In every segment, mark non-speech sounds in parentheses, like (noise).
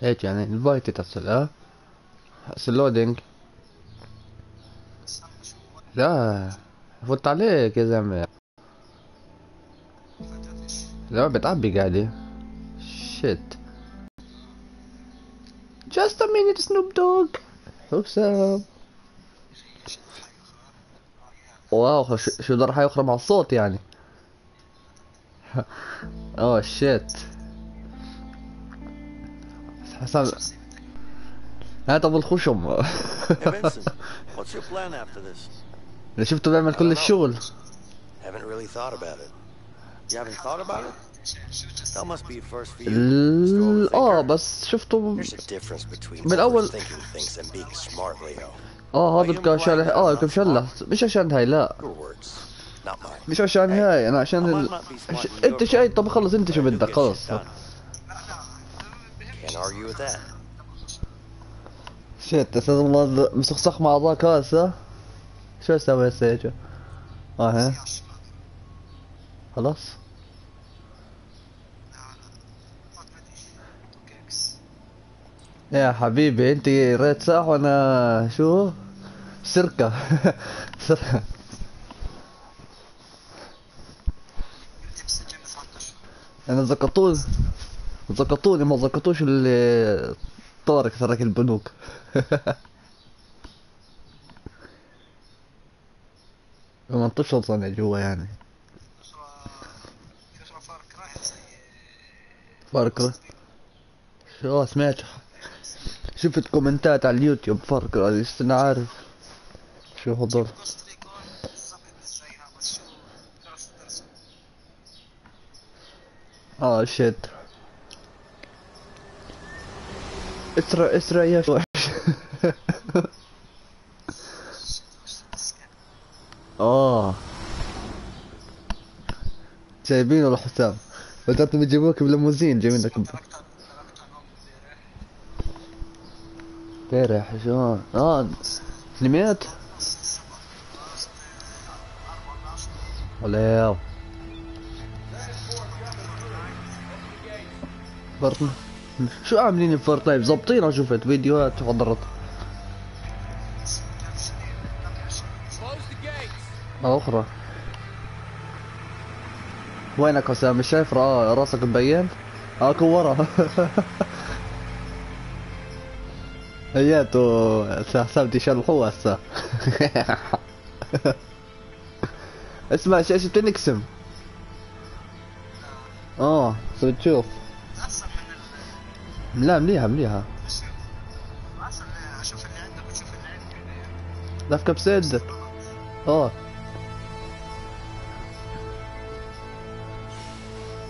هيك يعني انفايتد لا؟ هسه اللودينج لا. فوت عليك يا زلمة. لا بتعبي قاعدة. شيت Just a minute Snoop Dogg. What's واو شو ده راح يخرم على الصوت يعني. (laughs) اوه شيت حسن. هذا بالخشم أنا شفته بيعمل كل الشغل. آه بس شفته من اول آه هذا بكا آه كيف شله مش عشان هاي لا. مش عشان هاي أنا عشان أنت شايف طب خلص أنت شو بدك؟ خلص. Can't argue with that. شيت أستاذ الله مسخسخ مع ذاك هسه شو أسوي هسه هيك آه خلاص يا حبيبي انت ريت ساح وأنا شو؟ سرقة. (laughs) سرقة. أنا زقطوني زقطوني ما زقطوش اللي طارق ترك البنوك. (laughs) ما انطش صنع جوا يعني. فاركرة شو سمعت؟ شفت كومنتات على اليوتيوب فاركرة لسه أنا عارف شو هذول آه شيت اسرع اسرع (laughs) يا شو آه جايبينه الحسام بدأت بيجيبوك بليموزين جايبينك ب- امبارح شلون آه. نميت ولا Fortnite شو عاملين ب Fortnite؟ ظابطينها شفت فيديوهات وحضرت. مرة أخرى. وينك حسام مش شايف را- راسك مبين؟ أكو ورا. (laughs) اياتو هسه حسابتي شلحوه هسه. اسمع شاشة نكسم آه بتشوف لا مليحة مليحة. دفكة بسد آه.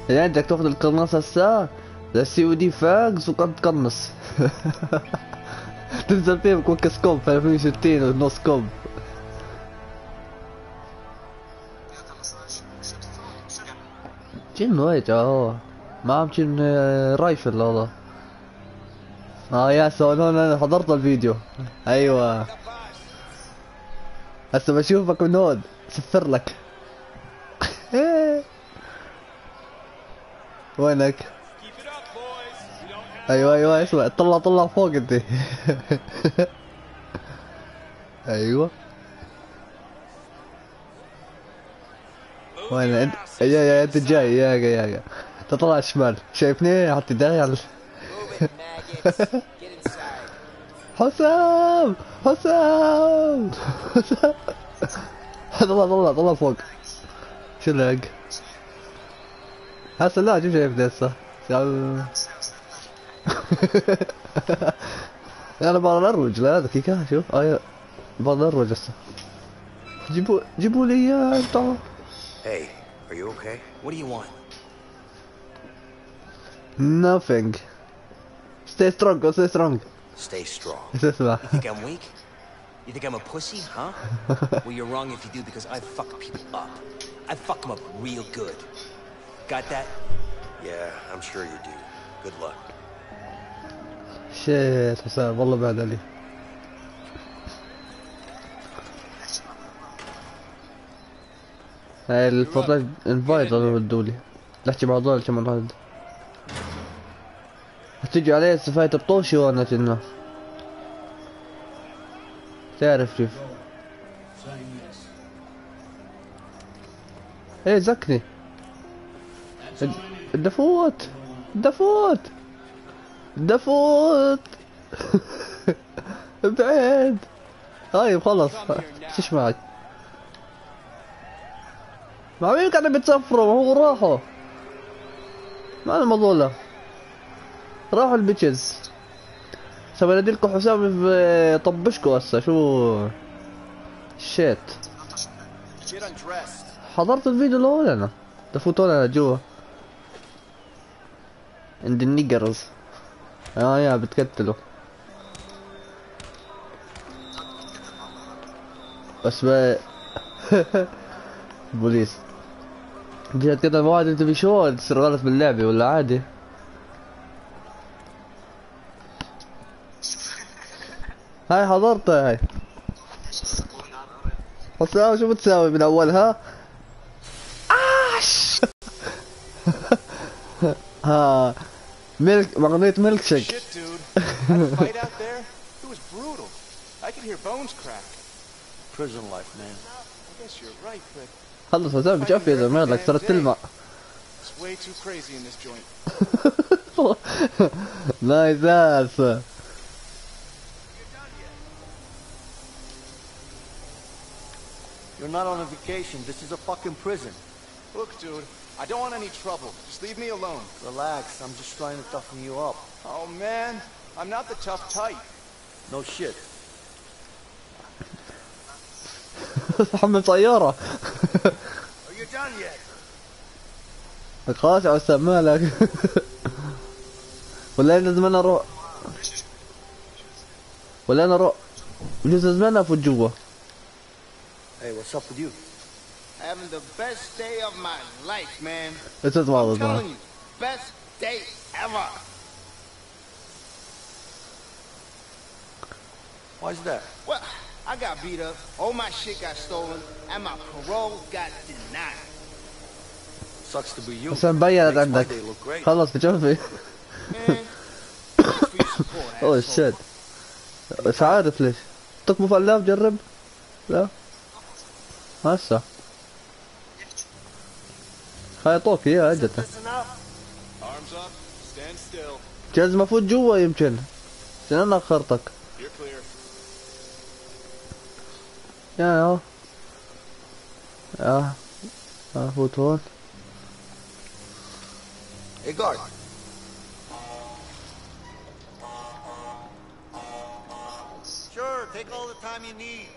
يعني عندك تأخذ القناص هسه للسي أو دي فاكس وقد تقنص. (laughs) تنزل فيه بكويك سكوب 360 ونو سكوب جن هيك آه. معهم جن آه، رايفل هذا آه يا سولون أنا حضرت الفيديو. أيوه. هسه بشوفك من هون. سفر لك. (laughs) وينك؟ أيوه أيوه اسمع. طلع طلع فوق أنت. (laughs) أيوه. وين؟ انت يا يا أنت جاي. يا يا يا. تطلع شمال. شايفني؟ حط يدي على حسام حسام حسام طلع طلع طلع فوق شو لك هسه لا شو شايفني هسه أنا بغى أروج لا دقيقة شوف. اي بغى أروج هسه جيبوا جيبوا لي اياه أنتوا Hey, are you okay? What do you want? nothing. stay strong stay strong Stay strong. اسمع You think I'm weak? You think I'm a pussy, huh? (laughs) well, you're wrong if you do because I fuck people up. I fuck them up real good. Got that? Yeah, I'm sure you do. Good luck. شيت حسام والله بعد علي هاي الفورتنايت انفايت انا بدولي نحكي مع هذول كمان هاد تجي عليه سفاية الطوشي وانا كنا تعرف كيف. إيه زكني. الدفوت الدفوت الدفوت ابعد (laughs) طيب خلص. إيش معك مع مين قاعد بتسفروا ما هو راحوا. ما الموضوع له. راحوا البيتشز. سوي نديلكم حسابي في طبشكوا هسه شو؟ شيت. حضرت الفيديو الأول أنا. تفوتون أنا جوا. عند النيجرز. آه يا بتقتلوا. بس ب (laughs) بوليس. جيت كده واحد أنت بشو تصير غلط باللعبة ولا عادي؟ هاي حضرتها هاي. حسام شو بتساوي من اولها آش! (laughs) ها. ملك مغنية ميلك شيك. Dude. That fight out there, it was brutal. I could (laughs) You're not on a vacation. This is a fucking prison. Look, dude, I don't want any trouble. Just leave me alone. Relax. I'm just trying to toughen you up. Oh, man, I'm not the tough type. No shit. (laughs) محمد طيارة Are you done yet? خلاص على مالك ولا لازم انا اروح ولا انا اروح بجوز لازم انا افوت جوا Hey, what's up with you? Having the best day of my life, man. بس I'm ما telling you, best day ever. Why's that? Well, I got beat up, all my shit got stolen, and my parole got denied. Sucks to be you. بس مبينت Makes my عندك day look great. خلص بجفي Man, thanks for your support, اوه asshole. شيت بس عارف ليش تكمو فلاف جرب لا هسه. هاي طوكي يا اجته جاز مفوت جوا يمكن. شنو أنا خرطك يا يا. آه افوت هون. اي جارد Sure take all the time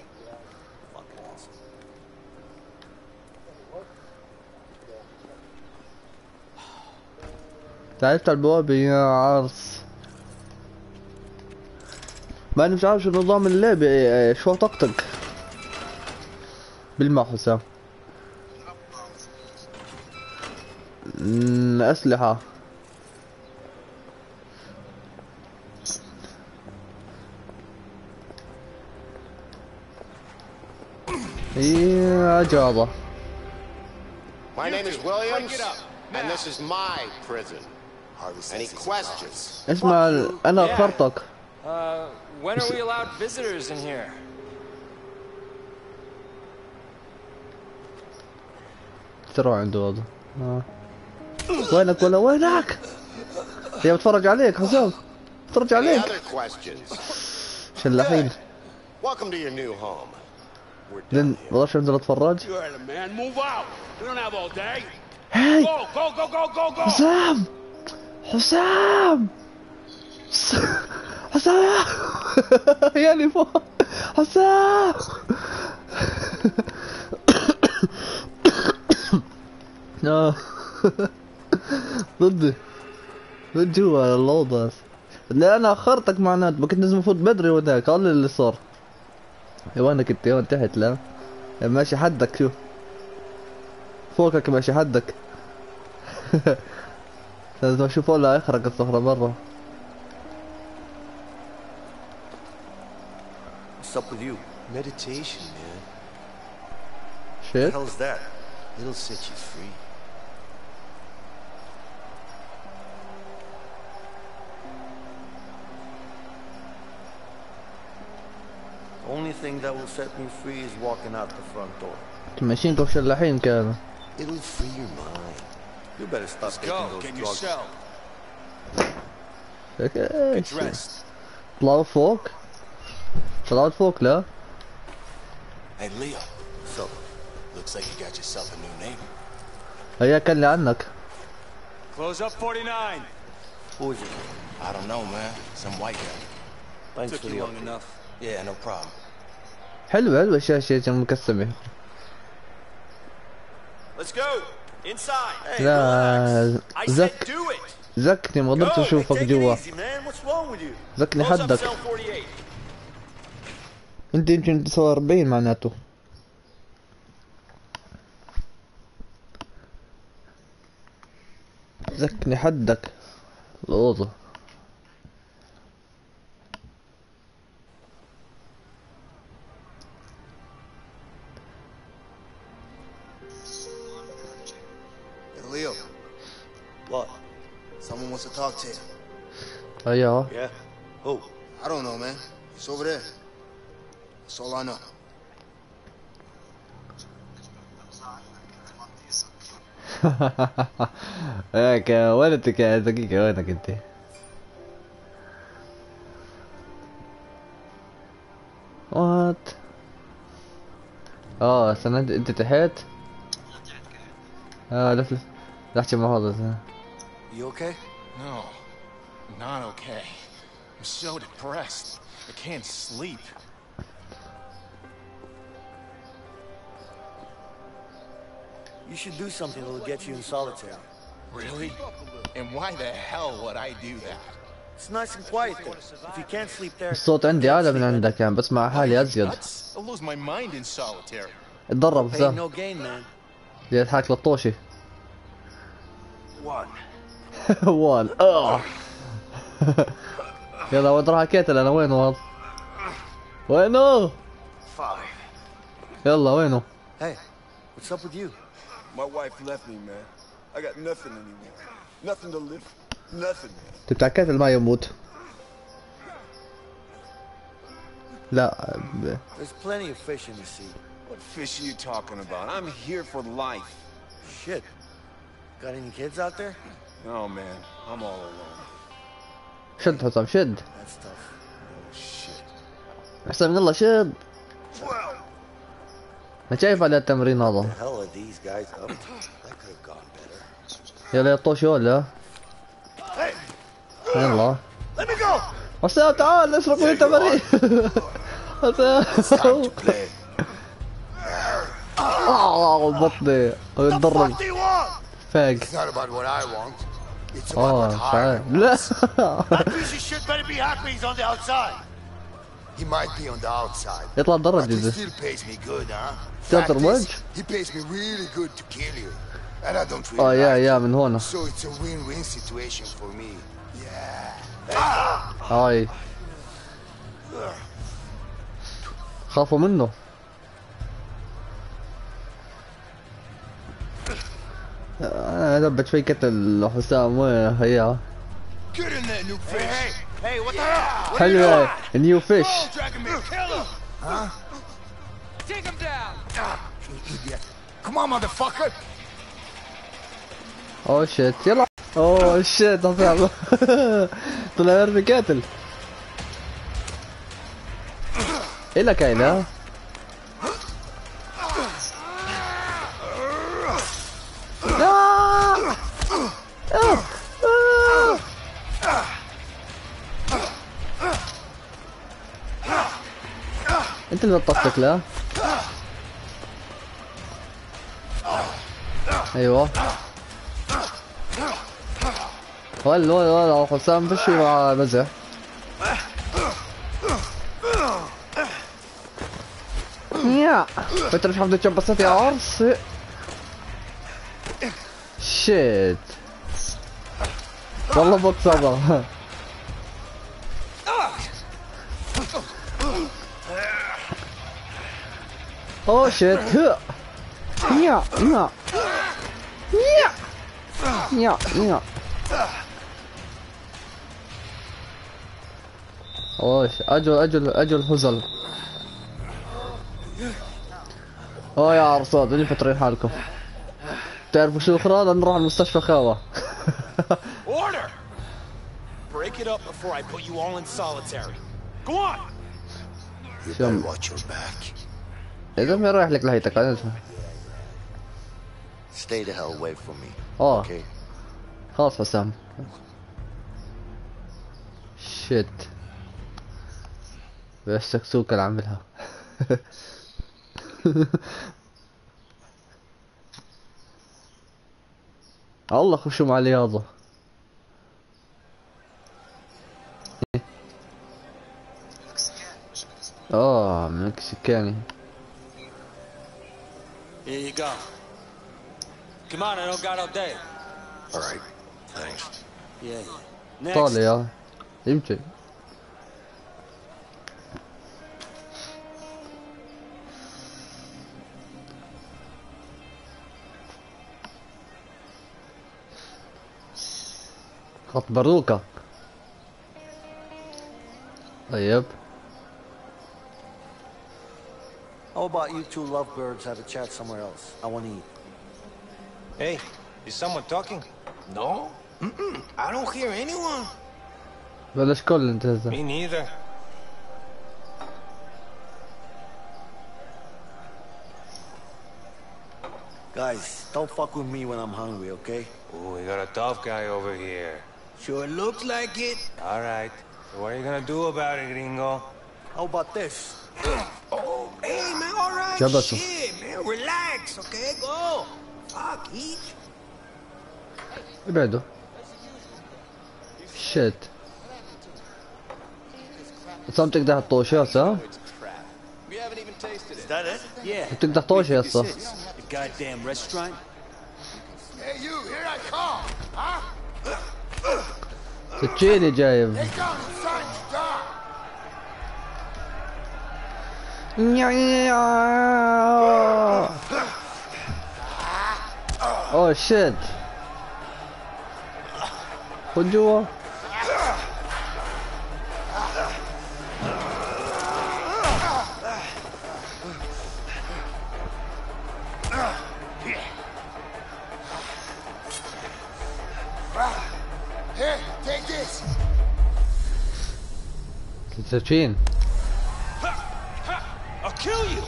تعرفت على البوابة يا عرس. ما أنا مش عارف شو نظام اللعبة إيه، شو طقطق بالمع حسام. أمم، أسلحة. إيه عجابة My name is Williams, and this is my prison. اسمع أنا اخرتك تروح عنده آه. هذا وينك ولا وينك؟ يا بتفرج عليك حسام. بتفرج عليك. شلحين welcome to your new أتفرج. هاي. حسام! حسام! يا لي فوق حسام. ضدي ضد جوا الاوضه لا أنا أخرتك معناته ما كنت لازم أفوت بدري وذاك. قال لي اللي صار. وينك يا وين تحت؟ لا. ماشي حدك شوف فوقك ماشي حدك. (laughs) لازم اشوفه لا يخرق الصخرة مرة What's up with you? Meditation, man. Shit. The hell's that? It'll set you free. Only thing that will set me free is walking out the front door. ماشيين قبل الحين كذا. It'll free your mind. You better stop Let's taking go. those Get in your drugs. cell. هيك Get إيش. dressed. طلعوا فوق طلعوا فوق لا Hey, Leo. So, Looks like you got yourself a new neighbor. هيا كلي عنك Close up 49. who is it? I don't know, man. Some white guy. Thanks Took for you the long update. enough. Yeah, no problem. حلوة حلوة الشاشة المكسبة Let's go. لا زك do it. زكني ما قدرت. أشوفك جوا easy, man. What's wrong with you? زكني حدك cell 48. أنت يمكن تسوي 40 معناته زكني حدك الأوضة wants to talk to you. أيوه Yeah? Who? I don't know, man. It's over there. That's all I know. هيك وينك يا دقيقة وينك انت؟ وات آه استنى انت- تحت؟ آه لف لف مع هذا You okay? No, not okay. I'm so depressed. I can't sleep. You should do something that'll get you in solitary. Really? And why the hell would I do that? It's nice and quiet there. If you can't sleep there, الصوت عندي اعلى من عندك يعني بسمع حالي ازيد Nuts? I'll lose my mind in solitary. اتدرب pain زين no gain, man. يضحك للطوشي One. وال آه يلا وين راح كيتل أنا وينه هذا؟ وينه؟ Five. يلا وينه؟ Hey, what's up with you? My wife left me, man. I got nothing anymore. Nothing to live. Nothing, man. انت بتاع كيتل ما يموت لا There's plenty of fish in the sea. What fish are you talking about? I'm here for life. Shit. Got any kids out there? شد حسام شد. حسام يلا شد. ما شايف على التمرين هذا. يلا يا طوشي ولا. يلا. حسام تعال اشرب من التمرين. (laughs) حسام. آه بطني. اتضرب فاق. It's آه what مش عارف Harvey لا That piece of shit better be happy he's on the outside. He might be on the outside. يطلع But درج he إذا. still pays me good, huh? Is, Lodge? He pays me really good to kill you. And I don't really آه يا like يا it. من هون So it's a win-win situation for me. Yeah. هاي خافوا منه أنا دبت في كتل حسام وين هيا? حلوة نيو فيش. اوه شيت يلا اوه شيت حسام طلع يرمي قاتل إلا كاينة آه. آه. آه. انت اللي بتطفك لا أيوه ولا ولا ولا حسام فشي مع مزح يا أنت مش حافظ يا عرس شيت والله بوك صبر اوه شيت يا يا يا يا يا اوش أجل أجل أجل هزل اوه يا عرصات اللي فترين حالكم. تعرفوا شو أخرى نروح المستشفى خاوة. (laughs) Order! Break it up before I put you all in solitary. Go on! You better watch your back. اذا ما رايح لك لهيتك عادي. Stay the hell away from me. آه Okay? خلاص حسام شيت بس سكسوكة اللي عاملها الله خشوا مع الرياضة آه مكسيكاني Here you go. Come on, I don't got all day. All right. Thanks. Yeah. Next. طالع يا يمكن خط باروكة طيب How about you two lovebirds have a chat somewhere else? I want to eat. Hey, is someone talking? No. Mm -mm. I don't hear anyone. Well, let's call it as Me neither. Guys, don't fuck with me when I'm hungry, okay? Ooh, we got a tough guy over here. Sure looks like it. All right. So what are you gonna do about it, gringo? How about this? Oh, hey, man, all right. ¿Qué has Shit, man, relax, okay? Go. Fuck, each. Ibredo. Shit. Something that to show us, huh? We haven't even tasted it. Is that it? Yeah. Something that to show sir. The goddamn restaurant. Hey, you, here I come, huh? The Oh shit. What do you Here, take this. It's a chain kill you!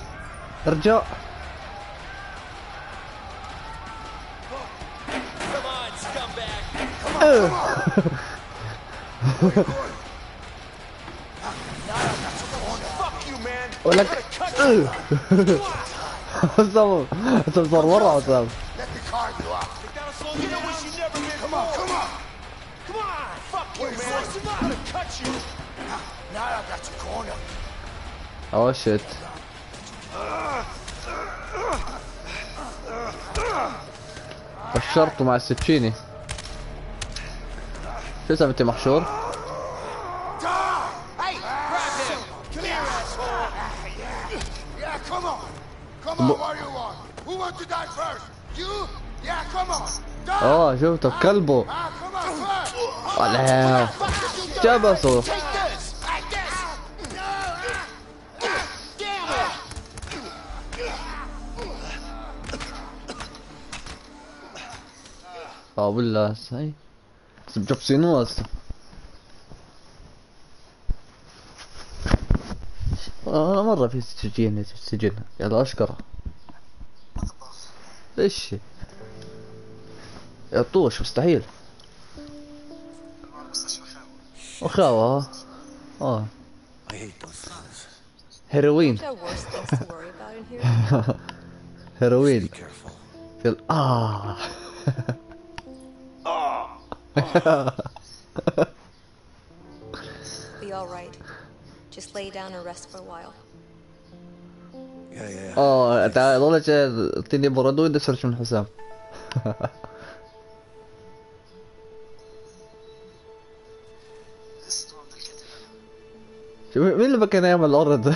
ارجع Come on, scumbag. Fuck you, man! ولك حسام حسام صار مرة حسام Let me carve بشرته مع السكينه شو اسمه انت محشور؟ آه شوف طب كلبه. الله جبسه آه ولا هسه هي بس بجبسينوه هسه أنا مرة في في السجن يلا أشكره. ليش يعطوش مستحيل. وخاوة. آه. هيروين. (laughs) هيروين. آه. (laughs) Be all right. Just lay down and rest for a while. Yeah, yeah. آه تعال والله اعطيني بردود دسرش من حسام (laughs) مين اللي بكى نايم على الأرض؟ (laughs)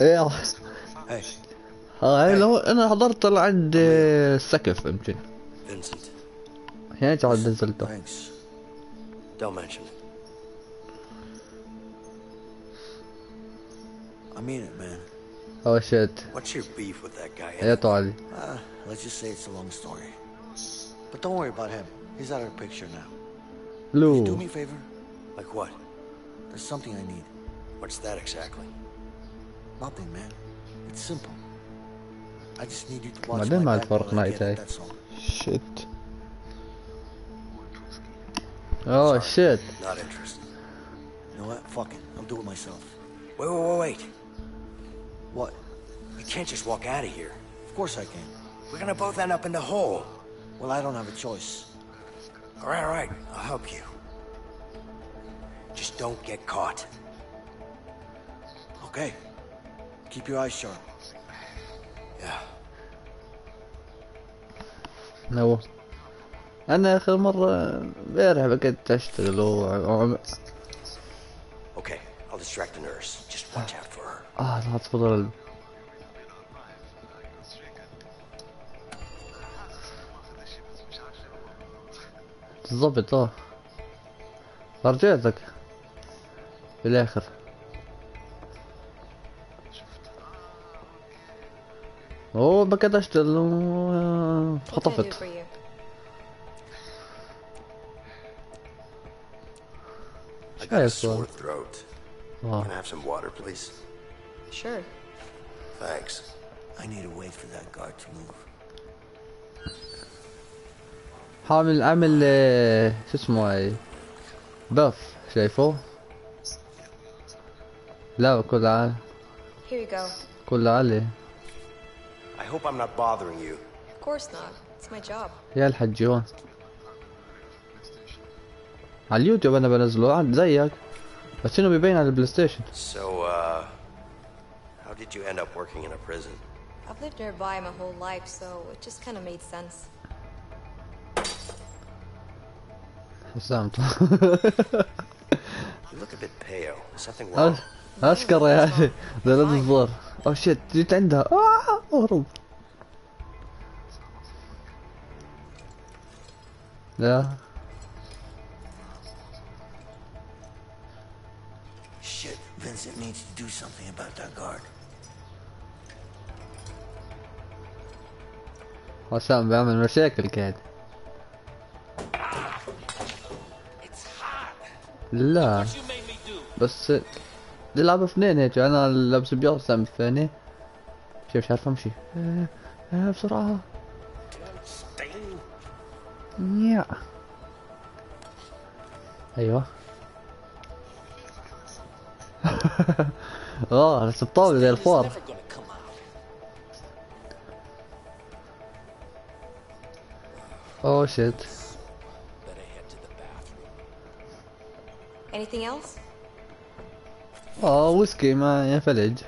إيه آه هاي لو أنا حضرت عند السقف يمكن. هنا قاعد نزلته. Don't mention it. I mean it, man. اوه شيت What's your beef with that guy? يا طوالي Uh, let's just say it's a long story. But don't worry about him. He's out of the picture now. Can you do me a favor? Like what? There's something I need. What's that exactly? Nothing, man. It's simple. I just need you to watch بعدين my ما back تفرق while I معي get it, تاي. that's all. شيت اوه شيت Not interested. You know what? Fuck it. I'll do it myself. Wait, wait, wait, wait. What? You can't just walk out of here. Of course I can. We're gonna both end up in the hole. Well, I don't have a choice. All right, all right. I'll help you. Just don't get caught. Okay. Keep your eyes sharp. Yeah. نو أنا آخر مرة امبارح بقيت اشتغل و Okay, I'll distract the nurse. Just watch out for her. آه لا تفضل بالضبط آه رجعتك بالاخر اوه ما قدرش تخطفت إيش حامل عمل شو اسمه آه، هاي بف شايفه؟ لا كل عالي كل عالي I hope I'm not bothering you. Of course not. It's my job. يا الحجون على اليوتيوب انا بنزله عاد زيك بس انه بيبين على البلاي ستيشن So, uh, how did you end up working in a prison? I've lived nearby my whole life, so it just kind of made sense. حسامت You look a bit pale. Is something wrong? اشكر يا اخي ذا لا الظهر Oh shit, Jutenda. Ah, oh. Yeah. Shit, Vincent needs to do something about that guard. What's up, Velman Recycle Kid? It's hot! La. What's it? نلعب اثنين هيك أنا لابس ابيض سام الثاني شوف مش عارف أمشي آه، آه، بسرعة يا أيوه (laughs) آه بس الطاولة زي الفار. اوه شيت the bathroom. Anything else? آه ويسكي ما ينفلج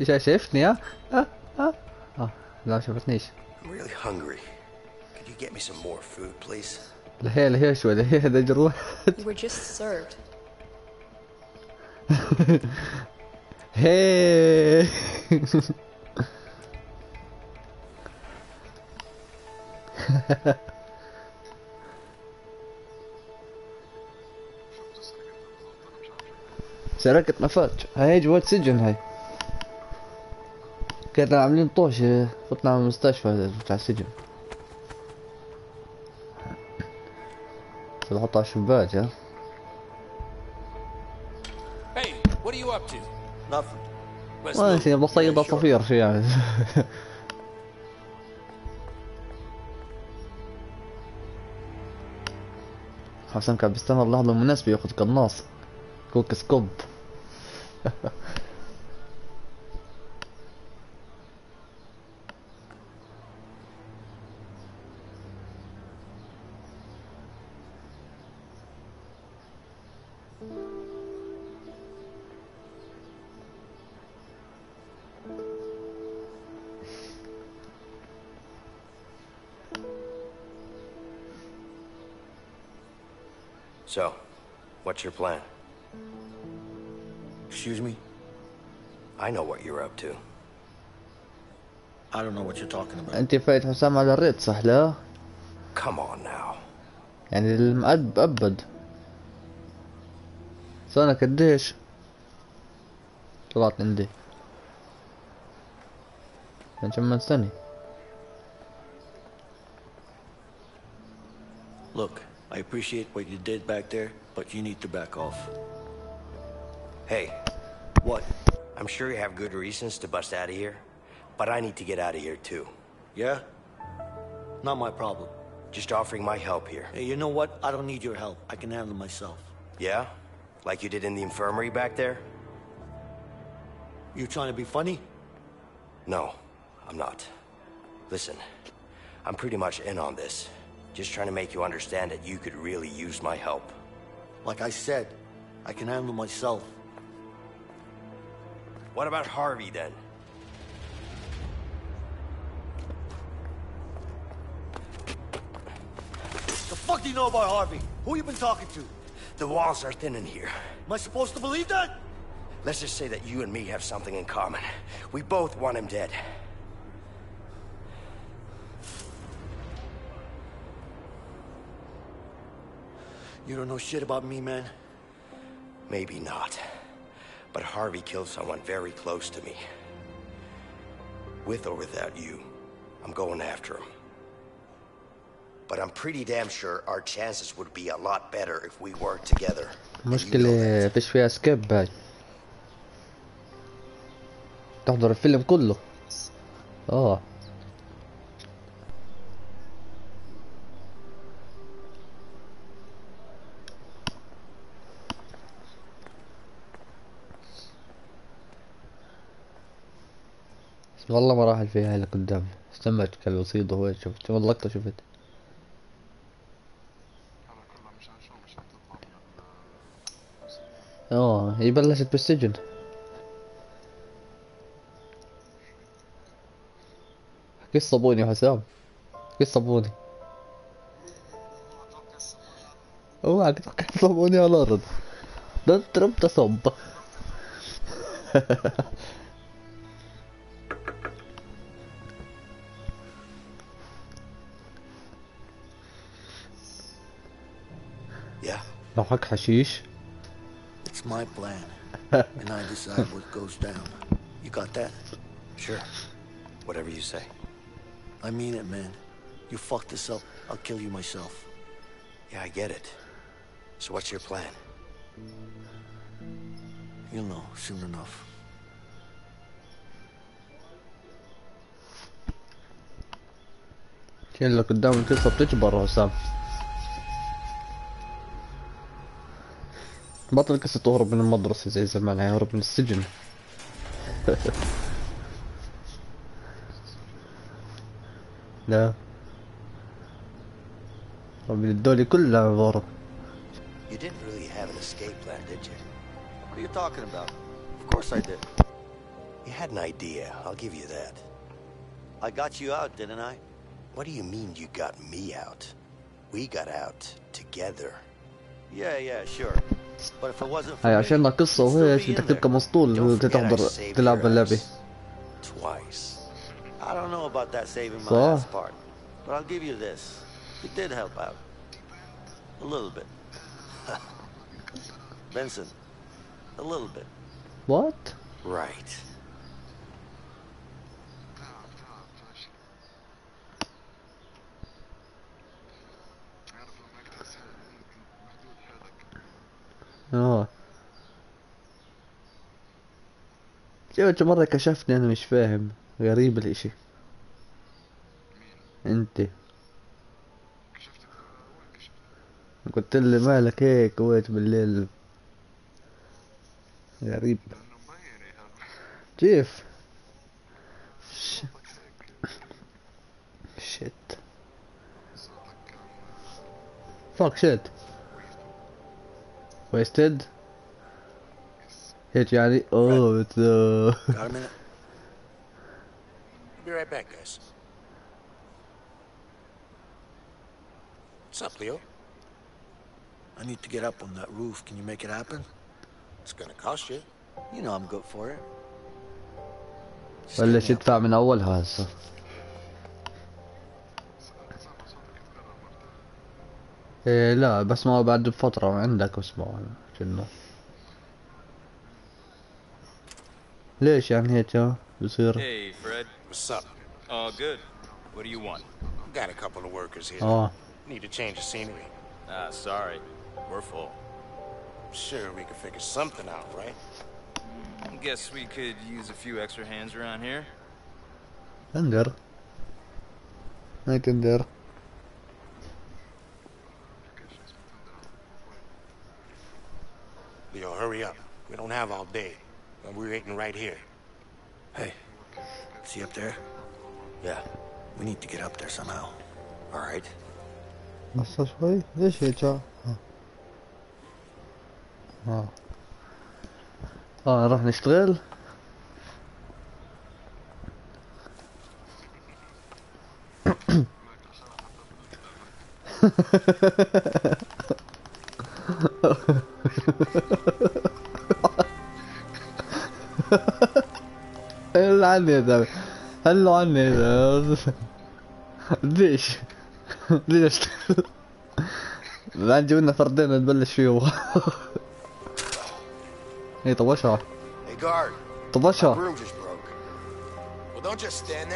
إيش شايفتني ها؟ آه آه آه لا شفتنيش I'm really hungry. Could you get me some more food, please? لهي لهي شوي لهي هذا جروح You were just served. سرقة مفاج هاي جوات سجن هاي. كنا عاملين طوش فتنا على المستشفى بتاع السجن. بحطها على الشباك ها. Hey, what are you up to? Nothing. ما. شيء بصيد صفير شي يعني. (laughs) حسن كان بيستنى اللحظة المناسبة ياخذ قناص كوك سكوب So, what's your plan? Excuse me? I know what you're up to. I don't know what you're talking about. انت فايت حسام على الريت صح لا؟ Come on now. يعني المأب أبد سنة قديش؟ طلعت عندي عشان ما نستني Look, I appreciate what you did back there, but you need to back off. Hey, what? I'm sure you have good reasons to bust out of here, but I need to get out of here too. Yeah? Not my problem. Just offering my help here. Hey, you know what? I don't need your help. I can handle myself. Yeah? Like you did in the infirmary back there? You trying to be funny? No, I'm not. Listen, I'm pretty much in on this. Just trying to make you understand that you could really use my help. Like I said, I can handle myself. What about Harvey then? The fuck do you know about Harvey? Who you been talking to? The walls are thin in here. Am I supposed to believe that? Let's just say that you and me have something in common. We both want him dead. You don't know shit about me, man. Maybe not. But Harvey killed someone very close to me. With or without you, I'm going after him. But I'm pretty damn sure our chances would be a lot better if we worked together. And you know مشكلة that. فيش فيها سكيب باي تحضر الفيلم كله اه والله ما راح فيها هاي لقدام استمعت كالوصيد وهو شفت. والله لقطة شفت. آه هي بلشت بالسجن. قصة بوني يا حسام قصة بوني اوعك قصة بوني على الأرض. ده تصب Yeah, معك حشيش it's my plan. (laughs) and I decide what goes down. You got that? Sure. Whatever you say. I mean it, man. You fuck this up, I'll kill you myself. Yeah, I get it. So what's your plan? You'll know soon enough. شيء اللي قدام القصة بتكبر يا حسام بطل القصة تهرب من المدرسة زي زمان هيهرب من السجن لا من الدولة كلها ضرب You didn't really have an escape plan, did you? What are you talking about? Of course I did. You had an idea, I'll give you that. I got you out, didn't I? What do you mean you got me out? We got out together. Yeah, yeah, sure. It هاي عشان قصة وهي in بدك. تبقى مسطول I تحضر تلعب اللعبة part, but I'll give you this. You did help out. A little bit. Benson, a little bit. What? Right. آه. شفت مرة كشفني أنا مش فاهم. غريب الإشي. أنت. قلت لي مالك هيك وقت بالليل. غريب. كيف؟ ش... شت فاك شت ويستد هيك يعني اوه بت- Got a minute? Be right back, guys. What's up, Leo? I need to get up on that roof. Can you make it happen? It's gonna cost you. You know I'm good for it. Just بلش hit me up. يدفع من اولها هسه إيه لا بس ما بعد بفترة عندك اسمه كأنه ليش يعني هيك ها بصير Hey, Fred. What's up? All good. What do you want? Got a couple of workers here. اه Need to change the scenery. Ah, sorry. We're full. Sure, we could figure something out, right? Guess we could use a few extra hands around here. تندر ما تندر Leo, hurry up. We don't have all day. And we're waiting right here. Hey, see up there? Yeah, we need to get up there somehow. All right. بس شوي ليش هيك ها اه اه نروح نشتغل (laughs) هلا عني يا زلمة هلا عني يا زلمة ليش؟ (laughs) ليش؟ (laughs) بعد جبنا فردين نبلش فيه اي.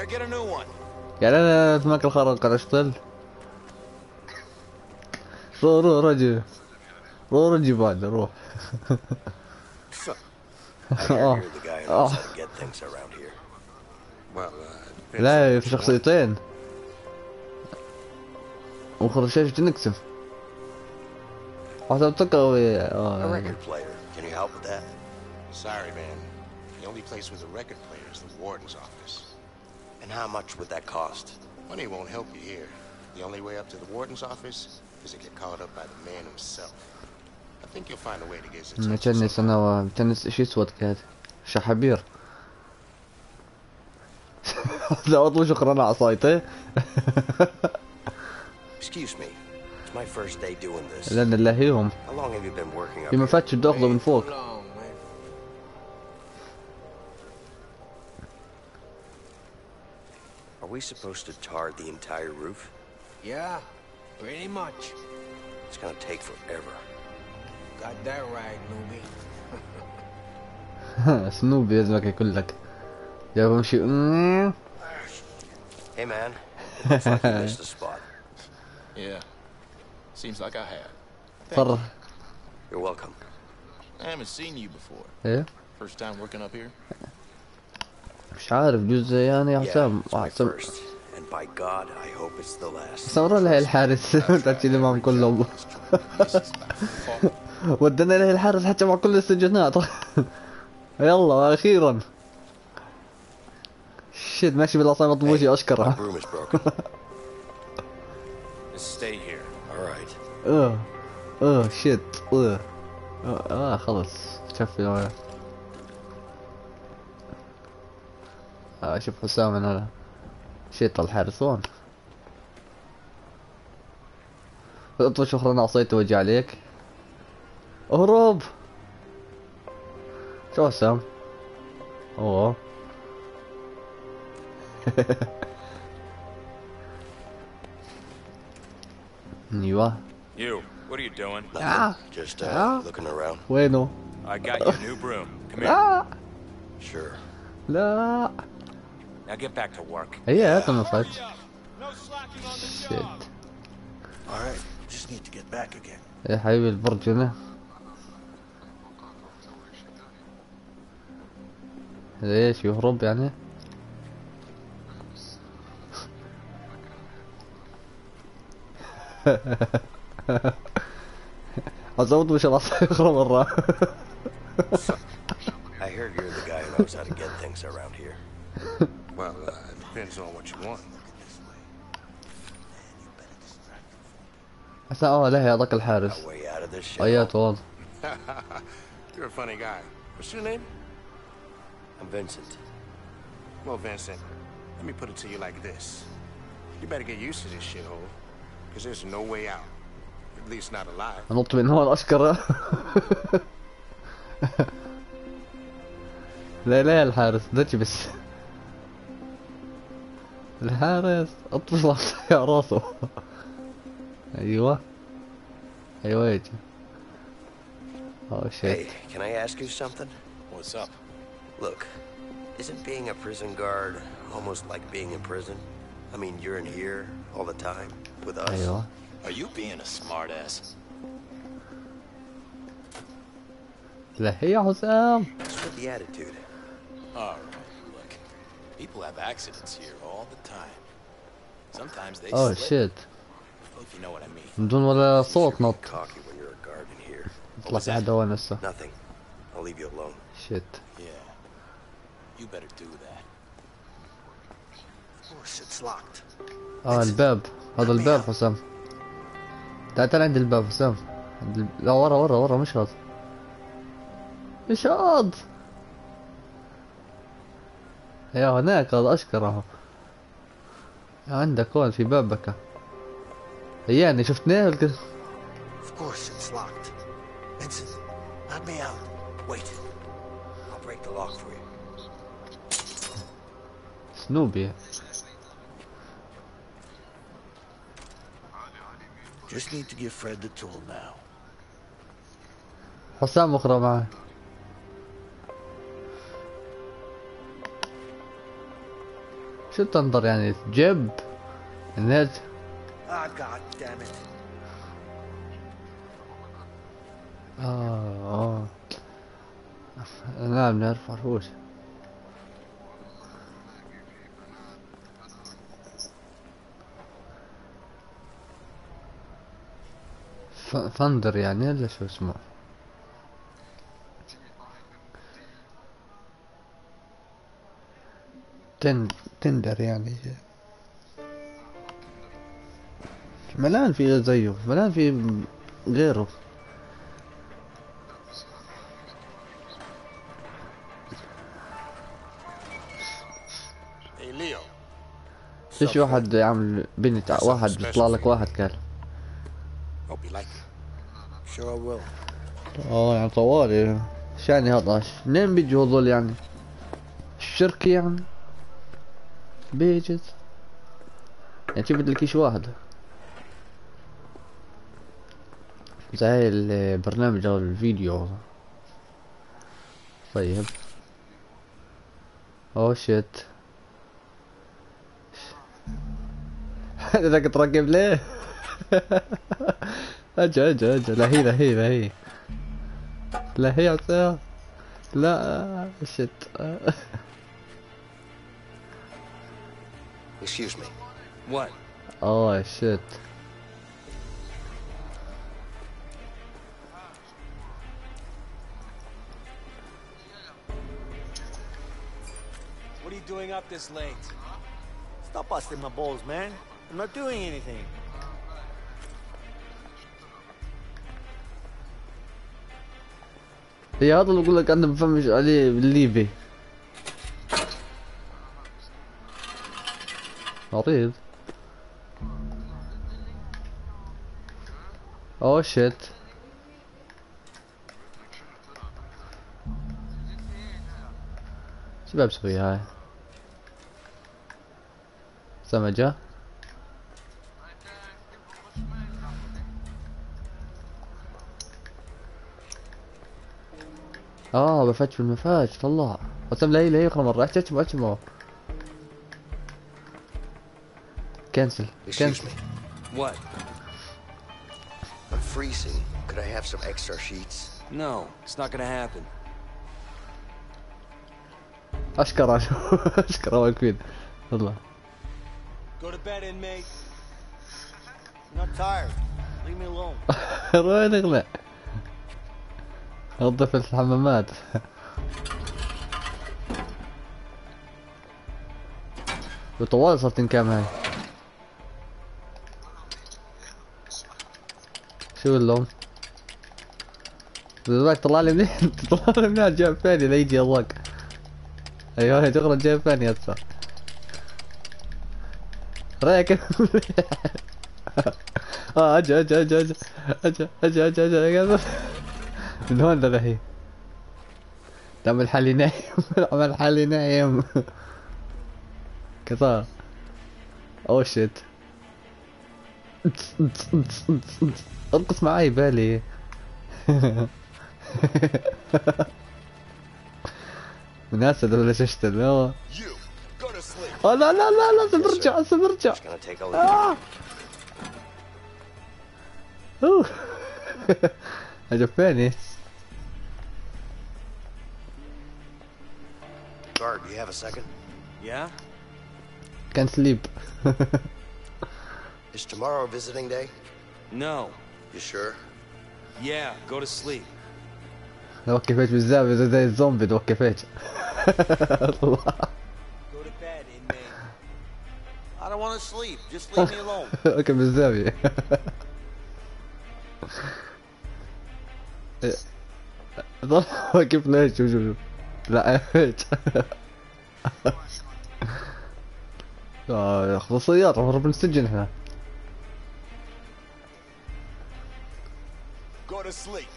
Get a new one. يعني أنا في قاعد اشتغل روح روح رجي روح بعد روح Oh. Oh. uh, لا في. شخصيتين آه. Can you help with that? Sorry, man. The only place with a record player is the warden's office. And how much would that cost? Money won't help you here. The only way up to the warden's office is to get called up by the man himself. I think you'll find a way to get his attention. كاني somehow. سنة كاني شي اسود كاد شحبير لا اطلب شكرا على عصايته Excuse me. It's my first day doing this. لان اللهيهم How long have you been working up في here? مفتش بده ياخذه من فوق Too long, man. Are we supposed to tar the entire roof? Yeah, pretty much. It's gonna take forever. Got that right, لازمك يقول لك جاب امشي أمم. Hey, man. Looks like you missed a spot. Yeah. Seems like I have. فر You're welcome. I haven't seen you before. إيه First time working up here? مش عارف جزء يعني يا Yeah, حسام حسام first. And by God, I hope it's the last. حسام روح له الحارس لي معهم كلهم ودنا له الحارس حتى مع كل السجنات. (laughs) يلا أخيرا. شيت ماشي بالعصاية مطبوشي أشكره. (laughs) آه آه شيت آه آه خلص شفي آه شوف حسام من هنا شيت الحارس وين؟ اطفش شكرا عصيت وجه عليك. اهرب شو حسام اوه ايوه You, what are you doing? Nothing. Just uh, Ah. looking around. وينه I got you a new broom. Come here. لا Sure. لا Now get back to work. هي هات المفاتش شيت All right. Just need to get back again. يا حبيبي البرج هنا ليش يهرب يعني أزود مش العصا يخرب مرة I hear you're the guy who knows how to get things around here. Well, uh, it depends on what you want. حسن آه لا هذاك الحارس. ايات والله You're a funny guy. What's your name? I'm Vincent. Well, Vincent, let me put it to you like this. You better get used to this shithole, because there's no way out. At least not alive. نط من هون اشكره لا لا يا الحارس ذكي بس الحارس العصا يا راسه أيوه أيوه يجي اوه Hey, شيت can I ask you something? What's up? Look, isn't being a prison guard almost like being in prison? I mean, you're in here all the time with us. Are. are you being a smartass? The hell, Sam? What's the attitude? All right, look. People have accidents here all the time. Sometimes they. Oh slip. shit. If you know what I mean. I'm doing what I thought not. Cocky when you're a guard in here. It's like I don't want to. Nothing. I'll leave you alone. Shit. You better do that. Of course, it's locked. آه الباب هذا الباب حسام تعال تعال عند الباب حسام عند. لا ورا ورا ورا مش هذا مش هذا يا هناك هذا اشكره عندك هون في بابك يعني شفتناه الك- Of course, it's locked. Vincent, let me out. Wait. I'll break the lock for you. سنوبي Just need to give Fred the tool now. حسام أخرى معه شو تنظر يعني؟ جيب؟ النت Ah. آه آه. نعم نعرف عرفوش فندر يعني ولا شو اسمه؟ تن تندر يعني. ملان في زيه ملان في غيره. فيش واحد يعمل بنت واحد بيطلع لك واحد قال Hope you like it. Sure I will. آه يعني طوالي. شو يعني هذا منين بيجوا هذول يعني الشركة يعني. بيجت. يعني شو بدلكيش واحد. زي البرنامج أو الفيديو طيب. اوه شيت. (laughs) إذا كنت راكب ليه؟ (laughs) اجا اجا اجا لا هي لا هي لا هي لا هي عصا لا شت Excuse me. What? اوه شت What are you doing up this late? Stop busting my balls, man. I'm not doing anything. هي هذا أقول لك أنا بفهمش عليه بالليبي. مريض اوه شيت شو بسوي هاي؟ سمجة آه بفتش بالمفاتش تطلع قسم لاي لاي اخر مرة. أحكي اشمو اشمو كنسل كنسل أشكر (laughs) أشكر اول كوين تطلع روح نظف الحمامات. وطوال صارت تنكام هاي. شو اللون دلوقتي طلع لي منين؟ (laughs) طلع لي منين جاب ثاني لا يجي الله أيوه تغرد جاب ثاني هسه رأيك؟ (laughs) آه أجا أجا أجا أجا أجا أجا أجا أجا. من هون ذبحي تعمل حالي نايم. (laughs) عمل حالي نايم. كثار اوه شيت ارقص معاي بالي. (laughs) من اسد ولا ششتل. sleep. آه، لا لا لا لازم ارجع لازم ارجع. Just gonna (laughs) Guard, do you have a second? Yeah? كان سليب Is tomorrow visiting day? No. You sure? Yeah, go to sleep. لو وقفت بالزاوية زي, زي الزومبي لو وقفت Go to bed, inmate. I don't want to sleep. Just leave me alone. وقف بالزاوية ضل واقف ليش شوف شوف شوف لا. آه، خصوصيات هرب من السجن إحنا Go to sleep.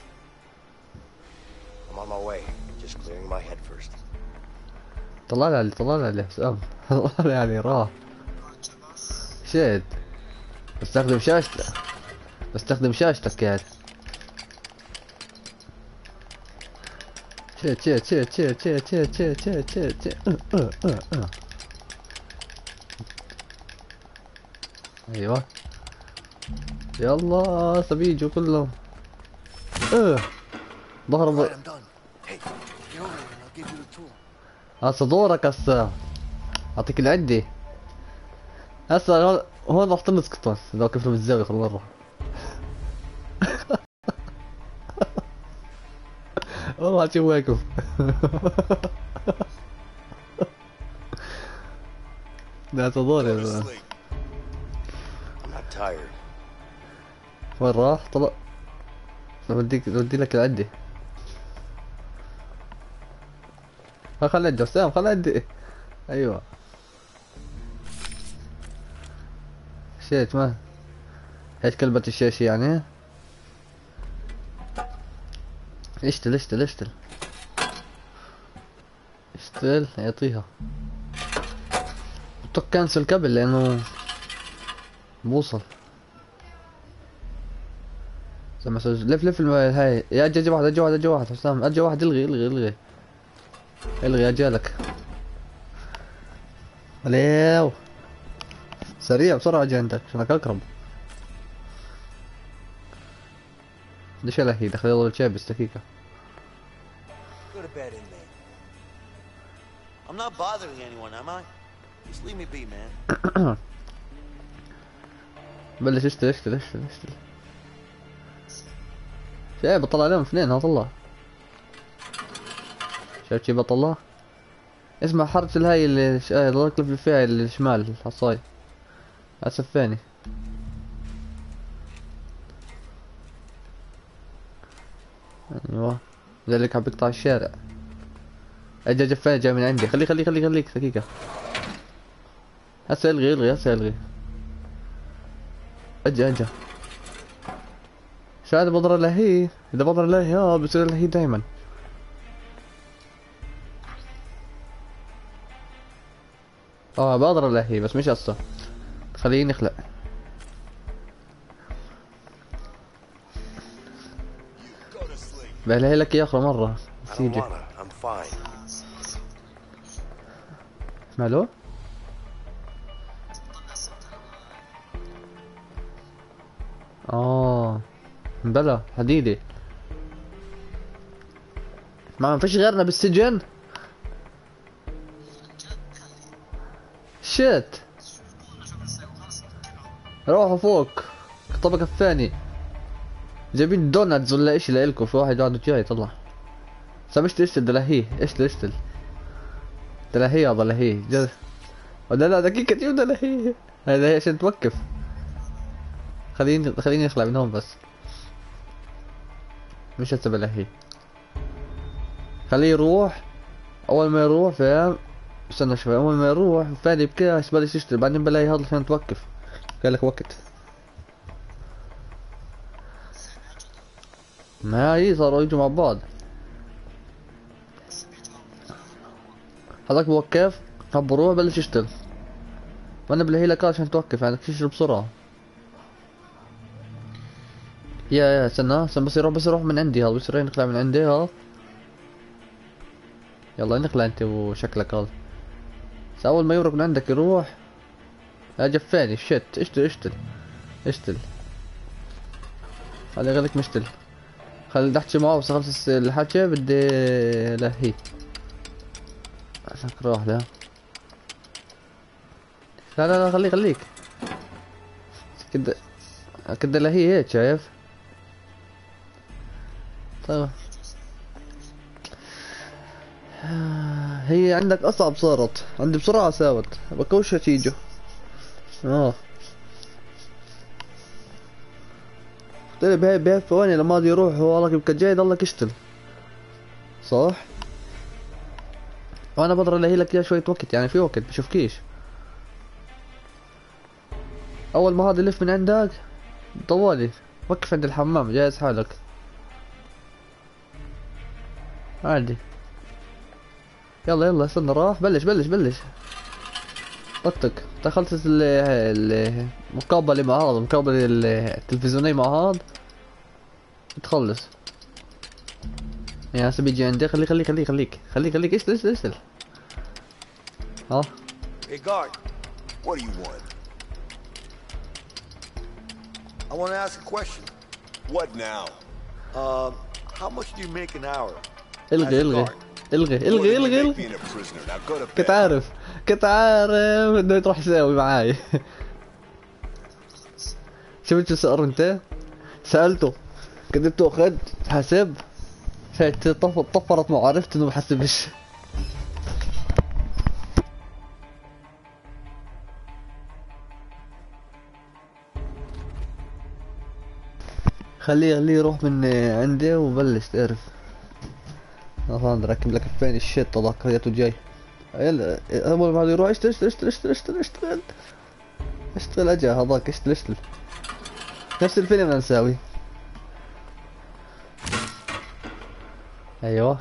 I'm on my way. Just clearing my head first. طلع لي علي طلع لي علي. حسام طلع لي علي راه. شيت. بستخدم شاشته. بستخدم شاشتك يعني يلا سبيجوا كلهم. أه. ظهر All ب... right, I'm done. Hey, get over here and I'll give you the tool. هسه دورك هسه. أعطيك اللي عندي. هسه هون- راح تنسقط اذا وقفنا بالزاوية كل مرة والله شوف واقف (laughs) لا تضور يا زلمة. وين راح؟ طلع نوديك نودي لك العدي خلي عندي حسام خلي عدي أيوه. شيت ما إيش كلبة الشيش يعني؟ اشتل اشتل اشتل. اشتل يعطيها. طق كنسل قبل لأنه بوصل. صوت لف لف هاي. يا أجي واحد أجي واحد أجي واحد. حسام أجي واحد. الغي الغي الغي. الغي اجالك اليو سريع بسرعة أجي عندك. عشانك أقرب. ليش لا هي دخل يضرب دقيقة Go to bed, inmate. I'm not bothering anyone, am I? Just leave me be, man. (coughs) بلش اشتل اشتل اشتل اشتل شايف بطلع عليهم اثنين ها طلع شايف شي بطلع اسمع حرف الهاي اللي ش... آه، ضلك لف فيها اللي شمال الحصاي اسفاني أيوه. اللي كان بيقطع الشارع. اجا جفاني جاي من عندي. خلي خلي خلي خليك. دقيقة. هسه الغي الغي هسه ألغي. اجا اجا شو هذا بضر لهي إذا بضر لهي آه بصير لهي دايما. آه بضر لهي بس مش هسه. خليني اخلع بلا لك يا آخر مرة. سيجي. مالو؟ آه. بلا حديدي. ما فيش غيرنا بالسجن؟ شيت. روحوا فوق. الطبقة الثانية جايبين دوناتز ولا اشي لإلكم في واحد قاعد جاي طلع اشتل اشتل دلهيه اشتل اشتل دلهيه دلهيه جد ولا لا دقيقة شو دلهيه هذا هي. عشان توقف. خليني خليني أخلع من هون بس. مش هسه بلهيه خليه يروح. أول ما يروح فاهم؟ استنى شوي. أول ما يروح فادي بكاش بلش يشتري. بعدين بلاقي هذا عشان توقف. قال لك وقت. ما هي صاروا يجوا مع بعض. هذاك بوقف هب بروح بلش يشتغل وأنا لك عشان توقف يعني تشرب بسرعة. يا يا استنى استنى بس يروح بس يروح من عندي هذا بس يروح يطلع من عندي ها. يلا نخلع انت وشكلك هذا. بس أول ما يورق من عندك يروح. لا جفاني شت اشتل اشتل اشتل خلي غيرك مشتل خلي تحكي معه بس اخلص الحكي بدي لهي عشان روح لا لا لا لا خليك خليك. كده كده لهي هيك شايف؟ طيب. هي عندك أصعب صارت. عندي بسرعة ساوت. بكوش تيجو. آه. له بهاي بهاي ثواني لما دي يروح والله يبقى جاي ضلك يشتل صح؟ وأنا بضر لهي لك شوية وقت يعني في وقت بشوفكيش أول ما هذا يلف من عندك طوالي وقف عند الحمام جاهز حالك. عادي. يلا يلا استنى راح بلش بلش بلش. طقطق. دخلت ال- المقابلة مع هذا المقابلة ال- التلفزيونية مع هذا. تخلص يعني هسه بيجي عندي خلي خلي خلي خليك خليك خليك اشتل اشتل اشتل ها Hey, guard. What do you want? I want to ask a question. What now? Um, how much do you make an hour? إلغي إلغي إلغي إلغي إلغي كنت. عارف كنت عارف إنه تروح تساوي معاي (laughs) شفت شو صار أنت؟ سألته حسب شايت طف- طفرت معرفت إنه بحسبش خليه خليه يروح من عندي وبلش تعرف. أصلا نركب لك فين الشيت هذاك جاي. يلا أول ما يروح اشتغل اشتغل اشتغل اشتغل اشتغل اشتغل اجا هذاك اشتغل اشتغل نفس الفيلم اللي نساوي أيوه.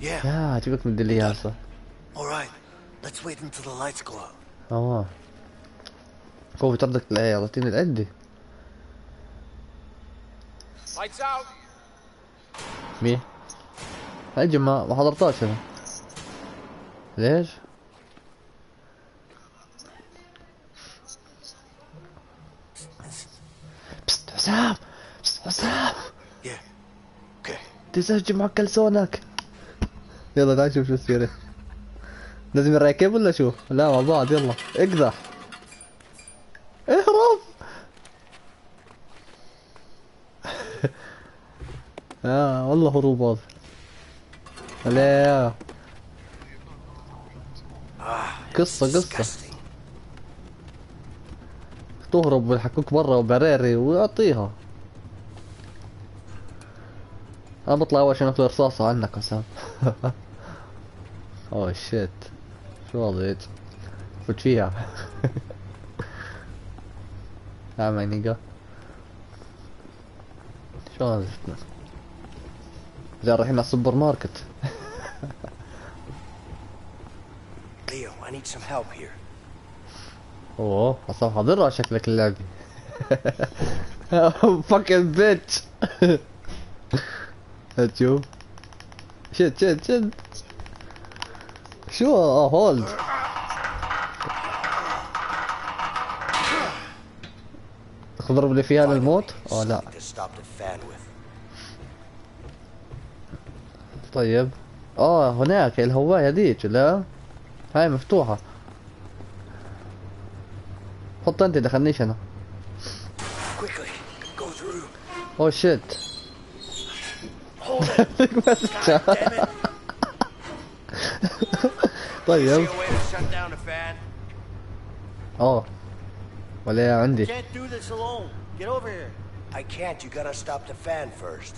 Yeah. يا عجبك من الدلية هسه All right. Let's wait until the lights go out. آه هو بيطردك لا يعطيني العدة Lights out. مين؟ أجي ما ما حضرتهاش أنا ليش؟ حسام حسام. Okay. تسجل مع كلسونك يلا تعال شوف شو السيرة لازم نراكب ولا شو؟ لا مع بعض. يلا اقدح اهرب. (laughs) آه والله هروب هذا. لا قصة قصة. Disgusting. تهرب ويحكوك برا وبراري ويعطيها. أنا بطلع أول عشان اخذ رصاصة عنك حسام (laughs) أوه shit (laughs) شو هذا فوت فيها. يا my nigga شو هذا؟ زين رايحين على السوبر ماركت Leo, I need some help here. أوه حسام حاضرها شكلك اللعبة. فاكن بيتش هتشوف شد شد شد شو هولد تضرب لي فيها للموت؟ آه لا. طيب. آه هناك الهواية هذيك لا؟ هاي مفتوحة. حط انت دخلنيش أنا. اوه شيت طيب? آه ولا عندي. I can't. You gotta stop the fan first.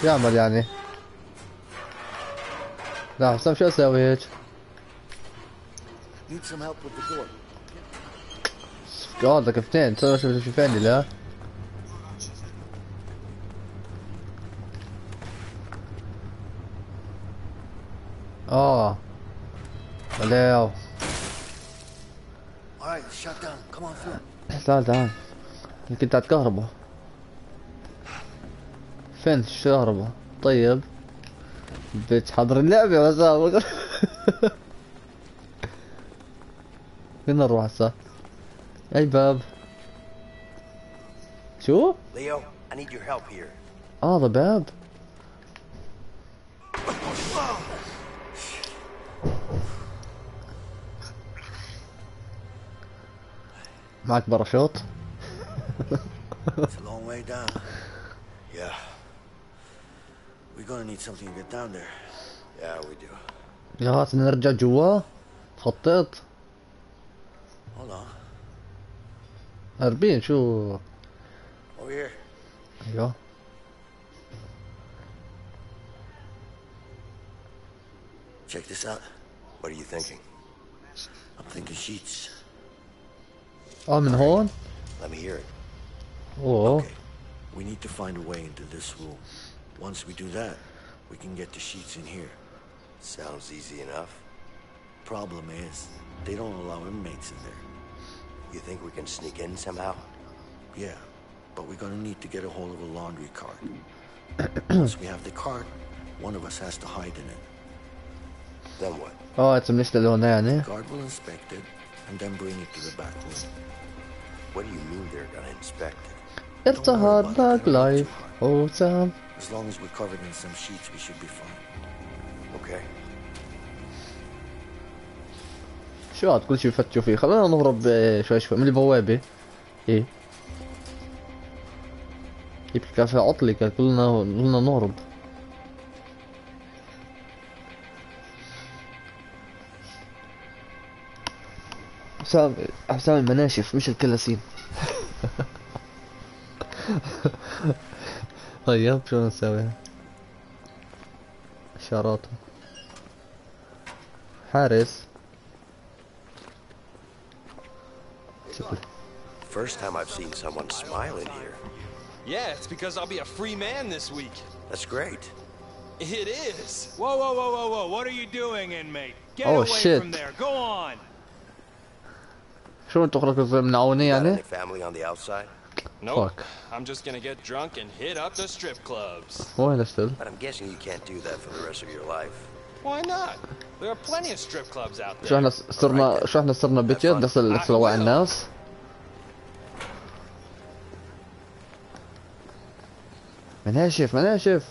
شو يعمل يعني؟ لا حسام شو أسوي هيك؟ Need some help with the door. قاعدك اثنين تسوي شو شو فيني لا؟ آه ولا All right, shut down. Come on through. تعال تعال يمكن تاعت كهرباء فين الكهرباء طيب بتحضر اللعبة مساء (laughs) فين نروح هسا؟ أي باب شو؟ Leo I need your help here آه ذا باب معك باراشوت؟ It's a يا هات نرجع جوا. خطيت. Hold on. That'll be in sure. Over here. There you go. Check this out. What are you thinking? I'm thinking sheets. Oh, I'm in right. Holland? Let me hear it. Oh. Okay. We need to find a way into this room. Once we do that, we can get the sheets in here. Sounds easy enough. Problem is, they don't allow inmates in there. You think we can sneak in somehow? Yeah, but we're gonna need to get a hold of a laundry cart. (clears throat) Once we have the cart, one of us has to hide in it. Then what? Oh, it's a Mr. Lone there, ne? Guard will inspect it and then bring it to the back room. What do you mean they're gonna inspect it? It's don't a hard luck life. Oh, Sam. As long as we're covered in some sheets, we should be fine. شو هاد كل شي فتشوا فيه. خلينا نهرب آه، شوي شوي من البوابة. إيه. يبكي كان في عطلة كان كلنا كلنا نهرب. حسام حسام المناشف مش الكلاسين. (laughs) طيب شو نسوي؟ اشارات حارس. First time I've seen someone smile in here. Yeah, it's because I'll be a free man this week. That's great. It is. Whoa, whoa, whoa, whoa, whoa. What are you doing, inmate? Get oh, away shit. from there. Go on. Şunu tokrakızım nauni yani. Family on the outside. Nope. I'm just gonna get drunk and hit up the strip clubs. Oh, understood. still. But I'm guessing you can't do that for the rest of your life. Why not? There are plenty of strip clubs out شو there. احنا صرنا شو احنا صرنا بيتشات نغسل نغسل وعي الناس؟ مناشف مناشف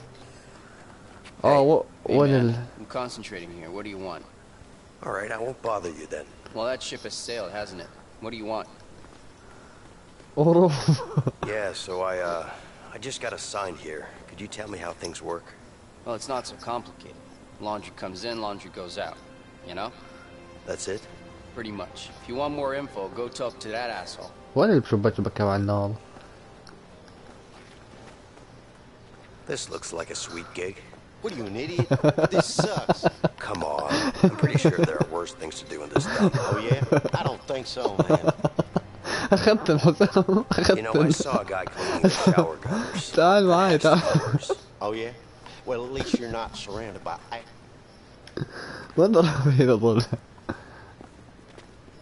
اه و... Hey, وين man, ال I'm concentrating here. What do you want? All right, I won't bother you then. Well, that ship has sailed, hasn't it? What do you want? اوروف Yeah, so I, uh, I just got assigned here. Could you tell me how things work? Well, it's not so complicated. Laundry comes in, laundry goes out. You know? That's it? Pretty much. If you want more info, go talk to that asshole. وين اللي بشبك بكاو على النار؟ This looks like a sweet gig. What are you, an idiot? this sucks. (laughs) Come on. I'm pretty sure there are worse things to do in this dump. Oh, yeah? I don't think so, man. اخذت حسام You know, I اخذت saw a guy cleaning the shower gutters. تعال معي تعال Oh, yeah? Well, at least you're not surrounded by... وين ضرب اذا ضل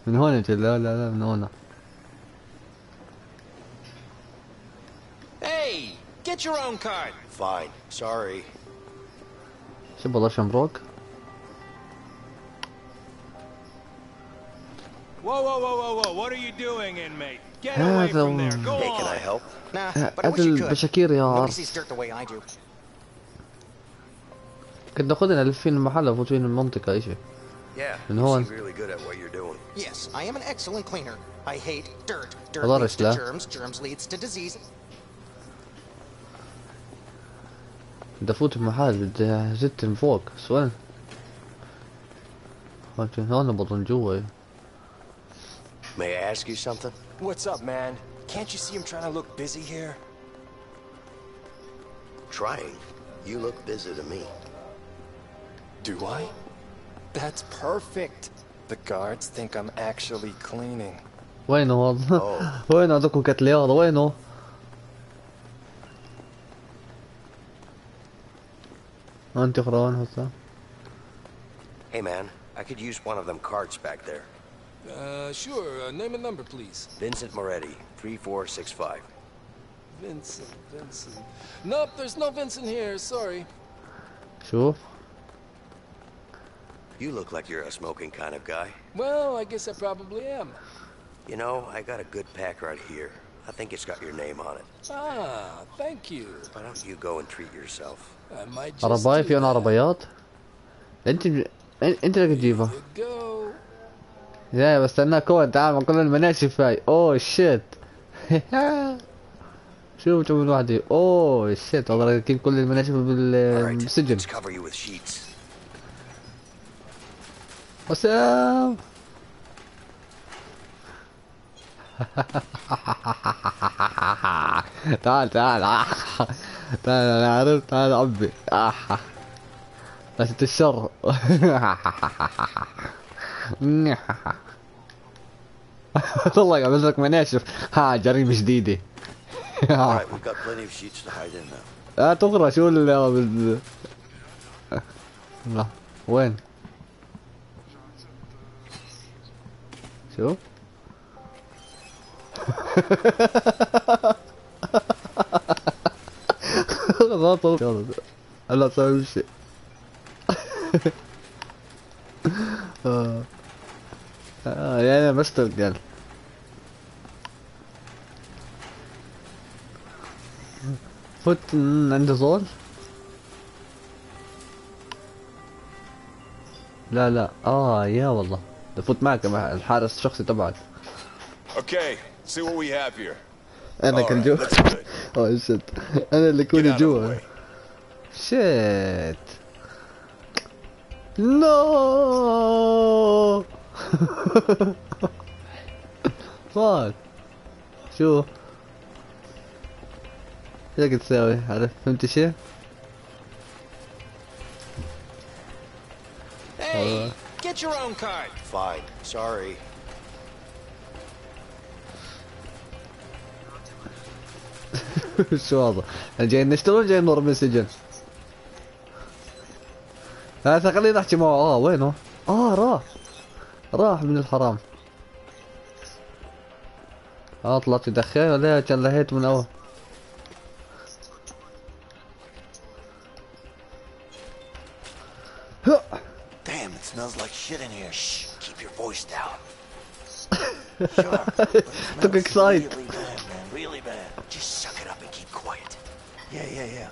من هون انت لا لا لا من هون Hey, get your own card. Fine. Sorry. شو والله شمروك Whoa, whoa, whoa, whoa, whoa. What are you doing, inmate? Get away هذا from there. Go Hey, can I on. help? Nah, Uh, but I wish you هذا could. البشاكير يا Nobody عرس sees dirt the way I do. كنت ناخذنا نلف فين المحل افوت فين المنطقة اشي Yeah, من هون. Yes, I am an excellent cleaner. I hate dirt. Dirt leads to germs. Germs leads to disease. بدي افوت المحل بدي زدت من فوق بس وين؟ هون هون بطن جوا May I ask you something? What's up, man? Can't you see I'm trying to look busy here? Trying. You look busy to me. Do I? That's perfect. The guards think I'm actually cleaning. وينه هذا؟ (laughs) وينه هذاك كتلي هذا وينه؟ انت خران هسه Hey, man, I could use one of them carts back there. Uh, sure. Uh, name and number, please. Vincent Moretti, 3465. Vincent, Vincent. Nope, there's no Vincent here. Sorry. شوف You look like you're a smoking kind of guy. Well, I guess I probably am. You know, I got a good pack right here. I think it's got your name on it. Ah, thank you. Why don't you go and treat yourself? I might just عرباية do في هنا that. عربيات انت انت اللي تجيبها Go. يا بستناك كون تعال ما كل المناشف هاي اوه شيت شوف شوف من وحدي اوه شيت والله راكين كل المناشف بال- بالسجن وسام. (laughs) تعال تعال. تعال أنا عارف تعال عبي بس انت الشر. (laughs) والله قاعد لك مناشف ها in now. لا تغرى شو ال لا وين؟ شو؟ (laughs) غلط هلا تسوي شيء. (laughs) آه. يعني بس ترجع فوت عند زول. لا لا. آه يا والله. بفوت معك مع الحارس الشخصي تبعك. Okay, see what we have here. أنا كان جوا. اوه شت (laughs) أنا اللي كوني جوا. شيت نو فاك شو؟ إيش قاعد تسوي عارف فهمت شيء؟ Hey, get your own card. Fine. Sorry. (laughs) شو هذا؟ جايين نشتغل ولا جايين نهرب من السجن؟ هذا خليني احكي معه آه وينه؟ آه راح راح من الحرام آه طلعت دخان ولا كان لهيت من أول Damn, it smells like shit in here. Shh, keep your voice down. Took excited. Really bad, man. Really bad. Just suck it up and keep quiet. Yeah, yeah, yeah.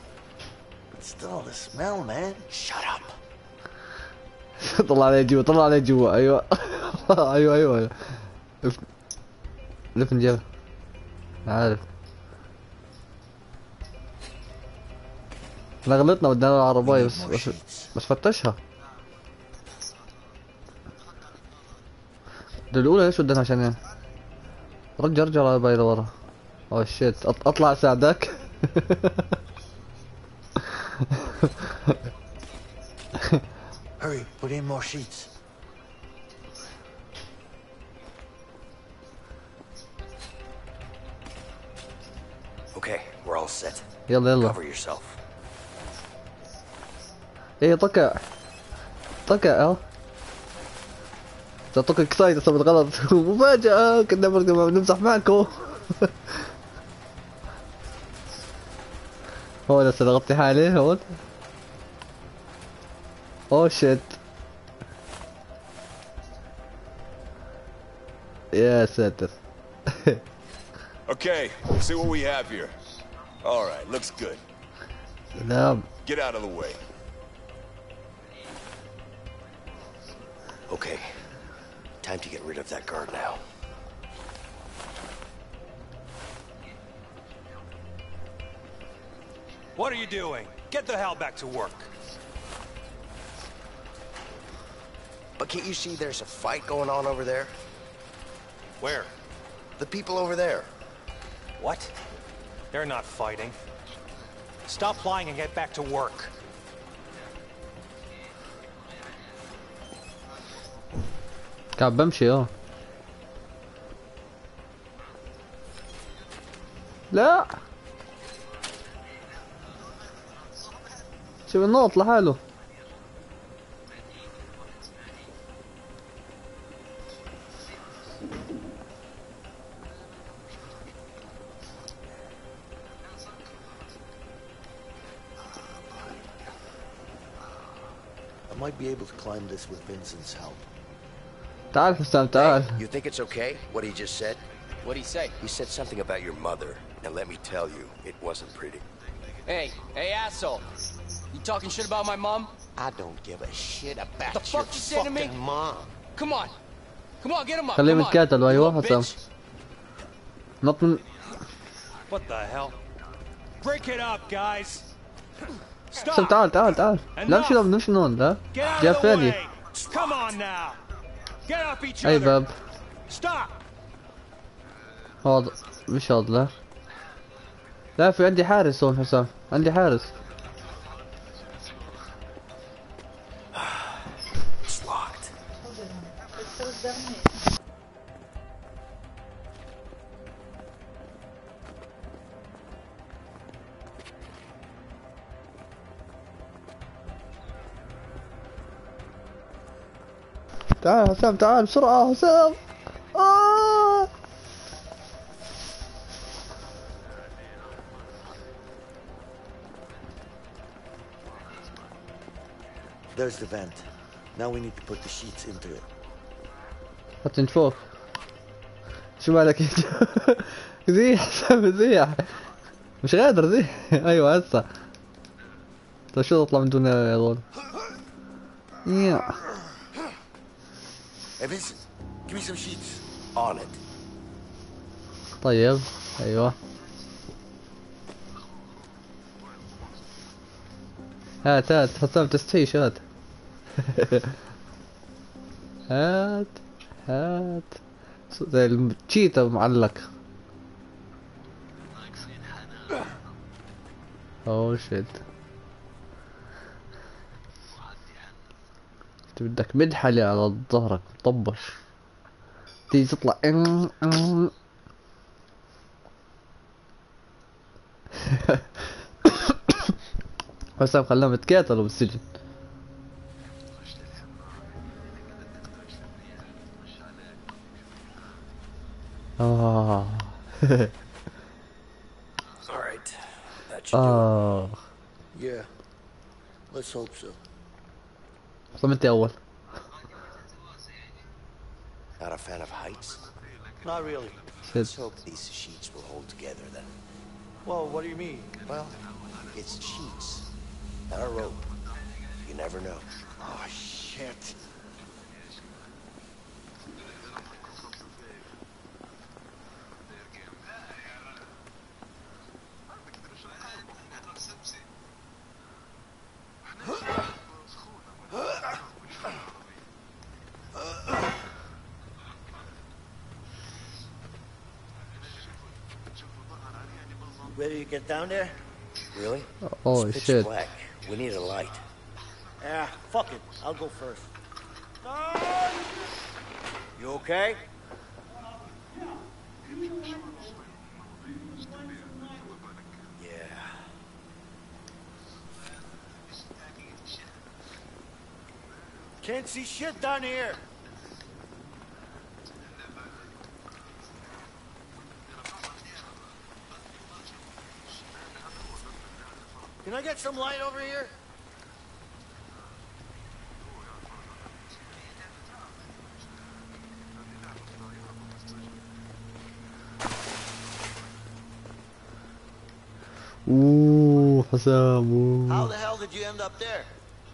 But still, the smell, man. Shut up. طلع علي جوا طلع علي جوا أيوه أيوه أيوه لف لف نجيب عارف إحنا غلطنا ودينا العربية بس بس, بس فتشها ده الأولى ليش ودينا عشان إيه؟ رجع رجع العربية لورا اوه شيت أط- أطلع اساعدك Hurry, put in more sheets. Okay, we're all set. يلا يلا Cover yourself. إيه طقع طقع أه تعطوك اكسايد سويت غلط (laughs) مفاجأة كنا برضه نمزح معكم (laughs) هو لسه ضغطتي حالي هون اوه شيت يا ساتر Okay, see what we have here. All right, looks good. نعم Get out of the way. Okay. Time to get rid of that guard now. What are you doing? Get the hell back to work. But can't you see there's a fight going on over there? Where? The people over there. What? They're not fighting. Stop lying and get back to work. Got bum shield. لا شوف النقط لحاله I might be able to climb this with Vincent's help. تعال حسام تعال You think it's okay, what he just said? What'd he say? He said something about your mother, and let me tell you, it wasn't pretty. Hey, hey, asshole. You talking shit about my mom? I don't give a shit about The your fuck you say to me? fucking mom. Come on. Come on, get him up. خليهم Come on. يتقاتلوا You ايوه little حسام bitch. نط من What the hell? Break it up, guys. حسام Stop. تعال تعال تعال لا نمشي نمشي من هون لا Get out جاء of the فادي way. Come on now. Get off each اي other. باب Stop. هذا مش هذا لا لا في عندي حارس هون حسام عندي حارس It's locked. تعال حسام تعال بسرعة حسام آه. There's the vent. Now we need to put the sheets into it. حط من فوق شو مالك (laughs) زيح حسام زيح مش قادر زيح (laughs) أيوه هسه طيب شو تطلع من دون يا ضول يا. Hey Vincent, give me some sheets. On it. طيب أيوه هات هات حسام تستحيش هات هات هات زي التشيتا معلق اوه shit انت بدك مدحلي على ظهرك طبش تيجي تطلع ام ام حسام خلاهم يتقاتلوا بالسجن آه All right. That should do آه Yeah. Let's hope so. Solamente a one. Not a fan of heights? Not really. Let's hope these sheets will hold together then. Well, what do you mean? Well, it's sheets, not a rope. You never know. Oh, shit. Get down there? Really? Oh, it's pitch shit. black. We need a light. Yeah, fuck it. I'll go first. You okay? Yeah. Can't see shit down here. get some light over here? Ooh, Hassan, ooh. How the hell did you end up there?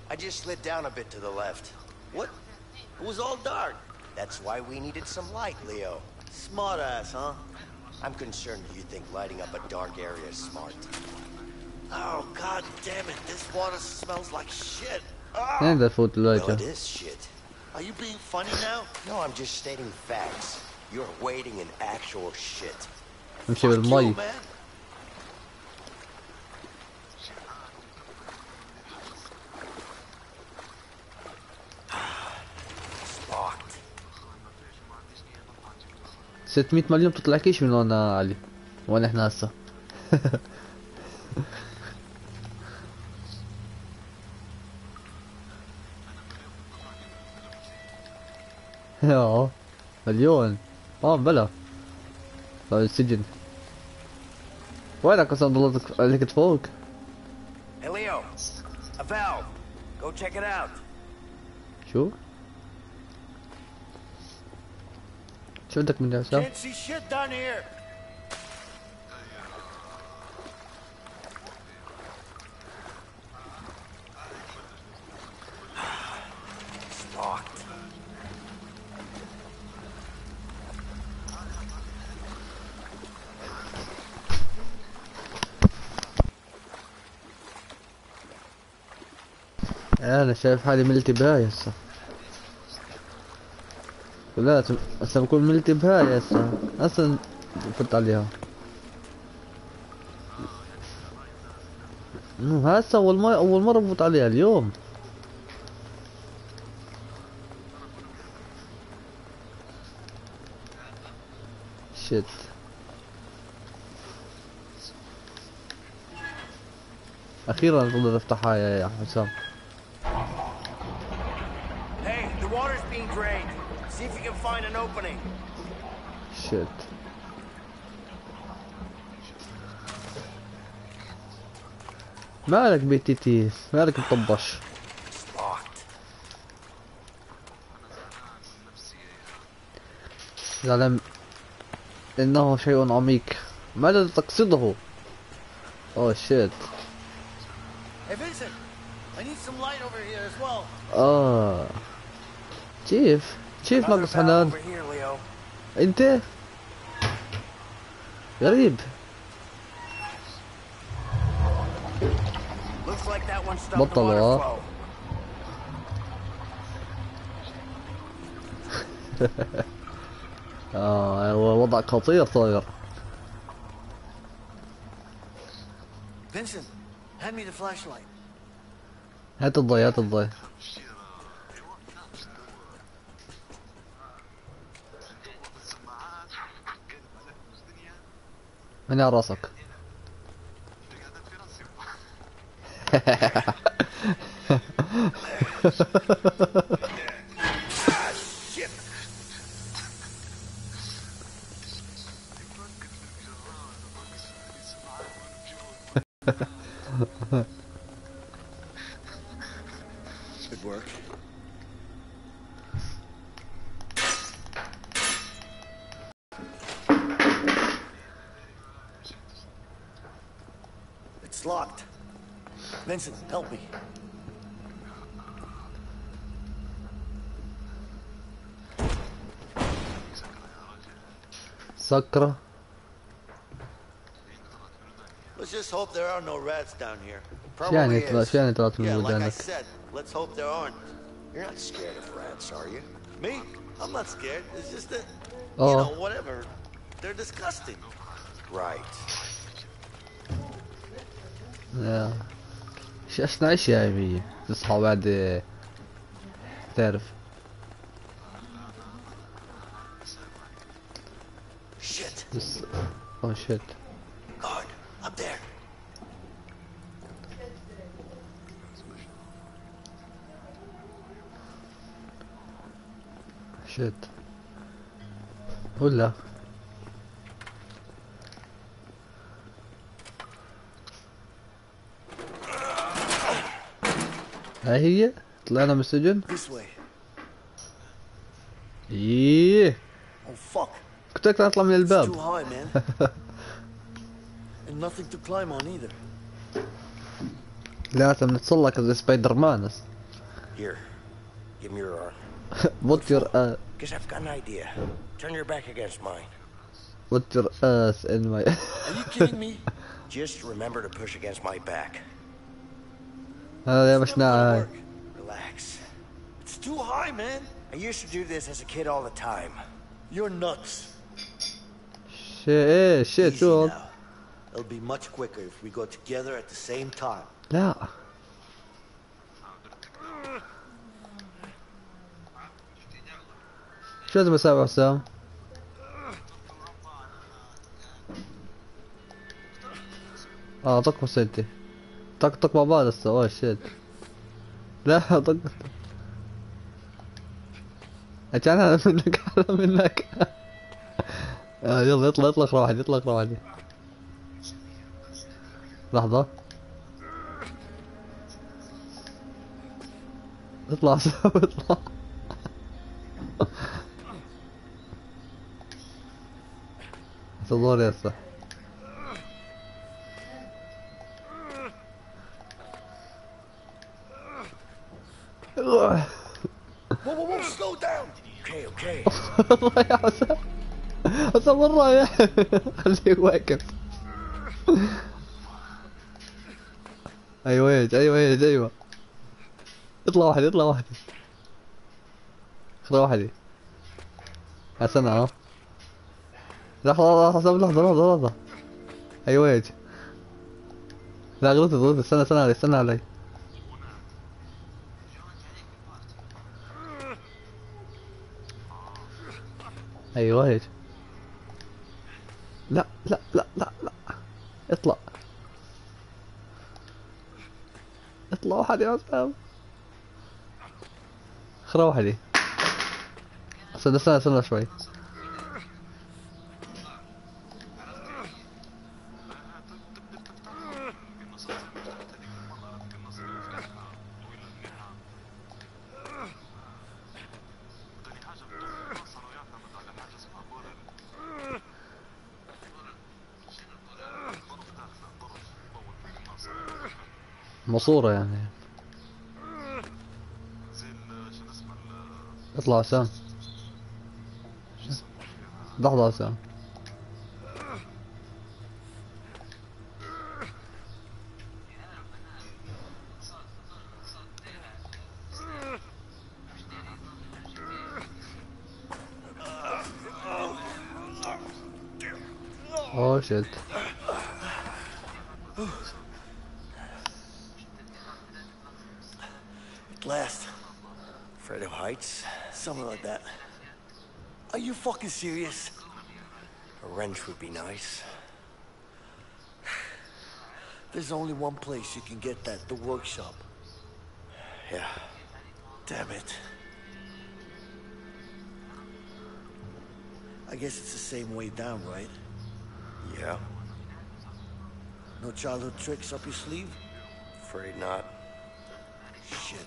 I just slid down a bit to the left. What? It was all dark. That's why we needed some light, Leo. Smart ass, huh? I'm concerned you think lighting up a dark area is smart. Oh, god damn it. This water smells like shit. Ah! نقدر نفوت Well, it الواجهة is shit. Are you being funny now? No, I'm just stating facts. You're wading in actual shit. نمشي Fuck you, بالمي man. It's locked. 600 مليون بتطلعكيش من هون يا علي وين احنا هسه (laughs) (laughs) يا مليون آه بلا السجن وينك أصلا ضلتك عليك فوق Hey, Leo. A valve. Go check it out. شو شو بدك يا حسام Can't see shit down here. It's locked. أنا شايف حالي ملتي بهاي هسه لا هسه بكون ملتي بهاي هسه هسه فت عليها هسه أول ما أول مرة بفوت عليها اليوم. شت. أخيرا قدرت أفتحها يا حسام. Opening. شت مالك بي تي تي مالك مطبش. زعلان إنه شيء عميق. ماذا تقصده؟ اوه شيت. آه كيف كيف ناقص حنان؟ أنت؟ غريب. بطل آه. (laughs) آه وضع خطير صاير. هات الضي هات الضي. من راسك. (laughs) down here. Probably is. Yeah, like I said, let's hope there aren't. You're not scared of rats, are you? Me? I'm not scared. It's just that, oh. you know, whatever. They're disgusting. Right. Yeah. Just nice yeah, me. Just how bad the turf. Shit. Oh shit. ولا هاي هي؟ طلعنا من السجن. إيه. Oh. كنت لك أطلع من الباب. (laughs) لازم نتسلق زي سبايدر مان. Here. Give (laughs) Because I've got an idea. Turn your back against mine. Put your ass in my... Are you kidding me? (laughs) Just remember to push against my back. Oh, that was not... Relax. It's too high, man. I used to do this as a kid all the time. You're nuts. Shit, eh, shit, too old. It'll be much quicker if we go together at the same time. Now. شو لازم أسوي حسام؟ آه طق انت طق طق مع بعض هسه. أوه شيت لا (laughs) طق. كان أنا (laughs) منك أنا منك. آه يلا يطلع يطلق واحد يطلق واحد. لحظة. اطلع (laughs) اطلع. تدور يا اسطى Whoa, whoa, whoa, slow down. Okay, okay. الله يا وين رايح؟ خليه واقف أيوه يج أيوه يج أيوه اطلع واحد اطلع واحد اطلع واحد حسن ها لحظة لحظة لحظة لحظة لحظة أيوه يج لا غلطت غلطت استنى استنى علي استنى علي. أيوه هيك لا لا لا لا لا. اطلع. اطلع واحد يا اسلام خرا واحدة استنى استنى استنى شوي. مصورة يعني. اطلع عسام لحظة عسام اوه شيت something like that. Are you fucking serious? A wrench would be nice. There's only one place you can get that, the workshop. Yeah. Damn it. I guess it's the same way down, right? Yeah. No childhood tricks up your sleeve? Afraid not. Shit.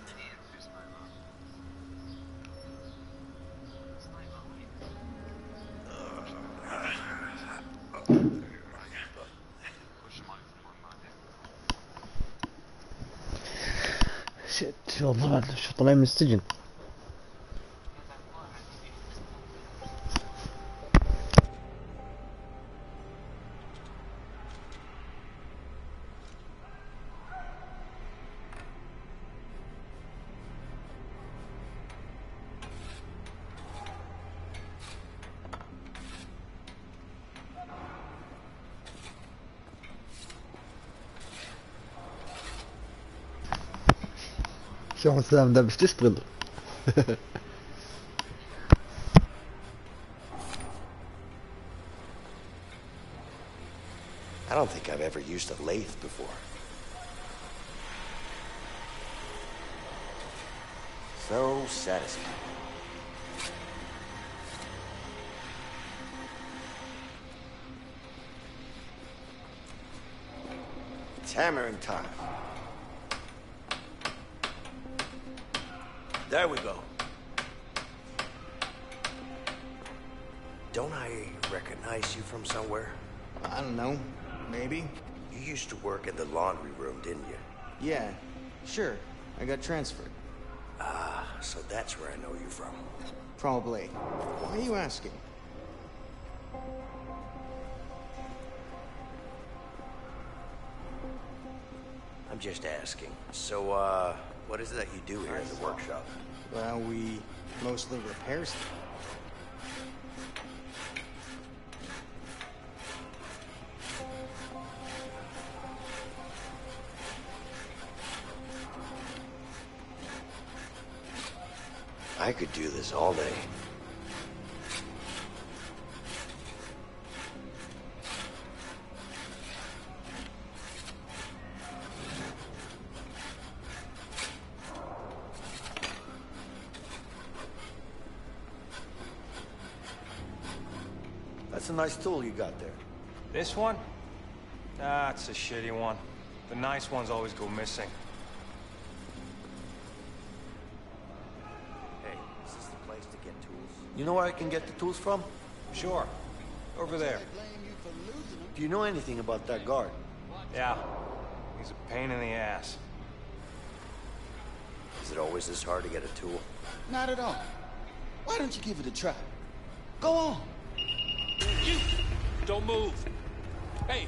طالعين من السجن. (laughs) I don't think I've ever used a lathe before. So satisfying. It's hammering time. There we go. Don't I recognize you from somewhere? I don't know. Maybe. You used to work in the laundry room, didn't you? Yeah. Sure. I got transferred. Ah, so that's where I know you from. Probably. Why are you asking? I'm just asking. So, uh, what is it that you do here in the workshop? Well, we mostly repair stuff. I could do this all day. Nice tool you got there. This one? That's a shitty one. The nice ones always go missing. Hey, is this the place to get tools. You know where I can get the tools from? Sure. Over there. Do you know anything about that guard? Yeah. He's a pain in the ass. Is it always this hard to get a tool? Not at all. Why don't you give it a try? Go on. Don't move! Hey,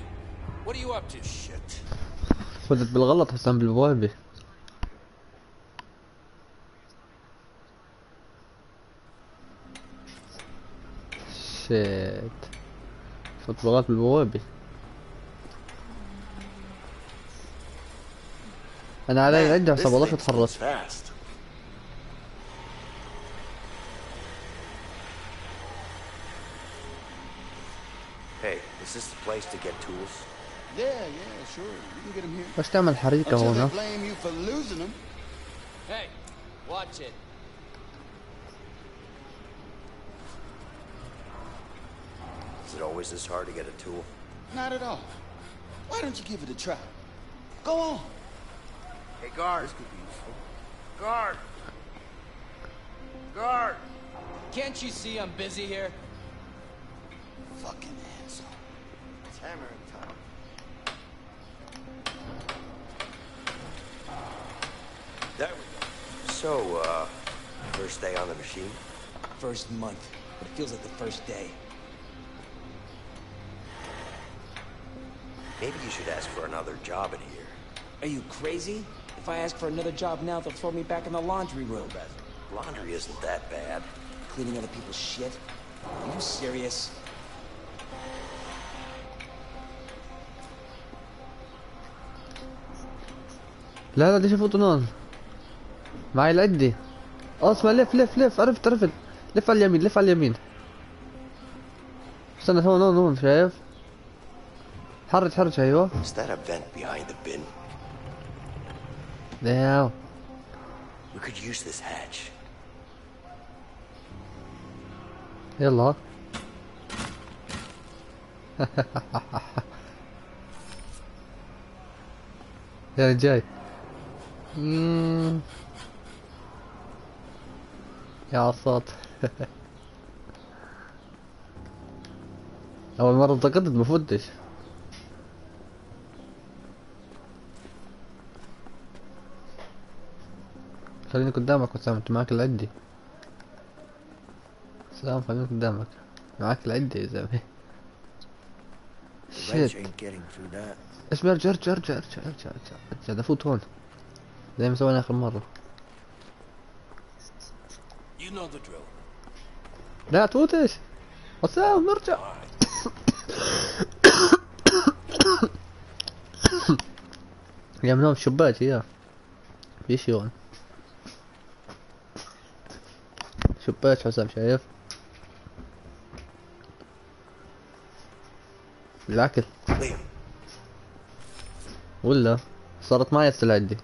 what are you up to? Shit. فزت بالغلط حسام بالبوابة شيت فزت بالغلط بالبوابة أنا علي عندي This حساب to get tools? Yeah, yeah, sure. You can get them here. باش تعمل حريقة Until they هنا blame you for losing them. Hey, watch it. Is it always this hard to get a tool? Not at all. Why don't you give it a try? Go on. Hey, guard. This could be useful. Guard! Guard! Can't you see I'm busy here? Fucking asshole. It's hammering time. There we go. So, uh, first day on the machine? First month, but it feels like the first day. Maybe you should ask for another job in here. Are you crazy? If I ask for another job now, they'll throw me back in the laundry room. Laundry isn't that bad. Cleaning other people's shit? Are you serious? لا لا دي شوفوا نون. معي العدة. آه اسمع لف لف لف. عرفت عرفت. لف على اليمين لف على اليمين. استنى هون هون هون شايف؟ حرج حرج أيوه. Is that a vent behind the bin? داو. We could use this hatch. يلا. (laughs) يا جاي مم. يا عصات (laughs) أول مرة انتقدت بفدش خليني قدامك وسام أنت معك العدي سلام خليني قدامك. معك العدي يا wrench shit. اسمع ارجع ارجع ارجع ارجع ارجع ارجع ارجع ده فوت هون. زي ما سوينا آخر مرة. لا touch وسام ارجع يا منهم شباك يا. في شي هون شباك حسام شايف. الأكل. ولا؟ صارت معي السلعة دي.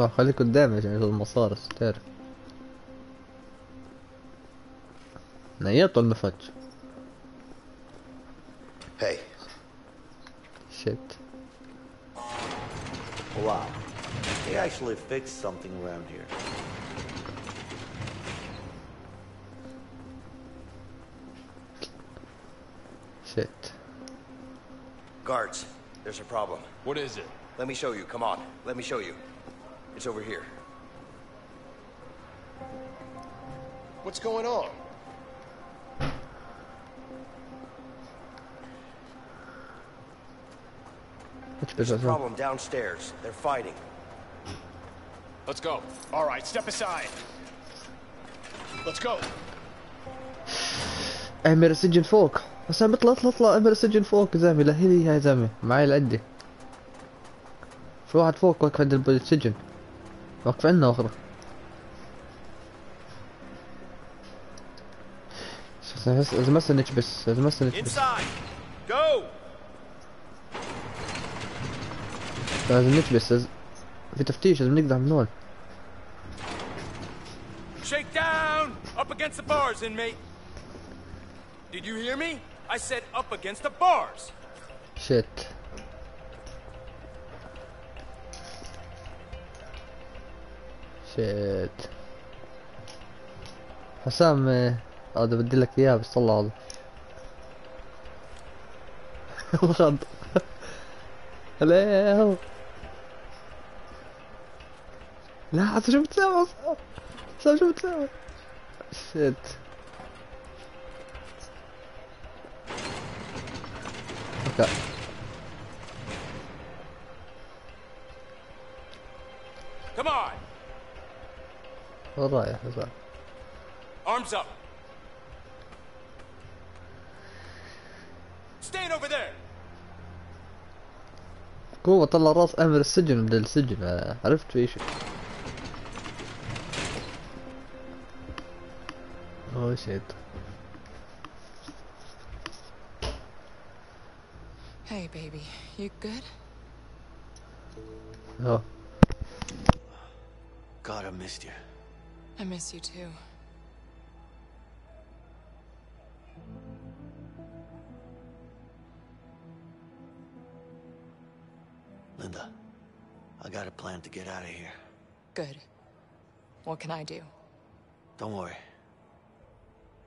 اسمع خليك قدامي عشان المصاري تعرف نيط المفج hey, شيت wow. They actually fixed something around here. شيت Guards, there's a problem. What is it? Let me show you. Come on. Let me show you. It's over here. What's going on? ايش There's a بس problem downstairs. They're fighting. Let's go. All right, step aside. Let's go. اعمل السجن فوق حسام اطلع اطلع اطلع اعمل السجن فوق يا زلمه لا هي يا زلمه معي العدة في واحد فوق واقف عند الب- السجن واقف عندنا أخرى لازم استنك بس لازم استنك بس. لازم نكبس لازم في تفتيش لازم نقدر من هون Shake down. Up against the bars, inmate. Did you hear me? I said up against the bars. شيت شيت. حسام آه، هذا بدي لك اياه بس طلع (laughs) هذا لا هو لا حتى شو بتسوي؟ حسام شو بتسوي؟ shit. Okay. Come on. وين رايح حسام Arms up. Stand over there. قوة طلع راس أمر السجن من السجن عرفت في شيء أوه شيت Hey, baby. You good? God, I missed you. I miss you too. Linda, I got a plan to get out of here. Good. What can I do? Don't worry.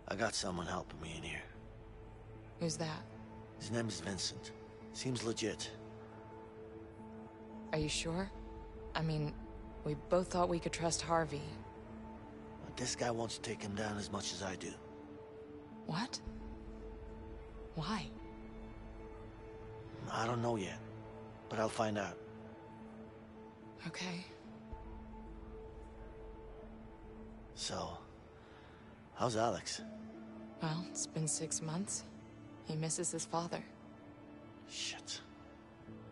I got someone helping me in here. Who's that? His name is Vincent. Seems legit. Are you sure? I mean, we both thought we could trust Harvey. But this guy wants to take him down as much as I do. What? Why? I don't know yet, but I'll find out. Okay. So, how's Alex? Well, it's been six months. He misses his father. Shit.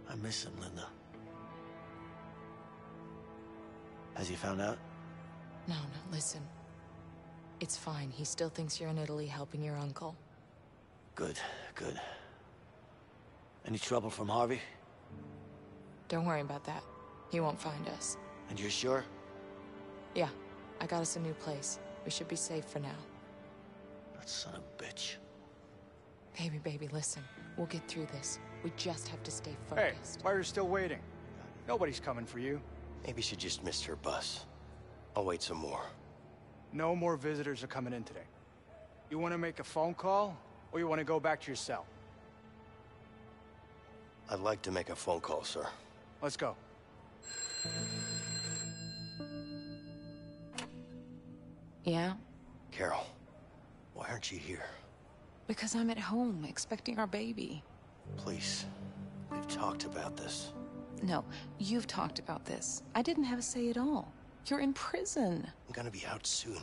I miss him, Linda. Has he found out? No, no, listen. It's fine. He still thinks you're in Italy helping your uncle. Good, good. Any trouble from Harvey? Don't worry about that. He won't find us. And you're sure? Yeah, I got us a new place. We should be safe for now. That son of a bitch. Baby, baby, listen. We'll get through this. We just have to stay Hey, focused. why are you still waiting? Nobody's coming for you. Maybe she just missed her bus. I'll wait some more. No more visitors are coming in today. You want to make a phone call, or you want to go back to your cell? I'd like to make a phone call, sir. Let's go. Yeah? Carol, why aren't you here? Because I'm at home, expecting our baby. Please, we've talked about this. No, you've talked about this. I didn't have a say at all. You're in prison. I'm gonna be out soon.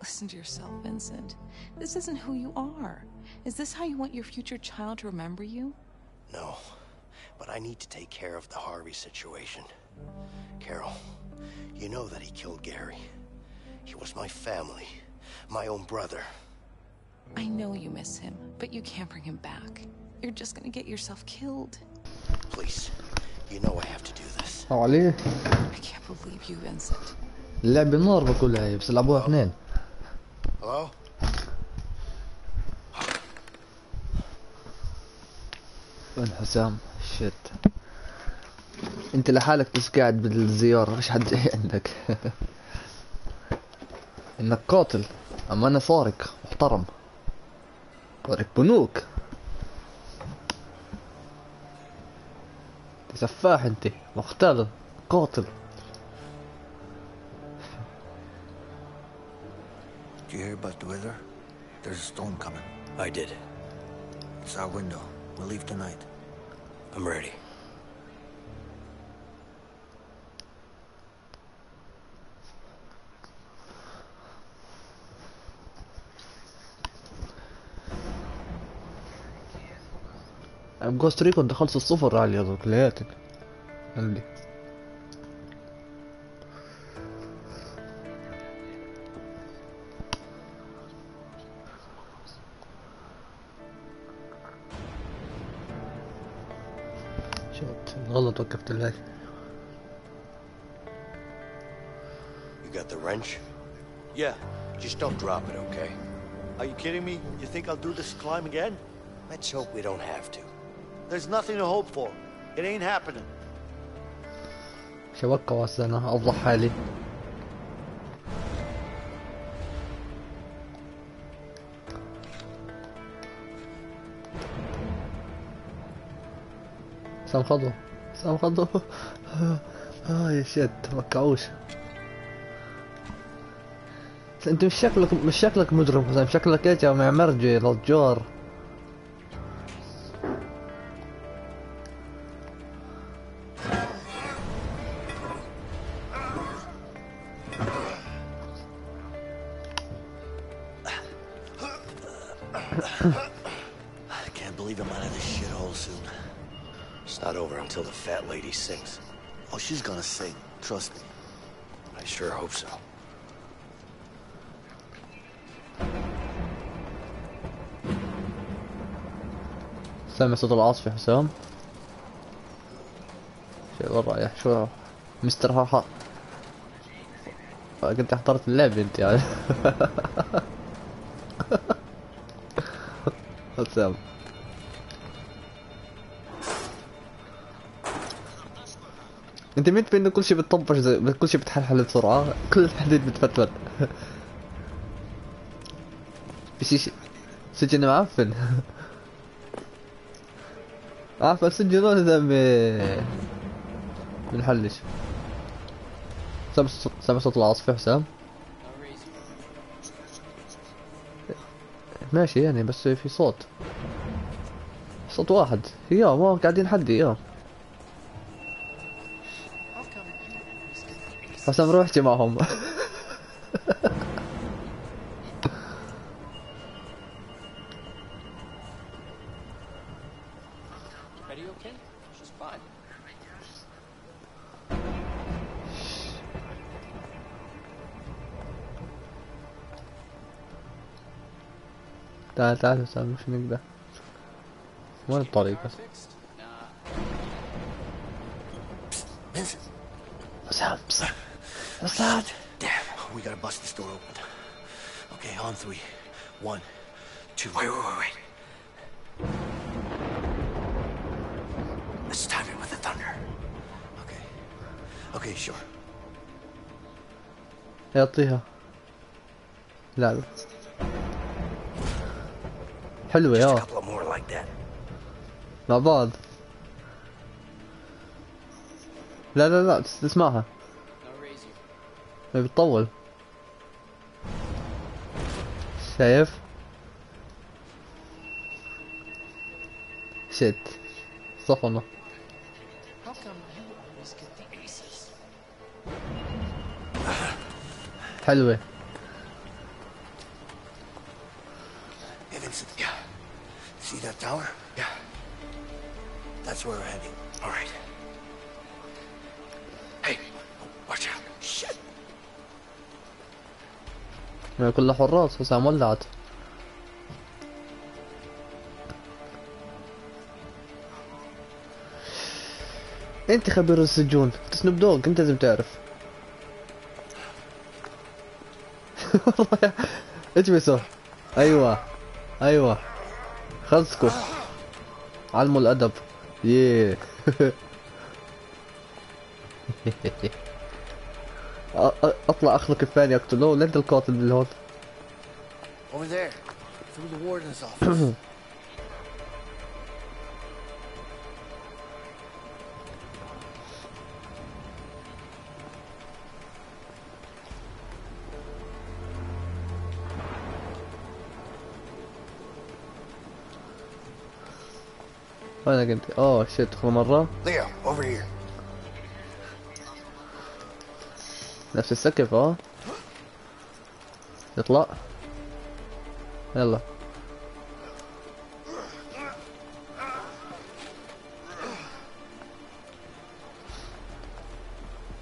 Listen to yourself, Vincent. This isn't who you are. Is this how you want your future child to remember you? No, but I need to take care of the Harvey situation. Carol, you know that he killed Gary. He was my family, my own brother. I know you miss him, but you can't bring him back. You're just gonna get yourself killed. Please, you know I have to do this. أو عليه. I can't believe you, Vincent. اللعبة نار بقولها هي بس لعبوها اثنين. Hello? وين حسام. شت أنت لحالك بس قاعد بالزيارة مش حد جاي عندك. (laughs) إنك قاتل. أما أنا سارق محترم. سارق بنوك. سفاح انت مختل قاتل Do you hear about the weather? There's a storm coming. I did. It's our window. We'll leave tonight. I'm ready. بجوست ريكون دخلت الصفر علي كلياتك عندي شت غلط وقفت اللايف You got the wrench? Yeah. Just don't drop it, okay? Are you kidding me? You think I'll do this climb again? Let's hope we don't have to. There's nothing to hope for. It ain't happening. شبكة واسنة أوضح حالي. سام خضو. سام خضو. آه يا شت توقعوش. أنت مش شكلك مش شكلك مجرم حسام. شكلك إيش يا معمرجي رجار Trust me. I sure hope so. سامع صوت العاصفة حسام شيء وين رايح شو مستر هاها كنت احضرت اللعبة انت يعني (laughs) حسام أنت في انه كل شيء بتطبش زي كل شيء بتحلحل بسرعة؟ كل الحديد بتفتفت. (laughs) شيء سجن معفن. عارف سجنون اذا بنحلش. سامع صوت العاصفة حسام. ماشي يعني بس في صوت. صوت واحد. يا ما قاعدين حدي يا. حسام روح احكي معهم. تعال تعال حسام مش نقدر وين الطريقة Vincent. حسام Damn, we gotta bust this door open. Okay, on three. One, two. Wait, wait, wait, wait. Let's time it with the thunder. Okay. Okay, sure. يعطيها لا لا حلوة Just a يا couple of more like that. مع بعض لا لا لا تس- بتطول. شايف؟ شت صفنة How هي كلها حراس حسام ولعت. أنت خبير السجون سنوب دوغ أنت لازم تعرف. (laughs) اجبسوا أيوه أيوه. خلصكوا علموا الأدب. يه أ- أ- أطلع اخذك الثاني اقتلوه لا انت القاتل بالهون Over there, through the warden's office. وينك انت؟ أوه شيت مرة Leo, over here. نفس السقف آه يطلع يلا.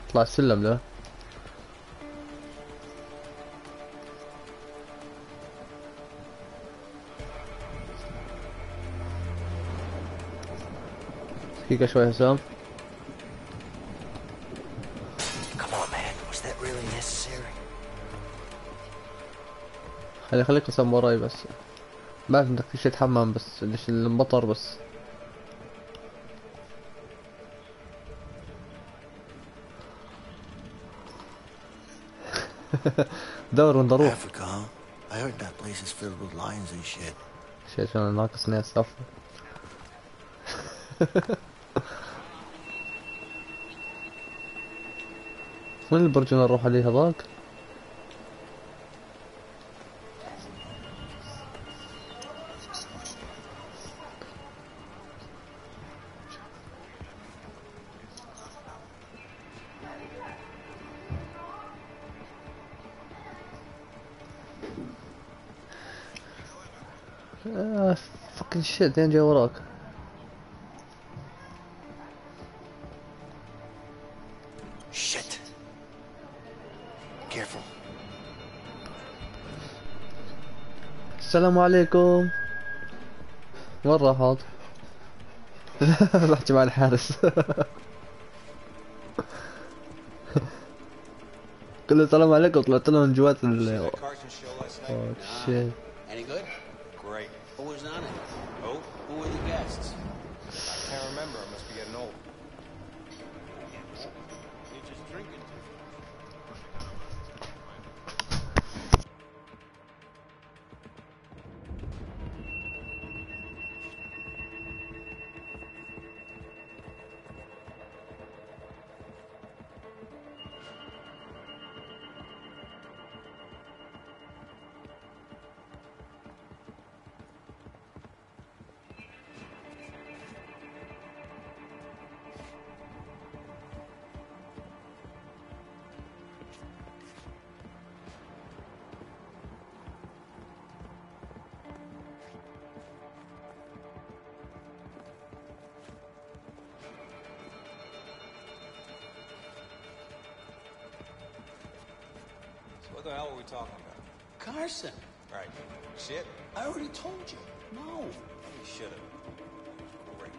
اطلع السلم ده دقيقة شوي حسام. Necessary? خلي خليك حسام وراي بس انك في شي حمام بس ليش المطر بس (laughs) دور Africa, huh? I heard that place is filled with lions and shit. شي عشان ناقص ناس صف (laughs) وين البرج اللي نروح عليه هذاك؟ شيت يعني جاي وراك Shit. Careful. السلام عليكم وين راح هذا؟ بحكي مع الحارس (laughs) قل له السلام عليكم طلعت لهم جوات ال Carson show old. The hell are we talking about? Carson, Right. Shit? I already told you. No. You should have. Great.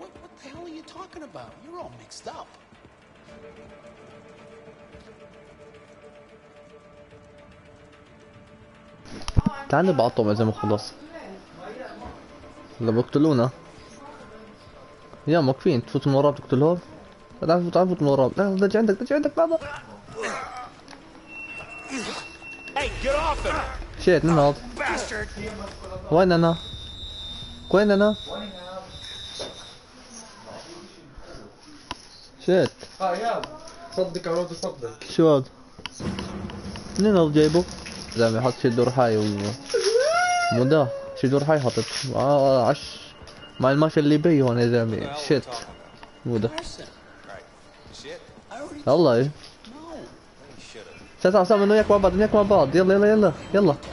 What, what the hell are you talking about? You're all mixed up. تعال نبعطهم اذا ما خلص ولا بقتلونا يا موقفين تفوت من وراه بتقتلهم تعال فوت تعال فوت من وراه لا دج عندك دج عندك بعض هذا Bastard! وين أنا وين أنا شيت آه يا صدق عود صدق شو هذا منين هذا جايبه زلمة حط شي دور حي و مو ده شي دور حي حطت آه عش مع الماشي اللي بي هون يا زلمة شيت مو ده Shit? والله You Sen tamam sen bunu yakma badını yakma bal. Yalla yalla yalla. Yalla.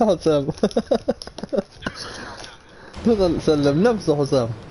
حسام. فضل سلم نفسه حسام.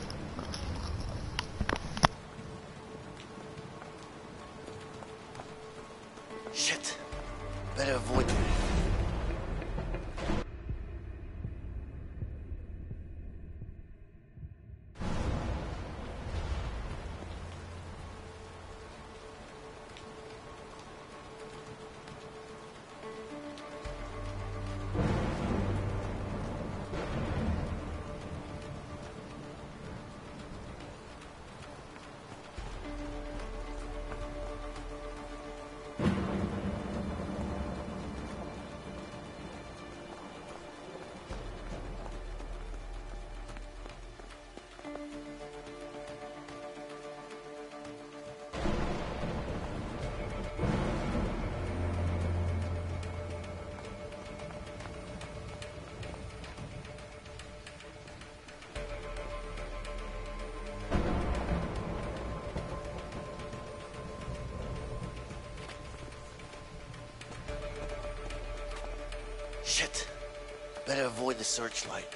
Searchlight.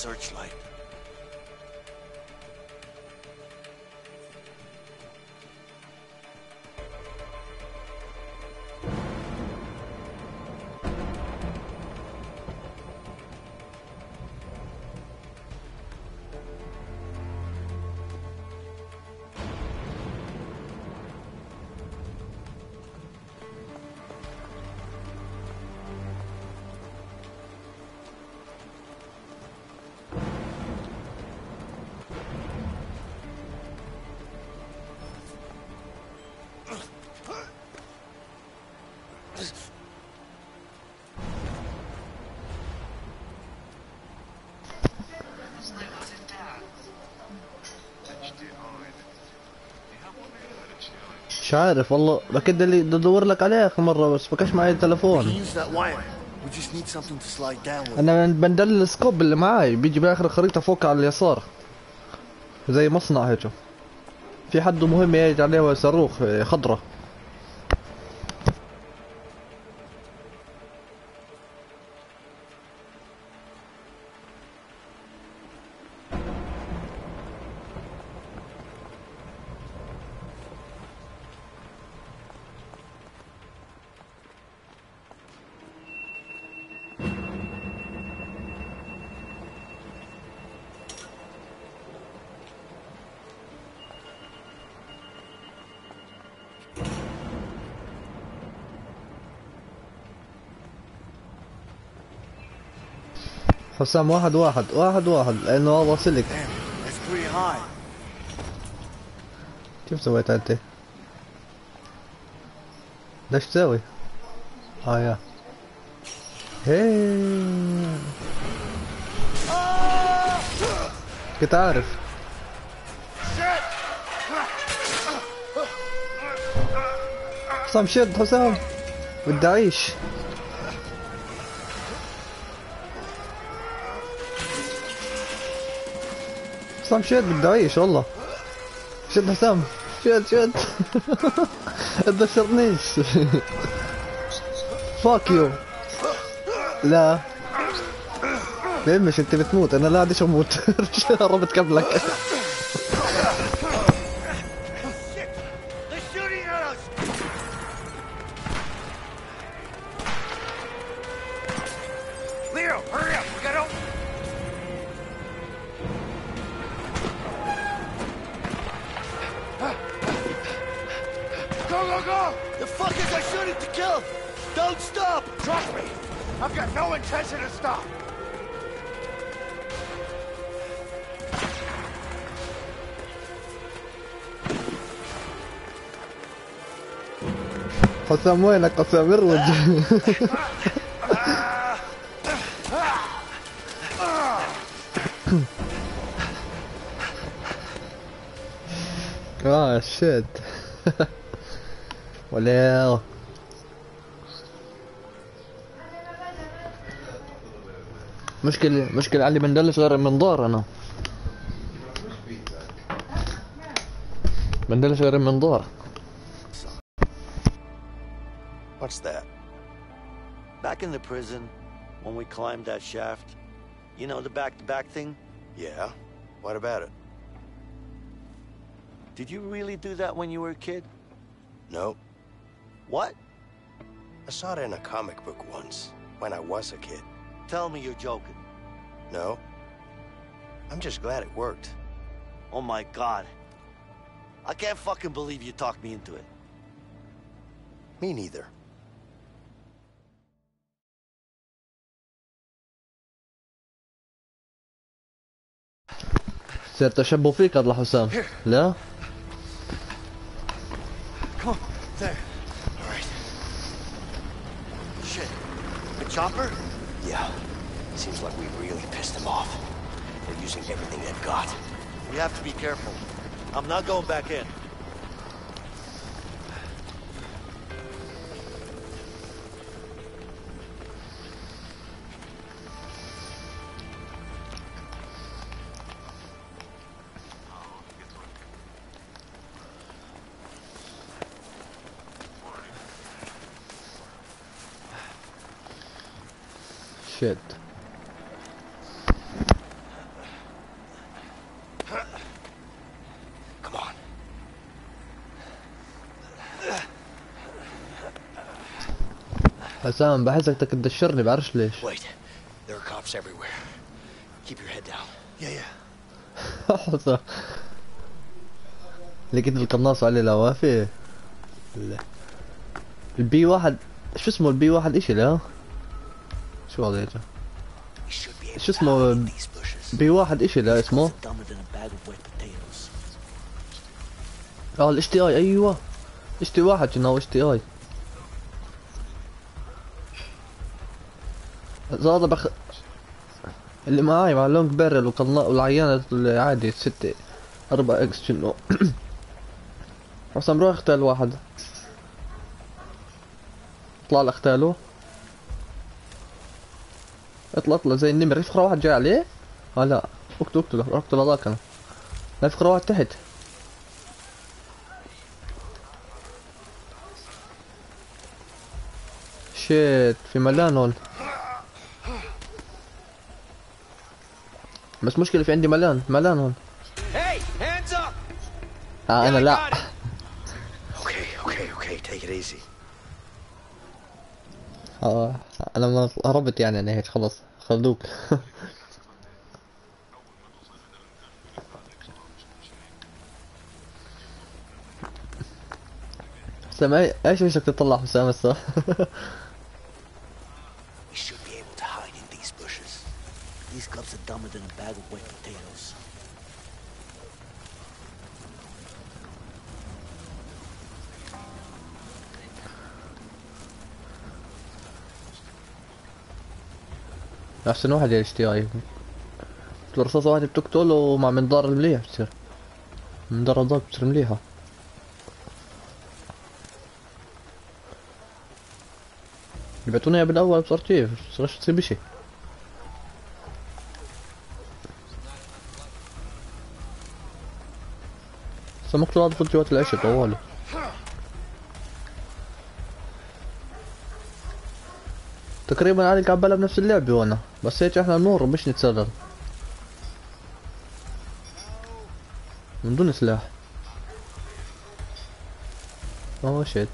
Searchlight. مش عارف والله. بكد اللي ادور لك عليه آخر مرة بس to slide down with. أنا بندل السكوب اللي معاي. بيجي بآخر الخريطة فوق على اليسار. زي مصنع هيك. في حد مهم يجي عليه صاروخ خضرة. حسام واحد واحد واحد واحد لأنه هذا سلك That's pretty high. كيف سويت أنت؟ ليش تسوي؟ آه يا. هي. كنت عارف. حسام شد حسام. بدي أعيش. حسام شد بدي اعيش والله شد حسام شد شد تذكرنيش فاك يو لا. مش أنت بتموت. أنا لا عادش أموت. (laughs) قبلك. حسام وينك حسام اروج آه شيت ولا مشكلة مشكلة علي بندلش غير المنظار أنا. بندلش غير المنظار What's that? Back in the prison, when we climbed that shaft, you know the back-to-back thing? Yeah? What about it? Did you really do that when you were a kid? No. What? I saw it in a comic book once, when I was a kid. Tell me you're joking. No. I'm just glad it worked. Oh my god. I can't fucking believe you talked me into it. Me neither. صار تشبه فيك الله حسام لا chopper? Yeah. Seems like we really pissed them off. They're using everything they've got. We have to be careful. I'm not going back in. شيت Come on. حسام بحسك بدك تدشرني بعرفش ليش Wait. There are cops everywhere. Keep your head down. Yeah, yeah. حسام لقيت القناص عليه لوافي. البي واحد شو اسمه البي واحد اشي لا شو جماعة؟ شو اسمه؟ بي واحد إشي لا اسمه. آه الاش تي آي أيوه. اش تي واحد كنا اش تي آي. هذا بخ اللي معاي مع لونج بيرل وقلنا والعيانة العادي ستة أربعة إكس شنو (clears throat) حسام روح اختال واحد. اطلع لاختاله اطلع اطلع زي النمر في فقرة واحد جاي عليه؟ آه لا. اقتل اقتل اقتل هذاك أنا. لا في فقرة واحد تحت. شيت في ملان هون. بس مشكلة في عندي ملان. ملان هون! آه أنا لا. (laughs) Okay, okay, okay. Take it easy. آه، أنا ما هربت يعني أنا هيك خلص. خذوك (laughs) حسام إيش وشك تطلع حسام هسه؟ (laughs) Dumber than a bag of wet أحسن واحد يا تي اي رصاصة واحدة بتقتل ومع منظار المليح بتصير. منظار الضوء بتصير مليحة. اللي بعتونا إياه بالأول كيف بصيرش تصير بشي. هذا فوت جوات العشب طوالي. تقريبا عليك عبالها بنفس اللعبة وأنا. بس هيك إحنا نمر مش نتسلل. من دون سلاح. اوه شيت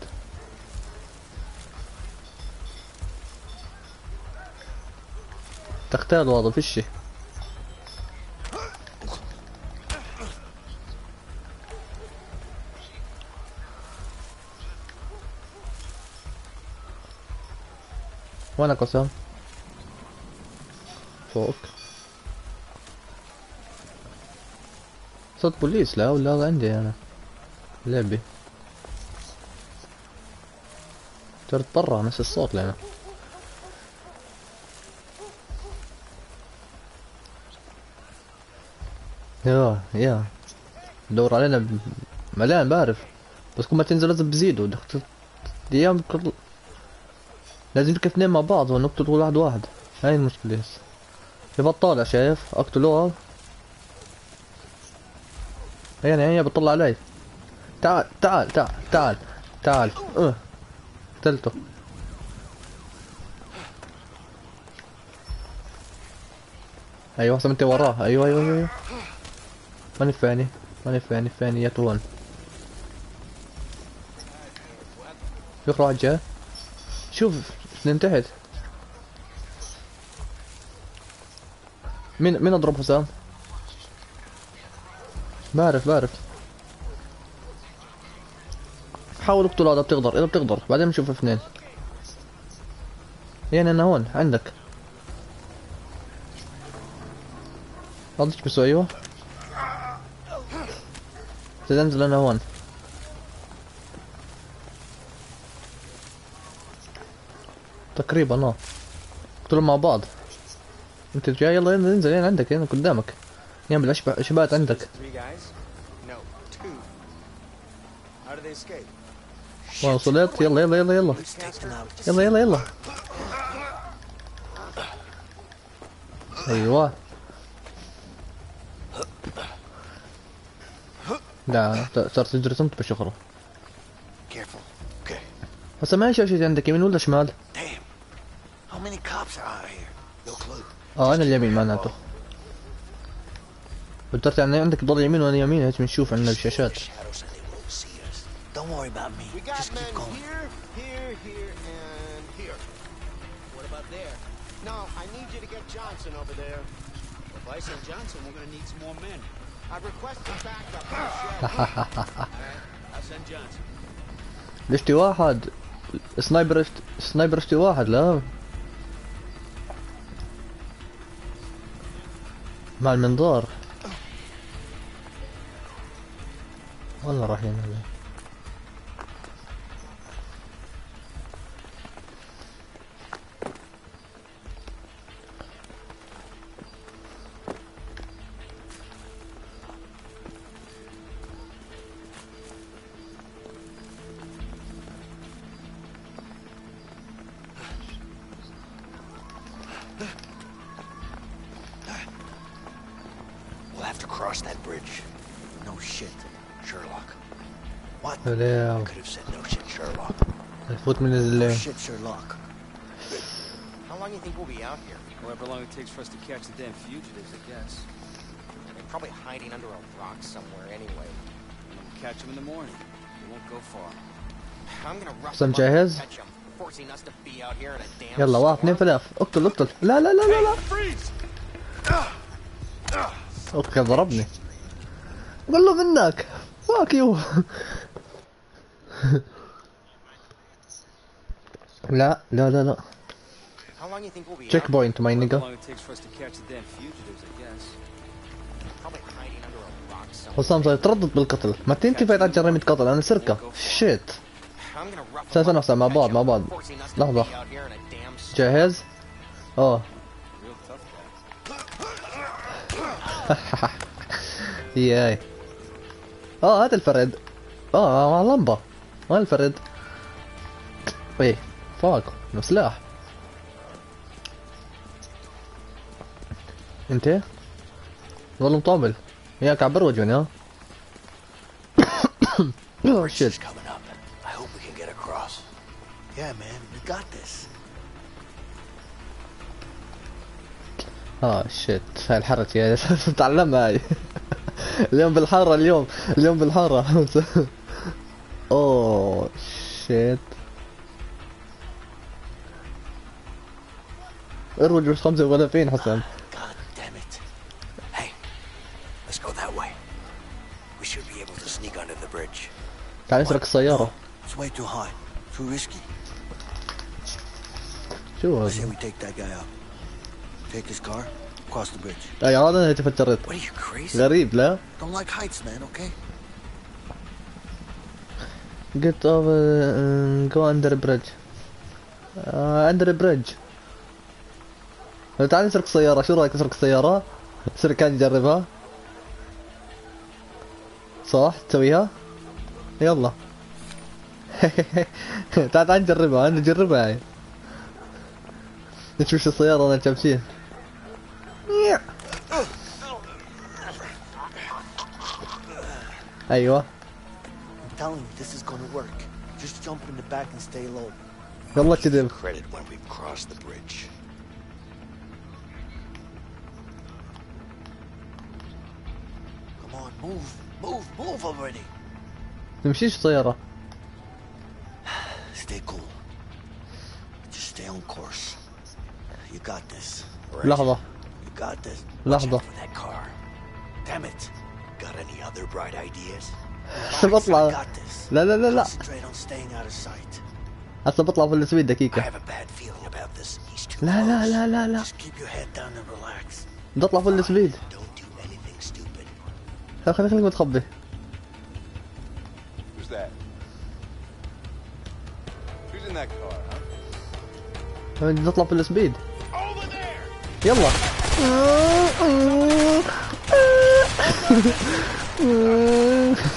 تختال واضح فيشي وأنا قسم فوق. صوت بوليس لا ولا عندي أنا. لعبي. صرت برا نفس الصوت لنا يا يا. دور علينا مليان بعرف. بس كل ما تنزل لازم بزيدوا دخلت أيام لازم لازمك اثنين مع بعض ونقتل كل واحد واحد. هاي المشكلة هسه بطالة شايف. اقتلوها يعني هي بتطلع علي. تعال تعال تعال تعال تعال. أه. قتلته. أيوه احسن انت وراه. أيوة،, أيوه أيوه أيوه ماني فاني. ماني فاني فاني. يا طوان يخرج شوف اثنين تحت. مين مين أضرب حسام؟ بعرف بعرف. حاول اقتل هذا بتقدر إذا بتقدر. بعدين بنشوف اثنين يعني أنا هون عندك. إيش بسوي أيوه. تنزل أنا هون. تقريبا آه. قتلوا مع بعض. أنت جاي يلا يلا انزل هنا عندك هنا قدامك. يعمل اشبه اشباهات عندك? وصلت يلا يلا يلا يلا. يلا يلا يلا. أيوه. لا صارت تجري Careful. Okay. هسه ما شاشة عندك يمين ولا شمال؟ آه أنا اليمين معناته. بترتي عندنا عندك ضل يمين وأنا يمين هيك بنشوف عندنا الشاشات (laughs) ليش واحد؟ sniper sniper واحد لا؟ مع المنظار. والله راح ينزل Sherlock. نفوت من ال Shit, Sherlock. How long do you think we'll be out here? However long it takes for us to catch the damn fugitives, I guess. They're probably hiding under a rock somewhere anyway. We'll catch them in the morning. They won't go far. I'm gonna حسام them جاهز؟ catch 'em, forcing us to be out here in a damn يلا واحد اثنين ثلاث اقتل اقتل لا لا لا لا لا Okay ضربني قول له منك fuck you لا لا لا لا. checkpoint my nigga حسام صار يتردد بالقتل. ما تنتي فايت على جريمة قتل. أنا سرقة. shit استنى استنى مع بعض مع بعض. لحظة. جاهز؟ آه. (laughs) ياي. آه هات الفرد آه مع لمبه وين الفرد. إيه فاك إنه سلاح أنت؟ والله مطابل ياك عبر وجهني ها اوه شيت coming up. I hope we can get across. Yeah, man, we got this. آه شيت هاي الحرة يا (laughs) تعلمها هاي. (laughs) اليوم بالحارة اليوم. اليوم بالحارة. (laughs) اوه شيت اروج بس خمسة وثلاثين حسن God damn it. Hey, let's go that way. We should be able to sneak under the bridge. تعال نسرق السيارة It's way too high. Too risky. شو I say هذا؟ we take that guy out. Take his car, cross the bridge. اي هذا انا تفكرت What are you crazy? غريب لا Don't like heights, man, okay? Get over uh, go under bridge. Uh, under bridge تعال نسرق السيارة شو رايك نسرق السيارة؟ نسرق كان نجربها صح تسويها؟ يلا تعال تعال نجربها أنا نجربها هاي نشوف شو السيارة أنا كابسين أيوه I'm telling you, this is gonna work. Just jump in the back and stay low. يلا كذب Credit when we've crossed the bridge. Come on, move, move, move already. تمشيش السيارة (sighs) Stay own course. You got this. لحظة You got this. لحظة That car. Damn it. Got any other bright ideas? (laughs) بطلع. لا لا لا لا. هسه بطلع في السويد دقيقة؟ لا لا لا لا لا. بطلع في السويد خليك خليك متخبي نطلع في السبيد يلا.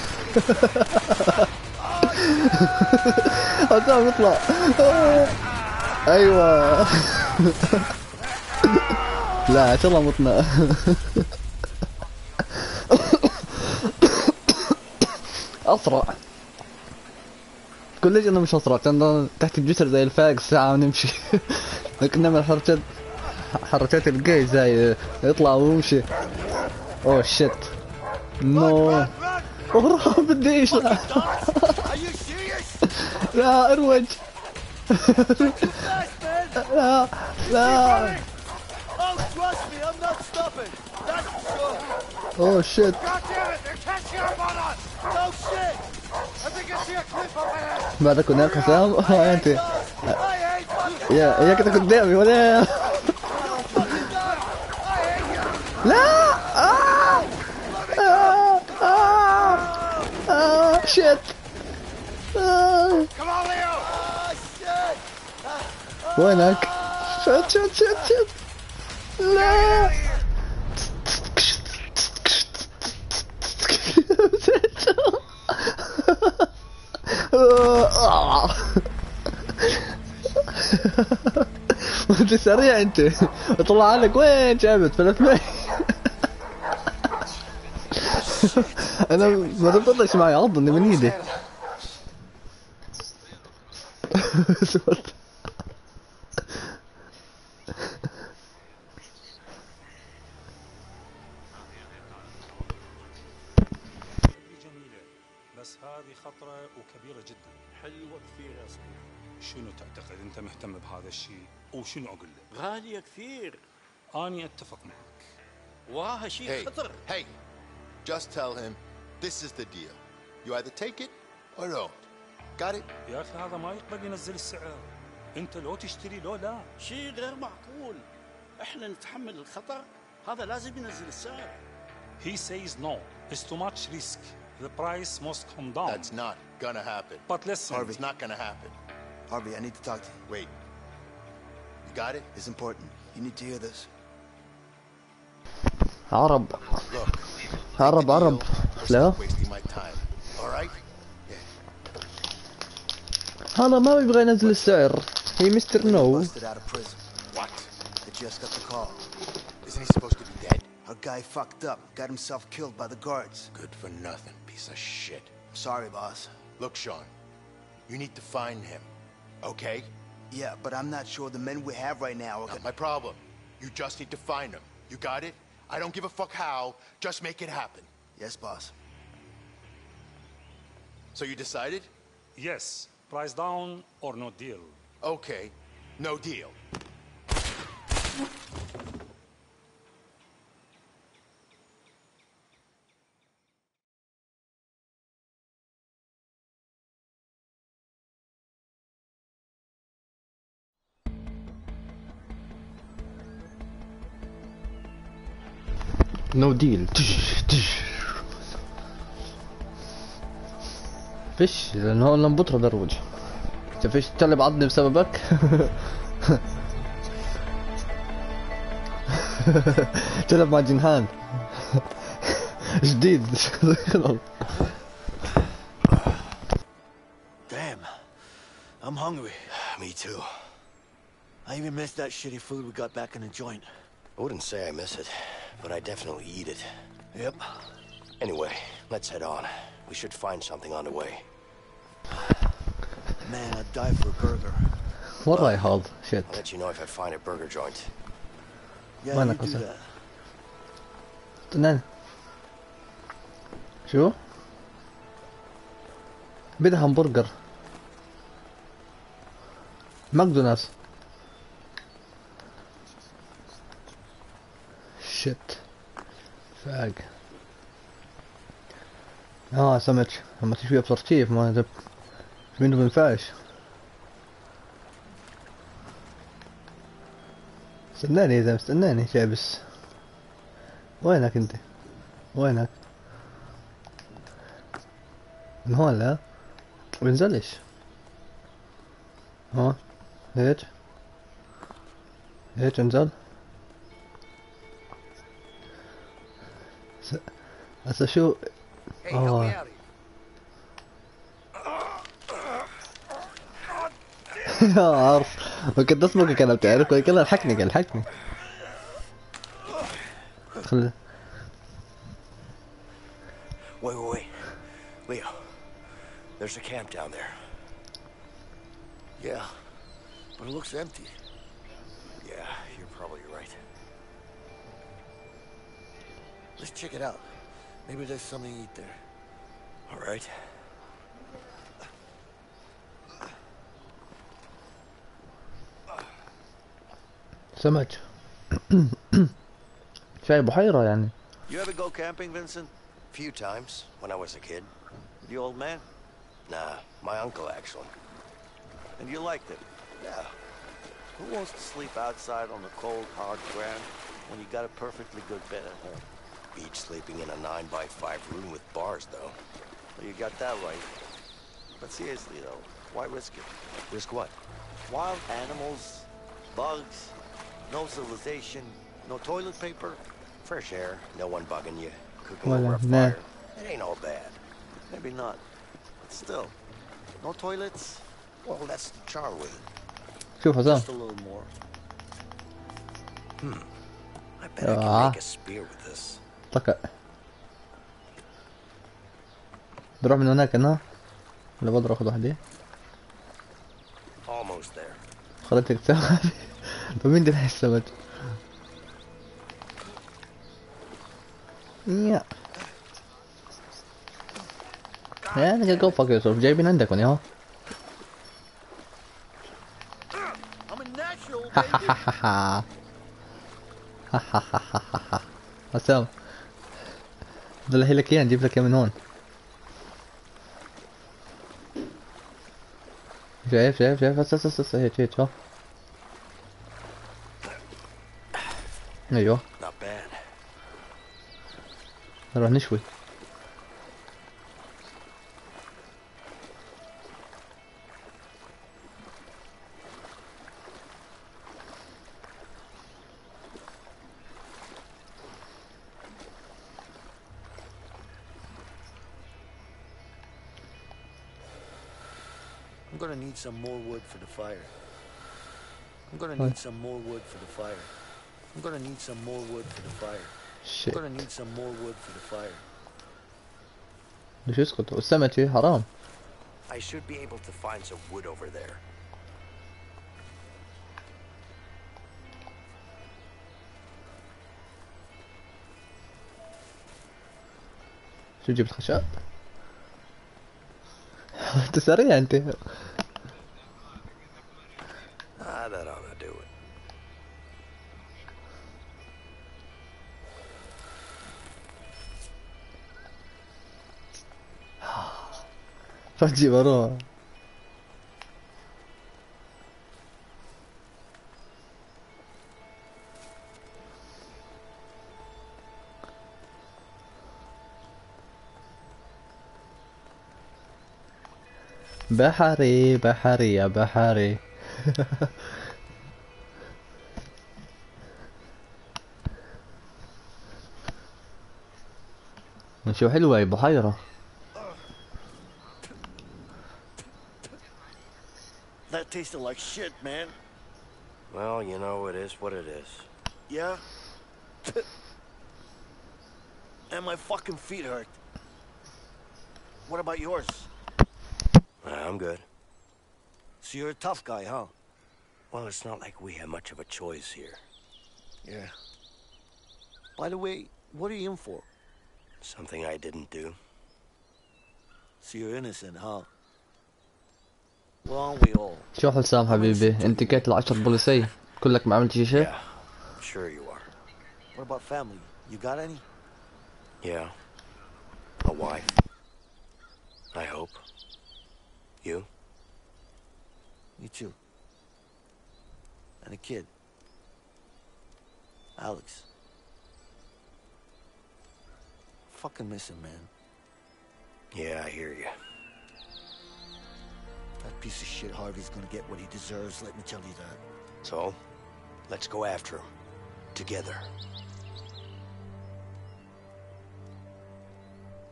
(laughs) (laughs) عشان يطلع أيوه. لا ان شاء الله متنا اسرع كل أنا مش أسرع؟ كان تحت الجسر زي الفاق ساعة ونمشي. لكن نعمل حركات حركات الجاي زي يطلع ويمشي. اوه شيت نو اهرب بديش لا اروج لا لا Oh. اوه shit. بعدك هناك حسام آه انت يا يا كده قدامي ولا لا آه آه آه shit. آه Come on, Leo. وينك؟ shit shit shit shit. لا. (laughs) آه. انت سريع انت. طلع لك وين جابت؟ 300 أنا ما تبطلش معي عضني من ايدي بس هذه خطرة وكبيرة جدا حلوة كثير يا صديقي شنو تعتقد انت مهتم بهذا الشيء وشنو أقول لك غالية كثير اني اتفق معك واه شيء خطر hey, just tell him this is the deal. You either take it or don't. Got it? يا اخي هذا ما يقبل ينزل السعر انت لو تشتري لو لا شيء غير معقول احنا نتحمل الخطر هذا لازم ينزل السعر He says no. It's too much risk. The price must come down. That's not gonna happen. But listen. It's not gonna happen. Harvey, I need to talk to you. Wait. You got it? It's important. You need to hear this. عرب عرب عرب لا Wasting my time. All right? هذا ما يبغى ينزل السعر هي مستر نو Busted out of prison. What? I just got the call. Isn't he supposed to be dead? A guy fucked up, got himself killed by the guards. Good for nothing, piece of shit. Sorry, boss. Look, Sean, you need to find him, okay? Yeah, but I'm not sure the men we have right now are Not my problem. You just need to find him. You got it? I don't give a fuck how. Just make it happen. Yes, boss. So you decided? Yes. Price down or no deal. Okay. No deal. نو ديل فيش لان هو لم بطرد الروج انت فيش تلعب عضني بسببك تلعب مع جنهان جديد Damn. I'm hungry. (sighs) Me too. I even missed that shitty food we got back in the joint. I wouldn't say I miss it, but I definitely eat it. Yep. Anyway, let's head on. We should find something on the way. Man, I'd die for a burger. وين رايح هذا شيت I'll let you know if I find a burger joint. Yeah, Why you not, do Jose? that. تنان شو بدها همبرجر ماكدونالدز شت فاق آه سمك لما تشوي ابصر كيف ما دب منه بنفعش استناني اذا استناني شابس وينك انت وينك من هون لا بنزلش ها هيك هيك انزل هسه شو اه (laughs) يا عارف وكنت اسمك انا بتعرف كله الحقني الحقني خل Wait, wait, wait. Leo, there's a camp down there. Yeah, but it looks empty. Yeah, you're probably right. Let's check it out. Maybe there's something to eat there. All right. سمك (coughs) شاي بحيرة يعني You ever go camping, Vincent? Few times when I was a kid. The old man? Nah, my uncle actually. And you liked it? Yeah. Who wants to sleep outside on the cold, hard ground when you got a perfectly good bed at home? beach sleeping in a 9x5 room with bars, though. Well, you got that right. But seriously, though, why risk it? Risk what? Wild animals, bugs, no civilization, no toilet paper, fresh air, no one bugging you, cooking well, over a uh, fire. It ain't all bad. Maybe not. But still, no toilets? Well, that's the charm with it. Sure, Just a little more. Hmm. I bet. I can ah. make a spear with this. طقع بروح من هناك أنا ولا بقدر اخذ وحدي there. خليتك تسوي طب مين ده السمك يا. يا أنا جو فاك يوسف. جايبين عندك وني ها I'm a natural, (laughs) (laughs) حسام ده اللي لك اياه نجيب لك من هون؟ شايف شايف شايف؟ هسه هسه هسه هيك هيك أيوه. نروح نشوي. need some more wood for the fire. I'm gonna What? need some more wood for the fire. I'm gonna need some more wood for the fire. Shit. I'm gonna need some more wood for the fire. ليش يسكت والسمك شي حرام I should be able to find some wood over there. شو جبت خشب انت سريع انت Ah, that ought to do it. (sighs) جيبها روح بحري بحري يا بحري شو حلوة هي بحيرة That tasted like shit, man. Well, you know, it is what it is. Yeah? (laughs) and my fucking feet hurt. What about yours? I'm good. So you're a tough guy, huh? Well, it's not like we have much of a choice here. Yeah. By the way, what are you in for? Something I didn't do. So you're innocent, huh? Well, aren't we all? شو حسام حبيبي انت كيت العشر بوليسي كلك ما عملت شي شيء I'm sure you are. What about family? You got any? Yeah. A wife. I hope. You? Me too. And a kid. Alex. Fucking miss him, man. Yeah, I hear you. That piece of shit Harvey's gonna get what he deserves, let me tell you that. So, let's go after him. Together.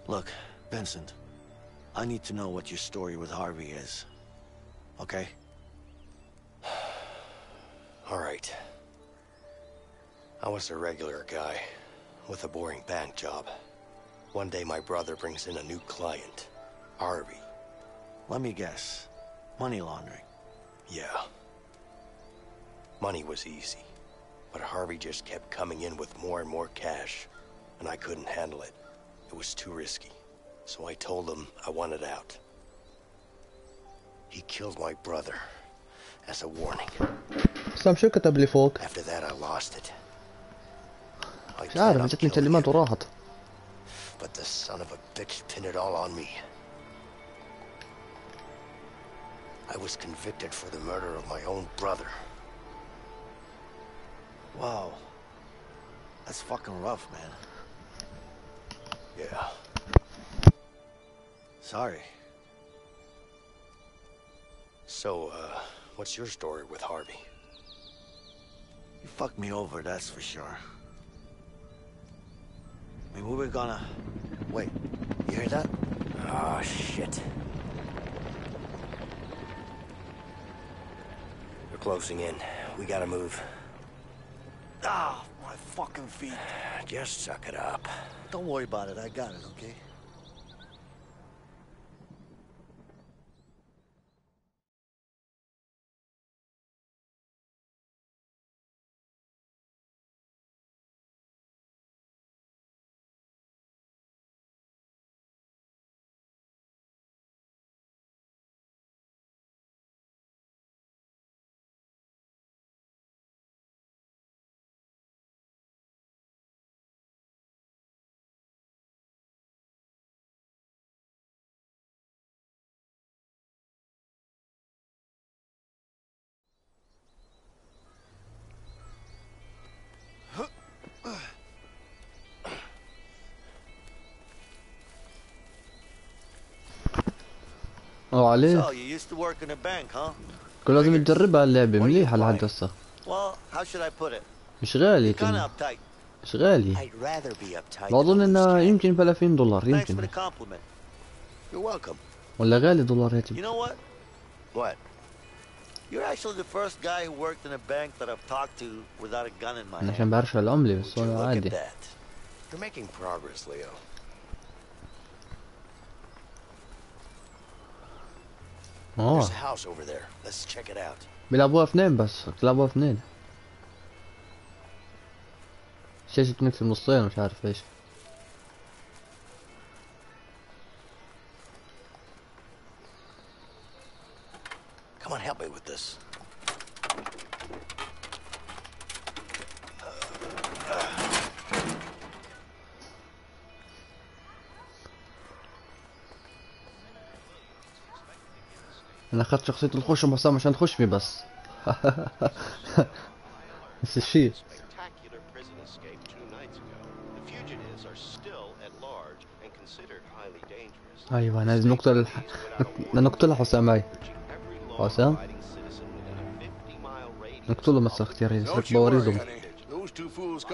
Look, Vincent. I need to know what your story with Harvey is. Okay? All right. I was a regular guy with a boring bank job. One day my brother brings in a new client, Harvey. Let me guess. Money laundering. Yeah. Money was easy, but Harvey just kept coming in with more and more cash, and I couldn't handle it. It was too risky. So I told him I wanted out. He killed my brother as a warning. سام شو كتب لي فوق؟ After that I lost it. I مش عارف planned on جتني killing كلمات وراحت But the son of a bitch pinned it all on me. I was convicted for the murder of my own brother. Wow. That's fucking rough, man. Yeah. Sorry. So, uh, what's your story with Harvey? You fucked me over, that's for sure. I mean, we were gonna... Wait, you hear that? Oh, shit. They're closing in. We gotta move. Ah, my fucking feet. Just suck it up. Don't worry about it, I got it, okay? Bank, huh? كل لازم تجربها اللعبة مليحة لحد هسه? مش غالي uptight. مش غالي. بظن انها يمكن ب 2000 دولار يمكن. ولا غالي دولار? What? You're actually the first guy who worked in a bank that I've talked to without a gun in my hand. عشان بعرفش العملة بس هو عادي? You're making progress, Leo. اه There's a house over there. Let's check it out. بيلعبوها اثنين بس بتلعبوها اثنين شاشة نكسب نصين مش عارف ايش Come on, help me with this. أنا أخذت شخصية الخش ومصام عشان تخش بي بس. (laughs) بس الشيء أيوه أنا لازم نقتل (laughs) نقتل حسام أي. حسام؟ نقتله مثلا اختيار يسرق بوريزهم Those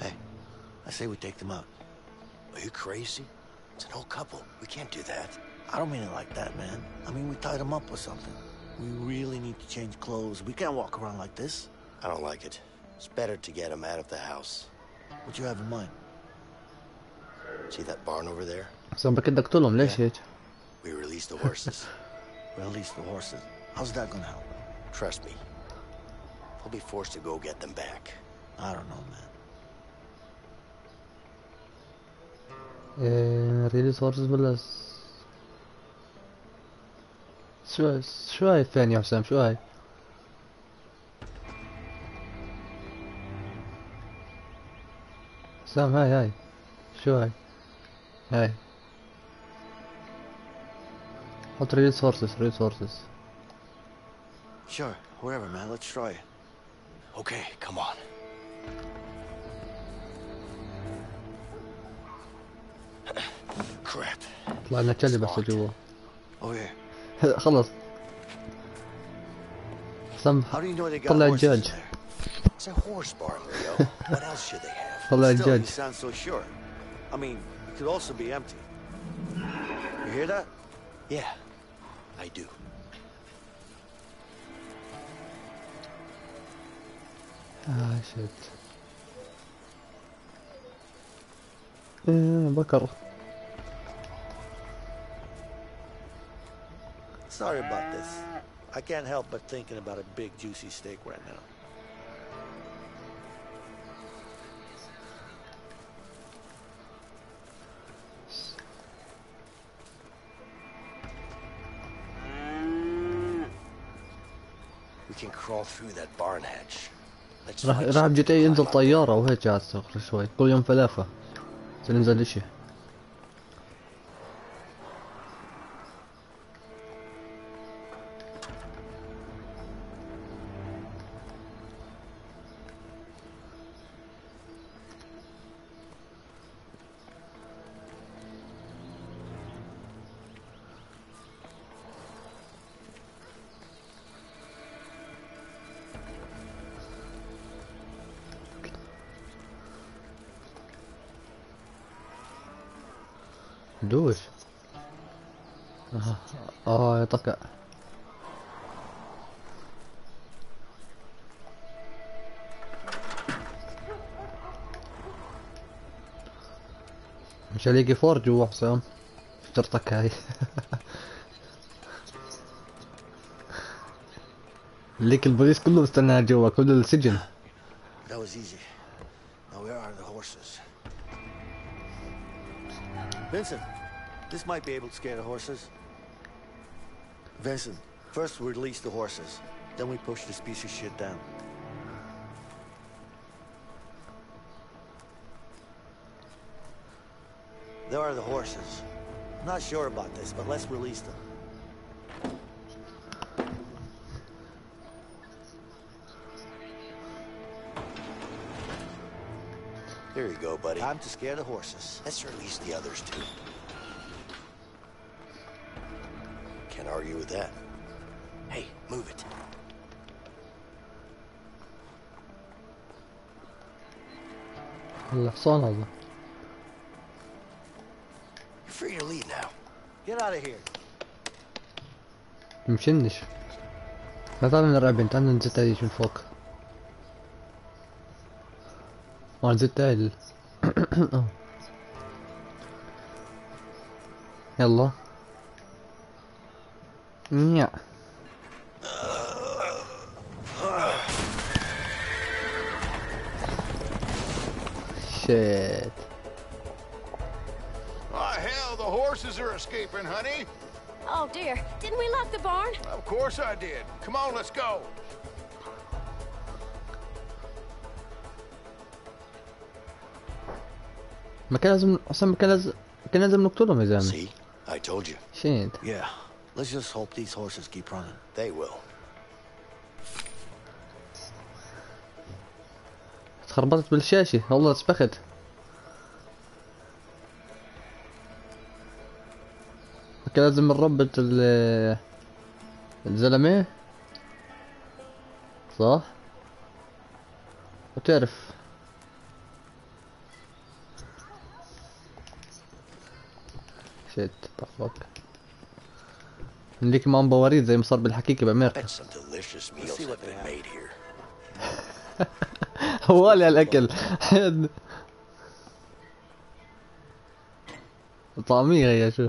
Hey, I say we take them out. Are you crazy? It's an old couple. We can't do that. I don't mean it like that, man. I mean, we tied them up or something. We really need to change clothes. We can't walk around like this. I don't like it. It's better to get them out of the house. What you have in mind? See that barn over there? حسام بدك تقتلهم ليش هيك؟ We release the horses. (laughs) Release the horses. How's that gonna help? Trust me. We'll be forced to go get them back. I don't know, man. uh, release ورزبل بلس شو شو هاي الثانية حسام شو هاي حسام هاي هاي شو هاي هاي حط resources resources Sure, wherever man, let's try it. Okay, come on. Horse barn, Leo. what else should they have? طلع Still, you الدجاج sound so sure. I mean, it could also be empty. You hear that? Yeah, I do. آه شت إيه بكر Sorry about this. I can't help but thinking about a big juicy steak right now. We can crawl through that barn hatch. Let's راح find راح some- بجي تي ينزل طيارة وهيك قاعد استغفر شوي كل يوم ثلاثة تنزل اشي دوش آه آه يا طكع مش الاقي فور جوا حسام شرطك هاي. (laughs) ليك البوليس كله مستناها جوا كل السجن. That was easy. Vincent, this might be able to scare the horses. Vincent, first we release the horses, then we push this piece of shit down. There are the horses. I'm Not sure about this, but let's release them. Here you go, buddy. Time to scare the horses. Let's release the others too. Can't argue with that. Hey, move it. الحصان هذا You're free to leave now. Get out of here. مشنش لا تعال نلعب انت انا نزلت عليه من فوق Why's it dead? (coughs) oh. Hello? Yeah. Shit. Oh hell, the horses are escaping, honey. Oh, dear. Didn't we lock the barn? Of course I did. Come on, let's go. ما كان لازم أصلا ما كان لازم كان لازم نقتلهم يا زلمه See? I told you. شيت Yeah, let's just hope these horses keep running. They will. تخربطت بالشاشة والله سبخت كان لازم نربط ال الزلمة صح وتعرف شيت فك نليك معهم بواريد زي ما صار بالحقيقة بأمريكا Bet some delicious meals have been made here. هوالي الأكل طعمية يا شو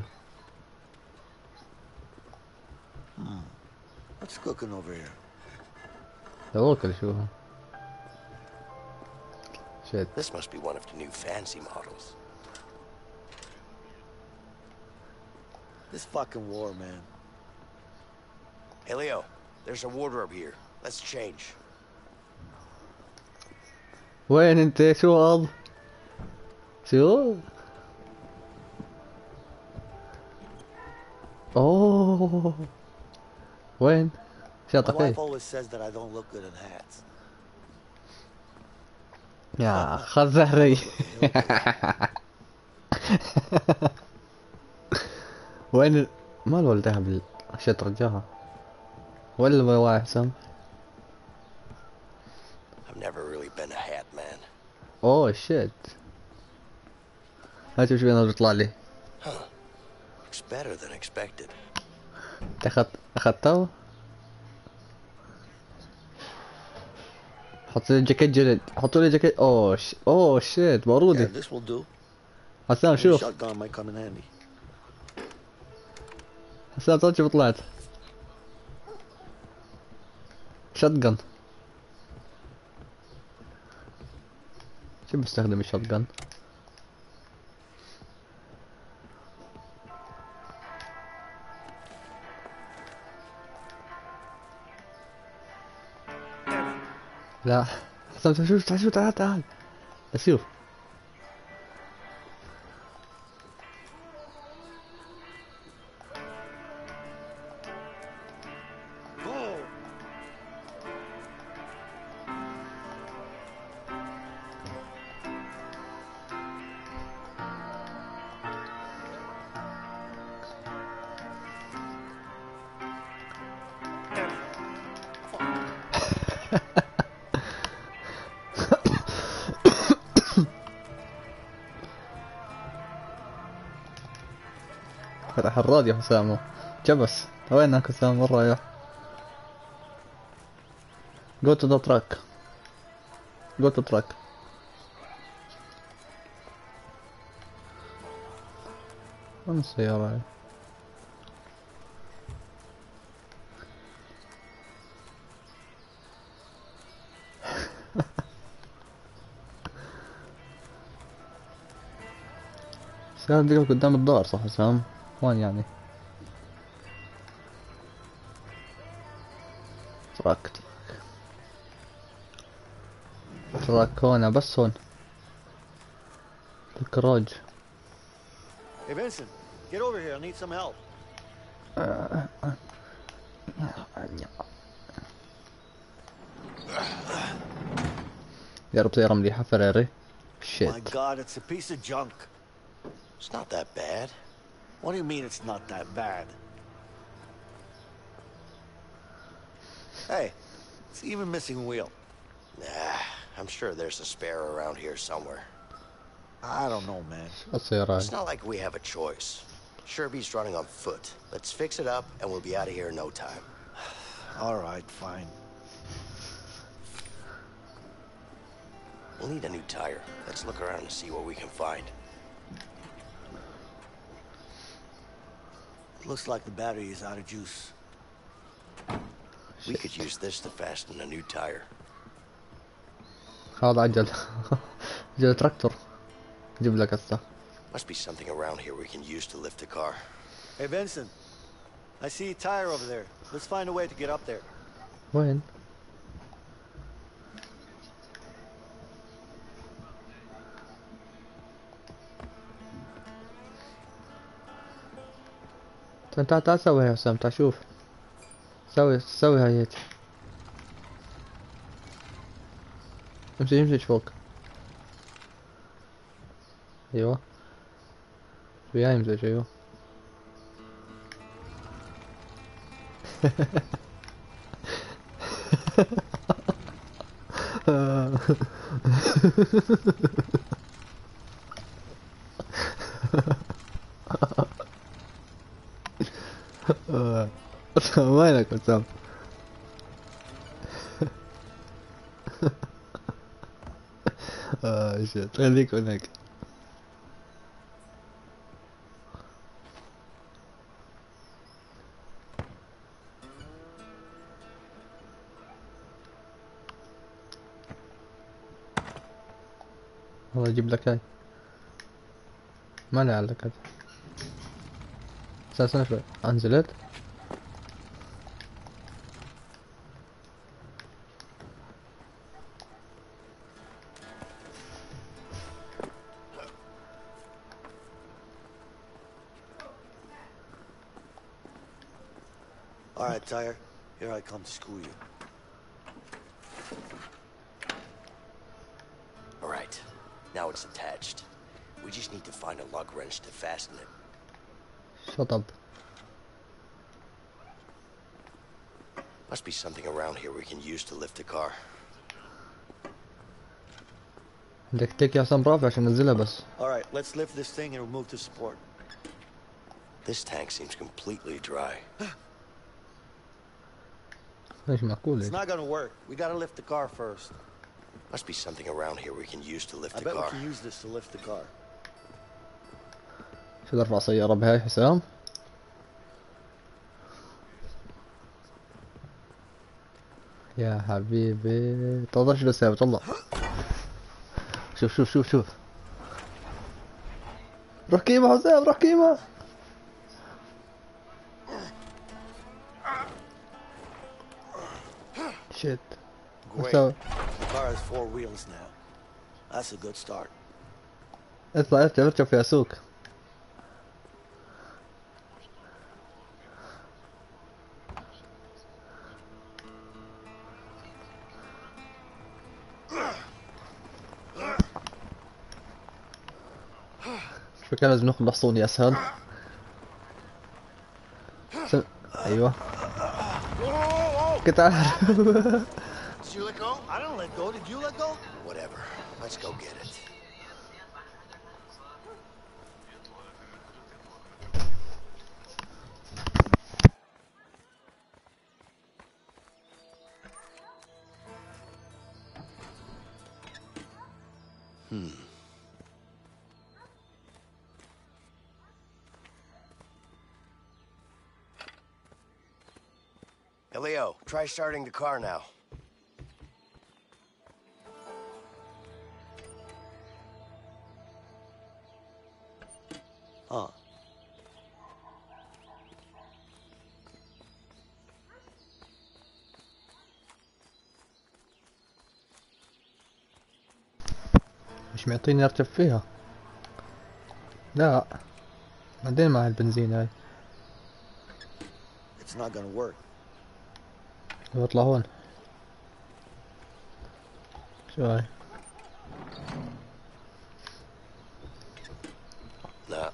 What's cooking over here? اوكل شو شيت This must be one of the new fancy models. This fucking war, man. Hey, Leo, there's a wardrobe here. Let's change. وين انت شو هذا شو اوه وين My شاطك wife ايه always says that I don't look good in hats. يا خذ زهري (laughs) (laughs) وين ال... ما الولدها بالشط رجاها وين الواعي حسام؟ I've never really been a hat man. أوه شيت هات شوف وين بيطلع لي Looks better than expected. اخذته حط لي جاكيت جلد. حطوا لي جاكيت أوه ش... أوه شيت بارودي. حسام شوف. حسام طلعت شوف طلعت شotgun شو بستخدم الشotgun لا تعال شوف تعال شوف تعال تعال أشوف فتح الراديو حسام جبس وينك حسام وين رايح؟ Go to the truck. Go to truck. وين السيارة؟ (laughs) هاي السيارة دقيقة قدام الدار صح حسام وين يعني تراك تراك هنا بس هون الكراج Hey, Vincent, get over here. I need some help. يا رب سيارة مليحة فراري My شيت God, it's a piece of junk. It's not that bad. What do you mean it's not that bad? Hey, it's even missing a wheel. Nah, I'm sure there's a spare around here somewhere. I don't know, man. That's all right. It's not like we have a choice. Sherby's running on foot. Let's fix it up and we'll be out of here in no time. (sighs) all right, fine. We'll need a new tire. Let's look around and see what we can find. Looks like the battery is out of juice. We could use this to fasten a new tire. هذا عجل عجل تراكتور جيب لك هسه Must be something around here we can use to lift the car. Hey, Vincent. I see a tire over there. Let's find a way to get up there. وين تعال تعال تعال سوي يا حسام تعال شوف سوي سوي هاي هيك امشي امشي فوق ايوه وياي امزج ايوه (laughs) وينك وسام (laughs) آه شيت خليك هناك. والله أجيب لك هاي. ما لعلك هذا. أساسا شوي. أنزلت؟ come school you. All right, now it's attached. We just need to find a lug wrench to fasten it. Shut up. Must be something around here we can use to lift the car. Dek tek yapsam bravo şimdi zile bas. All right, let's lift this thing and remove the support. This tank seems completely dry. (gasps) مش معقول It's not gonna work. We gotta lift the car first. Must be something around here we can use to lift I the bet we car. can use this to lift the car. شو ارفع سيارة بهاي حسام يا حبيبي تفضل شو بس طلع شوف شوف شوف شوف روح كيما حسام روح كيما Great. So- The car has four wheels now. That's a good start. اطلع اركب اركب في اسوق شو كان لازم ناخذ لحصوني اسهل س... ايوه كنت عارف Let's go get it. Hmm. Elio, try starting the car now. معطيني اركب فيها لا بعدين مع البنزين هاي It's not gonna work. بطلع هون شو هاي Nah.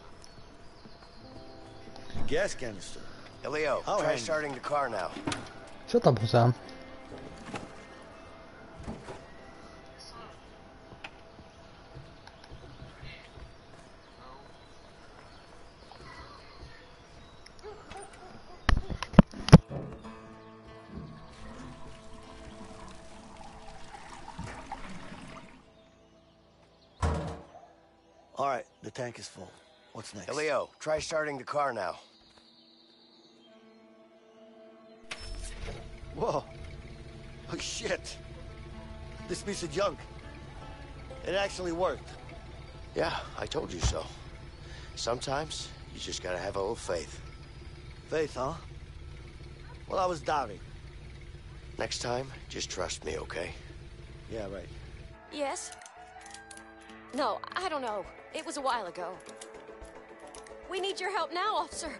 Gas canister. Elio, Oh, try starting the car now. شو طب حسام tank is full. What's next? Leo? try starting the car now. Whoa. Oh, shit. This piece of junk. It actually worked. Yeah, I told you so. Sometimes you just gotta have a little faith. Faith, huh? Well, I was doubting. Next time, just trust me, okay? Yeah, right. Yes? No, I don't know. It was a while ago. We need your help now, officer.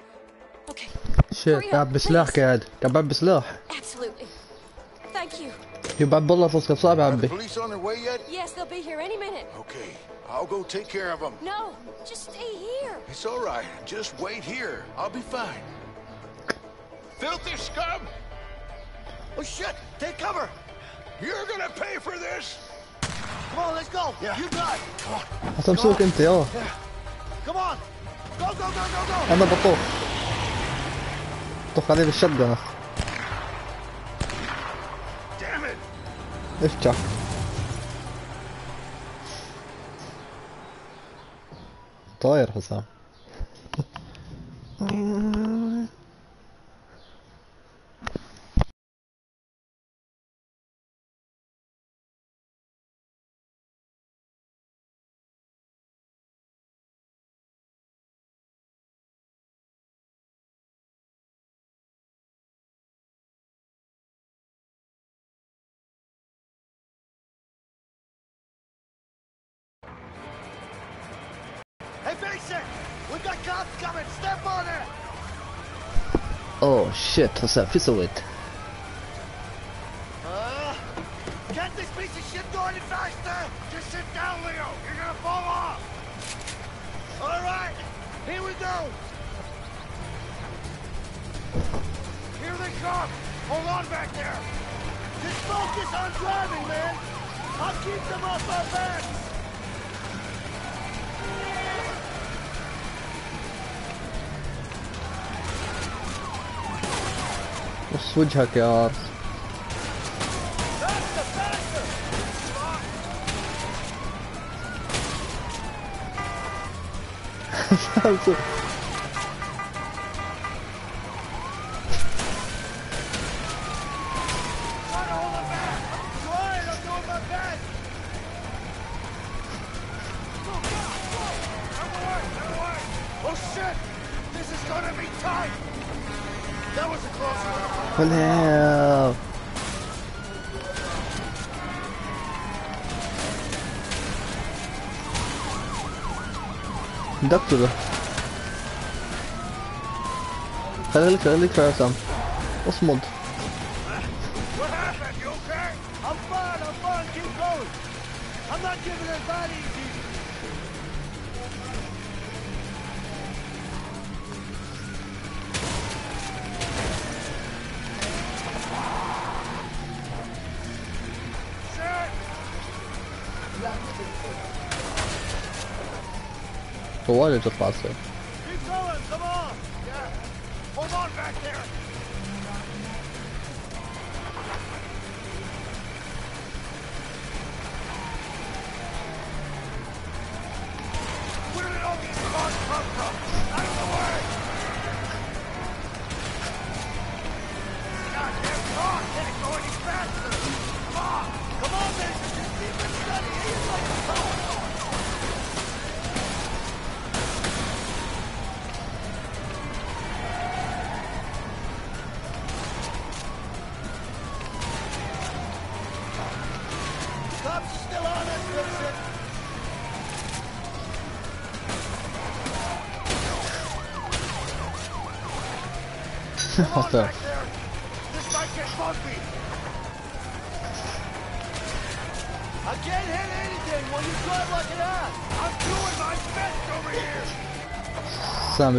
Okay, شيت قاعد بسلاح قاعد قاعد بعبي سلاح absolutely. Thank you. هي بعد بالله تصل صعب Are the عبي police on their way yet? Yes, they'll be here any minute. Okay, I'll go take care of them. No, just stay here. It's all right. Just wait here. I'll be fine. Filthy scum! Oh, shit! Take cover! You're gonna pay for this! سوق انت آه Come on! Go, go, go, go, go! أنا بطوح طخ عليه Damn it! افتح طاير حسام Oh shit, what's up, fizzle with? Uh, get this piece of shit going any faster! Just sit down, Leo! You're gonna fall off! Alright, here we go! Here they come! Hold on back there! Just focus on driving, man! I'll keep them off my back. switch off. That's for now. Duck to the. Karalı karalı kararsam. Osmod. It's a warst.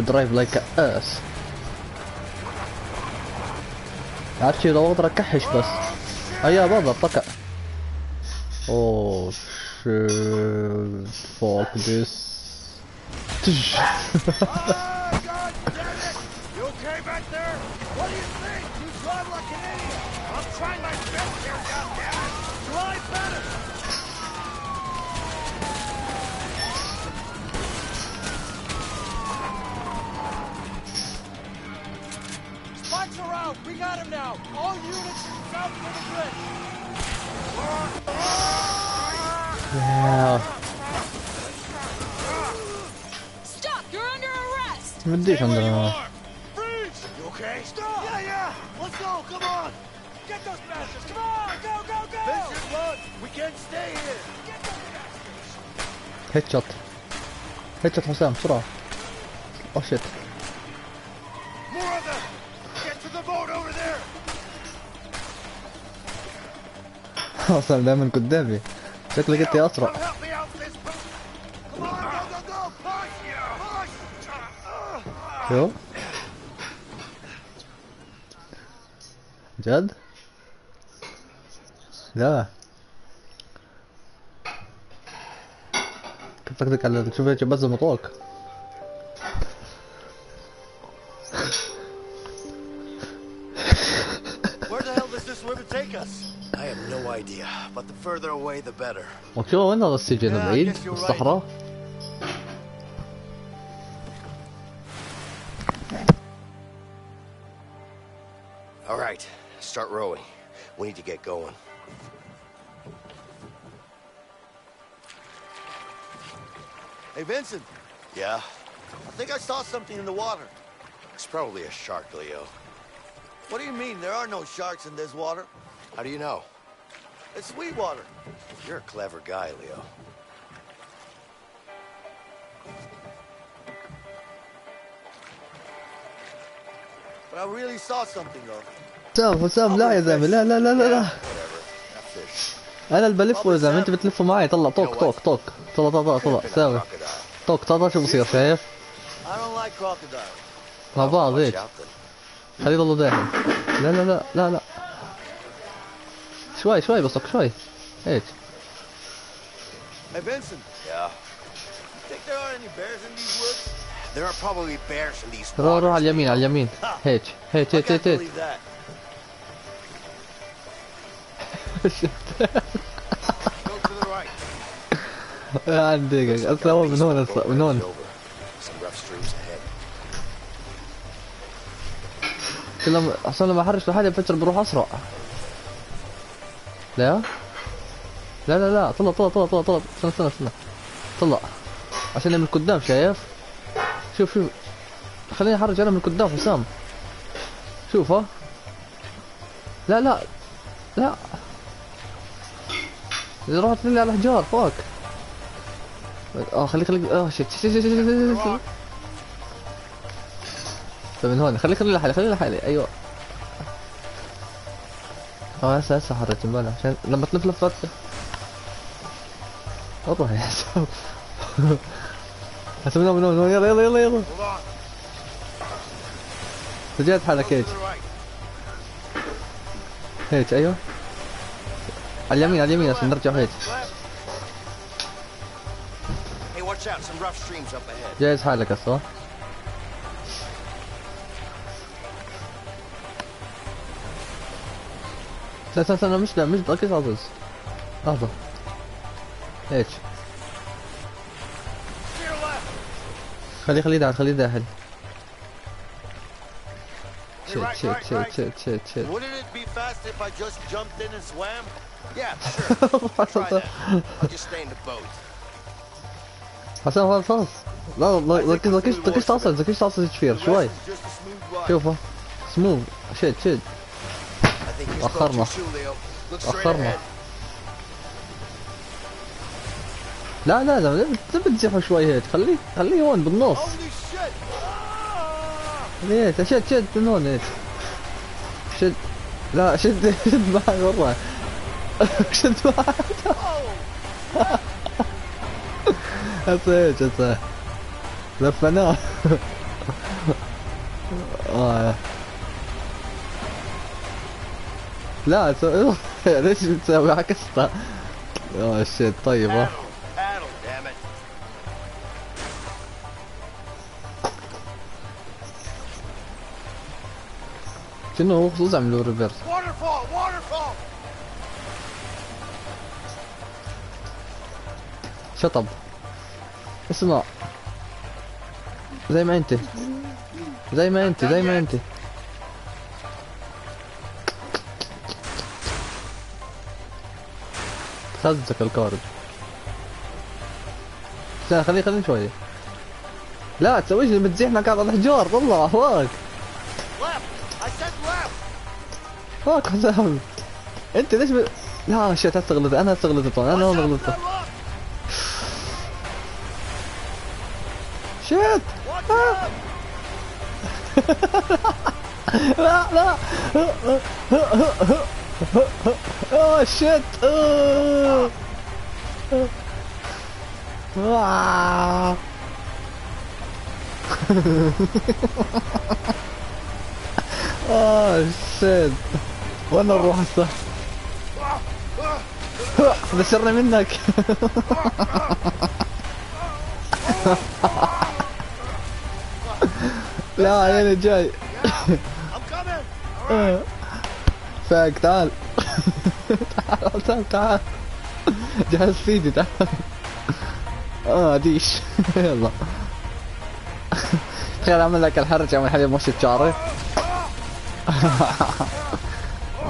سام درايف لايك اس عارف شي لو اقدر اكحش بس ايا بقدر طقع اوه شيت فوك ذس arrest! ما بديش عندنا Freeze! You okay? Stop! Yeah, yeah. Let's go. Come on. Get those bastards. Come on. Go, go, go. Vincent, run. We can't stay here. هيد شوت هيد شوت حسام بسرعة اوه شيت More of them. Get to the boat over there. حسام دائما قدامي شكلك انت اسرع شو جد لا كنت اقصدك على شوف إيش بس مطوك Where the hell does this river take us? I have no idea, but the further away, the better. وشو وين هذا السجن بعيد guess you're right. الصحراء rowing. We need to get going. Hey, Vincent. Yeah? I think I saw something in the water. It's probably a shark, Leo. What do you mean? There are no sharks in this water. How do you know? It's sweet water. You're a clever guy, Leo. But I really saw something though. حسام حسام لا يا زلمة لا لا لا لا لا. أنا اللي بلفه يا زلمة أنت بتلفه معي. طلع طوق طوق طوق طلع طلع طلع طلع. ساوي. طوق طلع شو بصير شايف. مع بعض هيك. خليه يضلوا داخل. لا لا لا لا لا. شوي شوي بصك شوي. هيك. Hey Vincent. Yeah. Think there are any bears in these woods? There are probably bears in these روح روح على اليمين على اليمين. هيك هيك هيك هيك that. عندك هسه هو من هون هسه من هون Some rough streams ahead. كل لما احرش لحالي بفكر بروح اسرع لا لا لا لا طلع طلع طلع طلع طلع استنى استنى استنى طلع عشان من قدام شايف شوف شوف خليني احرج أنا من قدام حسام شوف ها لا لا لا رحت لي على الحجار فوق آه خليك خليك آه shit shit shit shit طيب من هون خليك خليك لحالي خليك لحالي. أيوه. آه هسه هسه حريت المال عشان لما تلف لفات أروح يا حسام (laughs) من هون من هون يلا يلا يلا يلا. رجعت حالك هيك. هيك أيوه. على اليمين على اليمين عشان نرجع هيك. جاهز حالك هسه استنى استنى استنى مش ده مش كيف عزز لحظة. هيك. خليه خليه داخل خليه داخل shit shit shit shit shit shit. Wouldn't it be fast if I just jumped in and swam? Yeah, (laughs) sure. Try that. I'll just stay in the boat. حسام خلاص خلاص لا لا ركز ركز ركز تعصب ركز تعصب شفير شوي شوفه Leo. Look straight أخرنا ahead. لا لا لا تبي تزحه شوي هيك. خليه خليه هون بالنص. هيك؟ شد شد من هون هيك. شد. لا شد (laughs) شد معي والله شد هسه هيك هسه لفناه. لا تسوي ليش بتسوي عكستها آه شيت طيب. شنو هو خصوصا عملوا ريفرس شطب. اسمع. زي ما انت. زي ما انت زي ما انت. خزك الكارد. لا خليه خليه شوية. لا تسويش اللي بتزيحنا قاعد على الحجار. طلع فوق! فوق حسام. انت ليش ب... لا shit هسه غلطت أنا هسه غلطت أنا هون غلطت shit. لا لا. أوه shit. أوه. شيت. وين نروح هسه بشرني منك. لا عيني جاي. فاك تعال. تعال تعال تعال. جهز سيدي تعال. آه ديش يلا. تخيل أعمل لك الحرج اعمل حليب مشي شعري.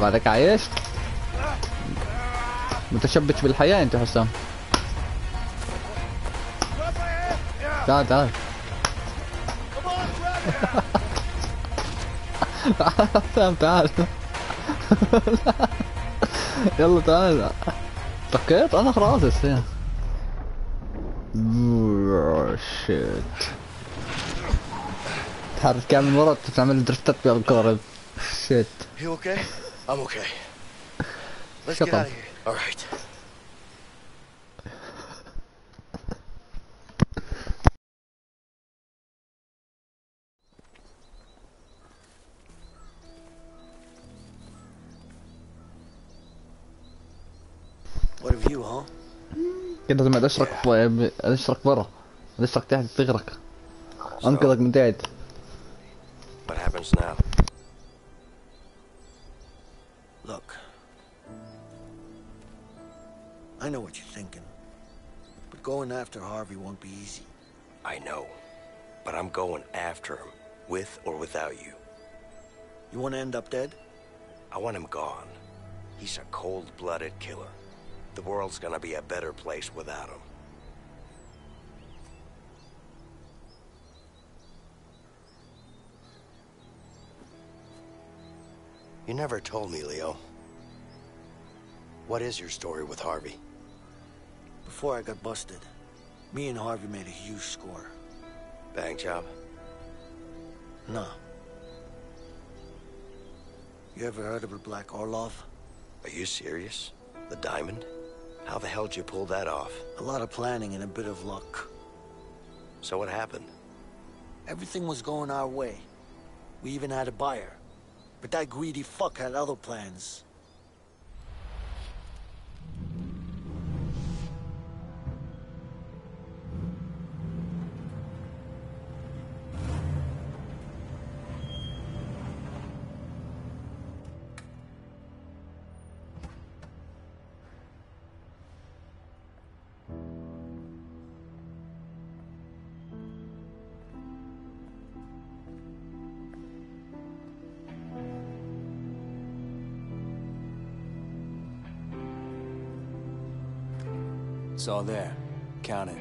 بعدك عايش؟ متشبث بالحياة أنت حسام. تعال تعال. حسام تعال يلا تعال طقيت أنا خلاص يا شيت حارس كامل مرات تعمل درفتات بالقارب شيت You okay? I'm okay. Let's get out of here. All right. What of you, huh? كده لازم اشرك ب- اشرك برا اشرك تحت تغرق انقذك من تحت What happens now? Look. I know what you're thinking. But going after Harvey won't be easy. I know. But I'm going after him, with or without you. You want to end up dead? I want him gone. He's a cold-blooded killer. The world's gonna be a better place without him. You never told me, Leo. What is your story with Harvey? Before I got busted, me and Harvey made a huge score. Bank job? No. You ever heard of a Black Orlov? Are you serious? The diamond? How the hell did you pull that off? A lot of planning and a bit of luck. So what happened? Everything was going our way. We even had a buyer. But that greedy fuck had other plans. It's all there. Count it.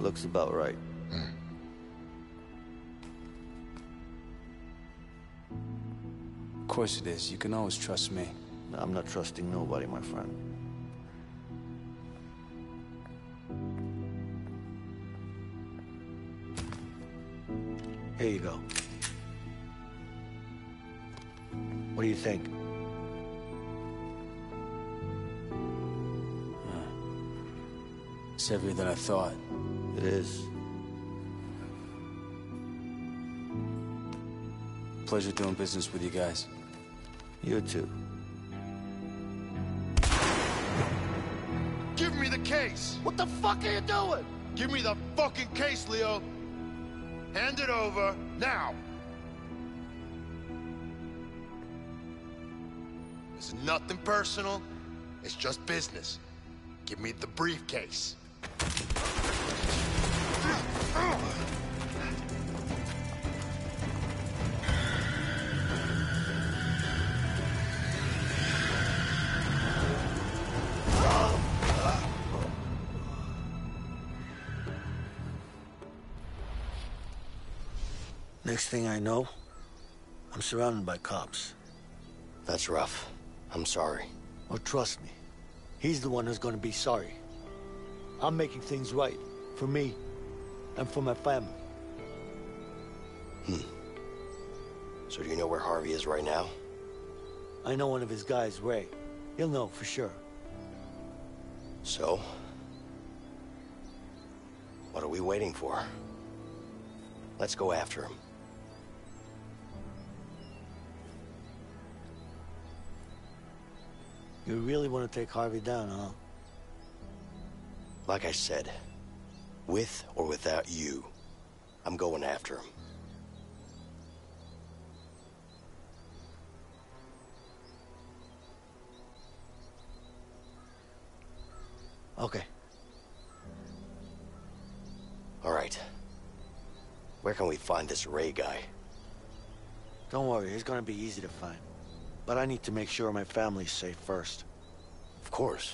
Looks about right. Of course it is. You can always trust me. I'm not trusting nobody, my friend. What do you think? It's heavier than I thought. It is. Pleasure doing business with you guys. You too. Give me the case! What the fuck are you doing? Give me the fucking case, Leo! Hand it over, now! It's nothing personal, it's just business. Give me the briefcase. Next thing I know, I'm surrounded by cops. That's rough. I'm sorry. Oh, trust me. He's the one who's gonna be sorry. I'm making things right. For me. And for my family. Hmm. So do you know where Harvey is right now? I know one of his guys, Ray. He'll know for sure. So? What are we waiting for? Let's go after him. You really want to take Harvey down, huh? Like I said, with or without you, I'm going after him. Okay. All right. Where can we find this Ray guy? Don't worry, he's gonna be easy to find. But I need to make sure my family's safe first. Of course.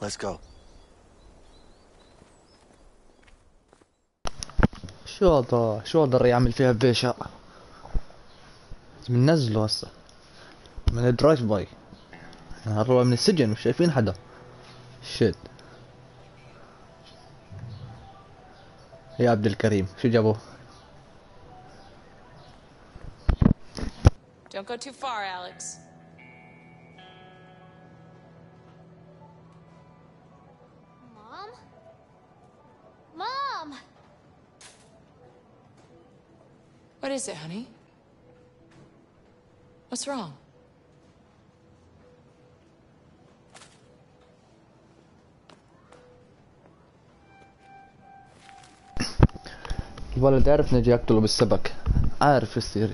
Let's go. شو هذا شو هذا اللي يعمل فيها بيشة من نزله هسه من ال drive by هربوا من السجن مش شايفين حدا shit يا عبد الكريم شو جابوه Don't go too far, Alex. Mom? Mom! What is it, honey? What's wrong? الولد عرف نجي اقتله بالسبك عارف يصير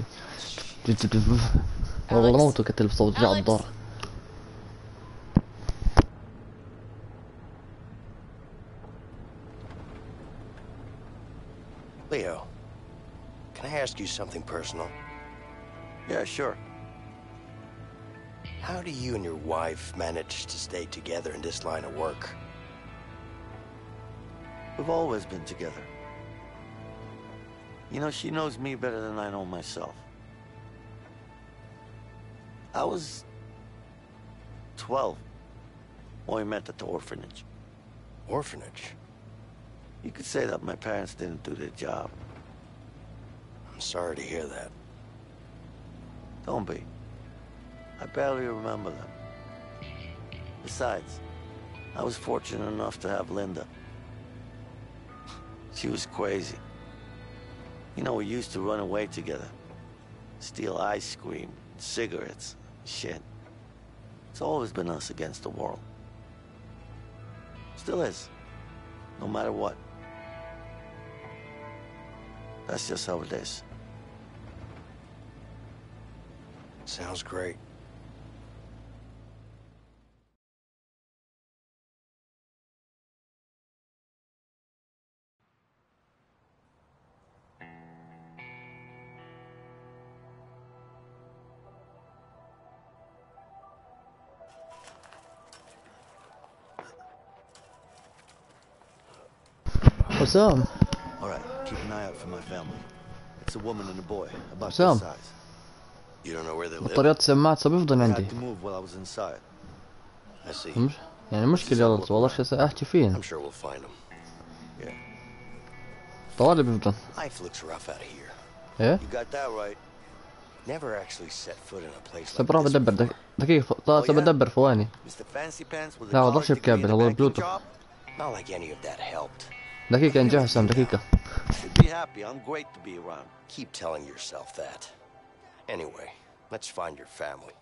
والله موته قتل بصوت جاء الدار Leo, can I ask you something personal? Yeah, sure. How do you and your wife manage to stay together in this line of work? We've always been together. You know, she knows me better than I know myself. I was 12 when we met at the orphanage. Orphanage? You could say that my parents didn't do their job. I'm sorry to hear that. Don't be. I barely remember them. Besides, I was fortunate enough to have Linda. She was crazy. You know, we used to run away together. Steal ice cream, cigarettes, shit. It's always been us against the world. Still is. No matter what. That's just how it is. Sounds great. حسام حسام بطارية السماعة بيفضل عندي يعني مشكلة والله شو احكي فين طوالي بيفضل إيه Never actually set دقيقة طلعت بدبر فواني. لا والله شبكابل هو البلوتو. دقيقة انجح حسام دقيقة Should be happy. I'm great to be around. Keep telling yourself that. Anyway, let's find your family.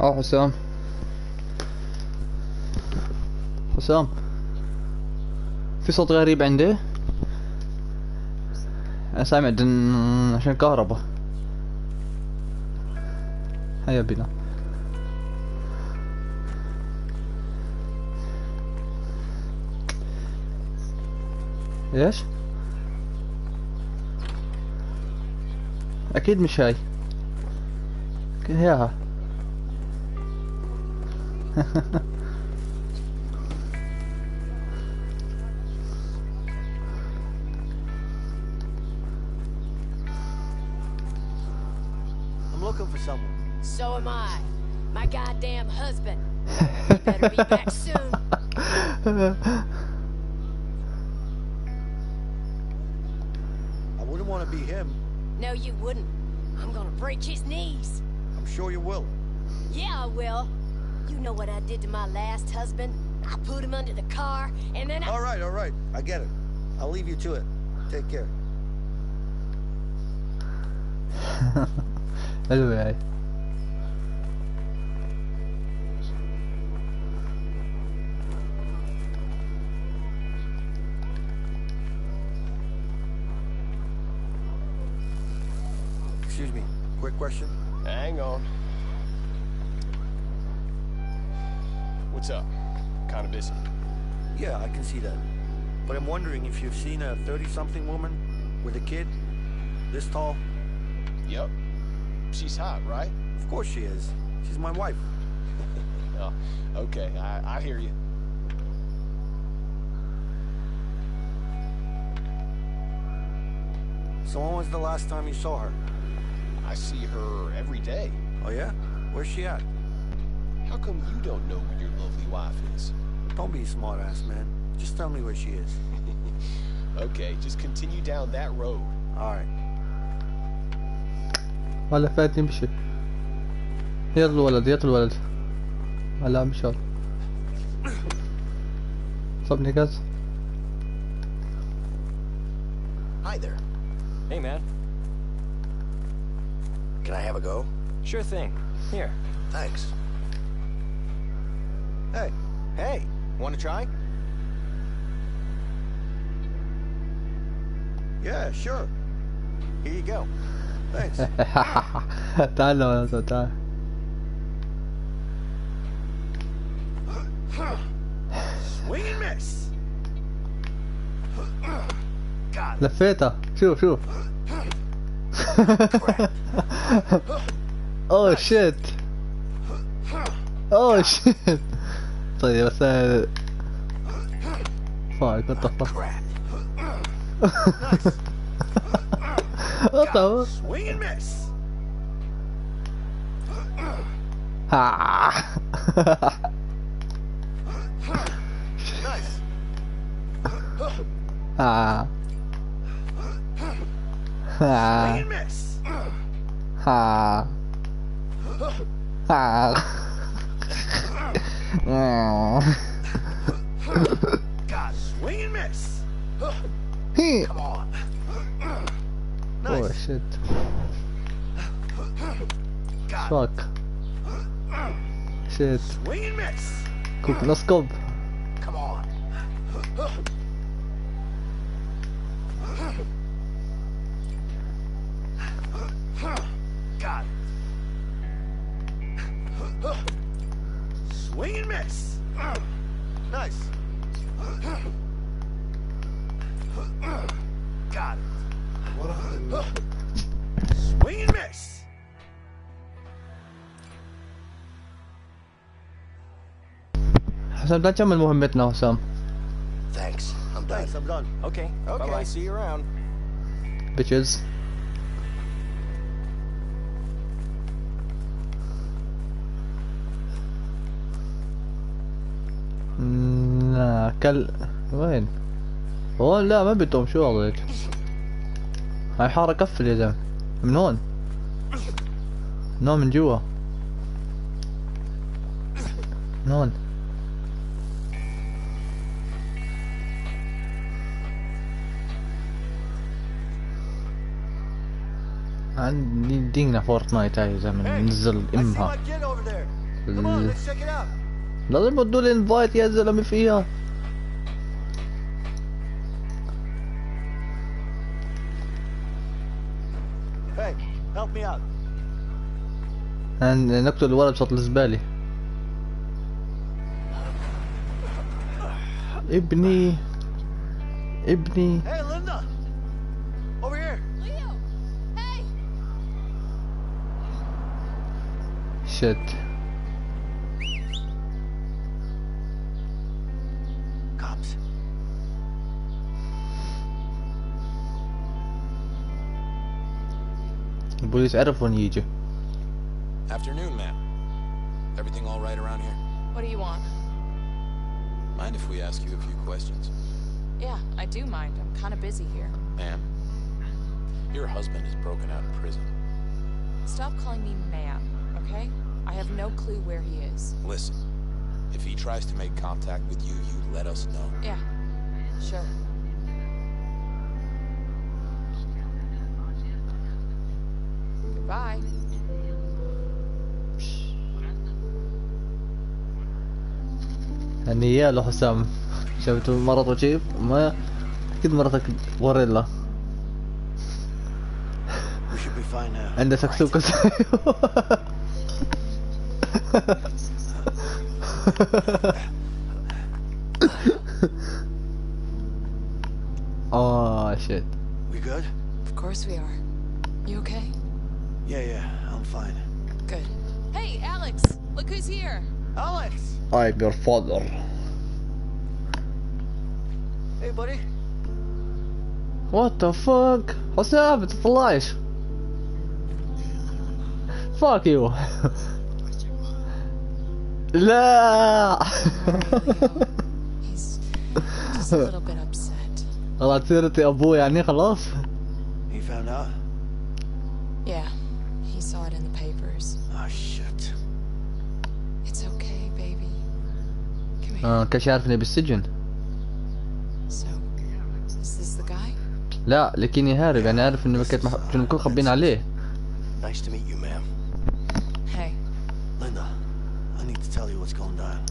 آه حسام حسام في صوت غريب عندي أنا سامع دن عشان كهرباء هيا بنا. إيش؟ أكيد مش هاي. ياها I'm looking for someone. So am I. My goddamn husband. He better be back (laughs) soon. I wouldn't want to be him. No, you wouldn't. I'm gonna break his knees. I'm sure you will. Yeah, I will. You know what I did to my last husband? I put him under the car, and then I... All right, all right. I get it. I'll leave you to it. Take care. (laughs) anyway. Excuse me, quick question. What's up? Kind of busy. Yeah, I can see that. But I'm wondering if you've seen a 30-something woman with a kid this tall. Yep. She's hot, right? Of course she is. She's my wife. (laughs) Oh, okay. I, I hear you. So when was the last time you saw her? I see her every day. Oh yeah? Where's she at? How come you don't know where your lovely wife is? Don't be a smartass, man. Just tell me where she is. (laughs) Okay, just continue down that road. All right. ولا فات يمشي يلا الولد يلا الولد هلا مشى صبني كاس Hi there. Hey, man. Can I have a go? Sure thing. Here. Thanks. Hey, hey, want to try? Yeah, sure. Here you go. Thanks. Dalo, also da. Swing and miss. God. La feta. Shoot, (laughs) (laughs) shoot. oh shit. Oh shit. So they what's that? Fuck, what the fuck? what the? Swing and miss! Ah! (laughs) ah. nice! Ah! Ah! Ah! Ah. God, swing and miss. Hey. Come on. Oh shit. God, Fuck. Shit. swing and miss. Cook, let's go. Come on. حسام لا تكمل مهمتنا حسام Thanks. I'm done. Thanks, I'm done. Okay. Okay, Bye-bye. see you around. bitches لا كل وين هون لا ما بتوم شو قصدك هاي حارة قفل يا زلمة من هون من هون من جوا من هون Come on, let's check it out. لازم يدوا لي انفايت يا زلمة فيها. نقتل الولد بصوت الزبالة. ابني. ابني. Hey, shit. Cops. Polis erg van hiertje. Afternoon, ma'am. Everything all right around here? What do you want? Mind if we ask you a few questions? Yeah, I do mind. I'm kind of busy here. Ma'am, your husband is broken out of prison. Stop calling me ma'am, okay? I have no clue where he is. Listen, if he tries to make contact with you, you let us know. Yeah, sure. Goodbye. هنيا له حسام شفت مرض وشيف ما اكيد مرتك غوريلا We should be fine now. عنده سكسوكة (laughs) (laughs) oh shit. We good? Of course we are. You okay? Yeah, yeah, I'm fine. Good. Hey, Alex, look who's here. Alex. I'm your father. Hey, buddy. What the fuck? What's up? It's alive. Fuck you. (laughs) لا. طلعت سيرتي أبوي يعني خلاص He found out? Yeah, he saw it in the papers. Oh, shit. It's okay, baby. Come here. آه كانش عارف اني بالسجن So, is this the guy? لا لكني هارب يعني عارف انه كنت مح... كنا بنكون خبين عليه Nice to meet you, ma'am. what's going down.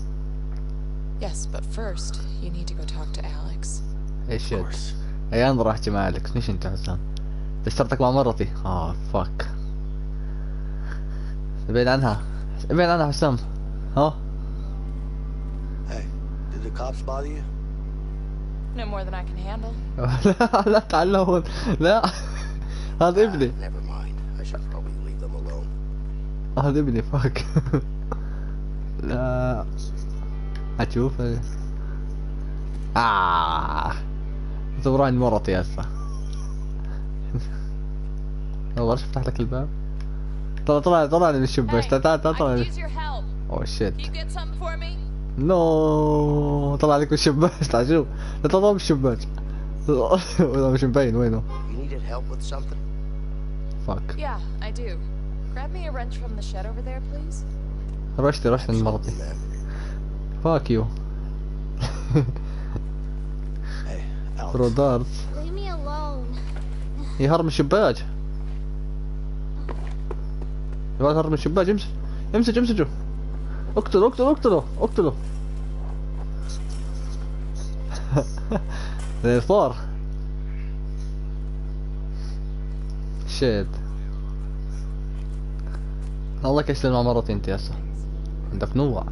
Yes, but first, you need to go talk to Alex. ايش شد اي انا راح احكي مع الكس ليش انت حسام اشترطك مع مرتي اه فاك ابعد عنها ابعد عنها حسام ها Hey, did the cops bother you? No more than I can handle. (laughs) لا لا تعال هون لا هذا ابني Never mind. I should probably leave them alone. هذا ابني فاك (laughs) لا أشوف. آه عند مرتي هسه والله إيش فتح لك الباب. طلع طلع طلع من الشباك تعال تعال تعال طلع. اوه شيت? نو طلع لك من الشباك (laughs) تعال شوف. لا تطلع من الشباك ولا (laughs) مش مبين وينه? Fuck Yeah, I do. Grab me a wrench from the shed over there, please. رشتي رشتي عند مرتي fuck you throw dart. يهرب من الشباك يبغى يهرب من الشباك امسك امسك امسكه اقتله اقتله اقتله اقتله زي صار شيت الله كشل مع مرتي انت هسه عندك نوع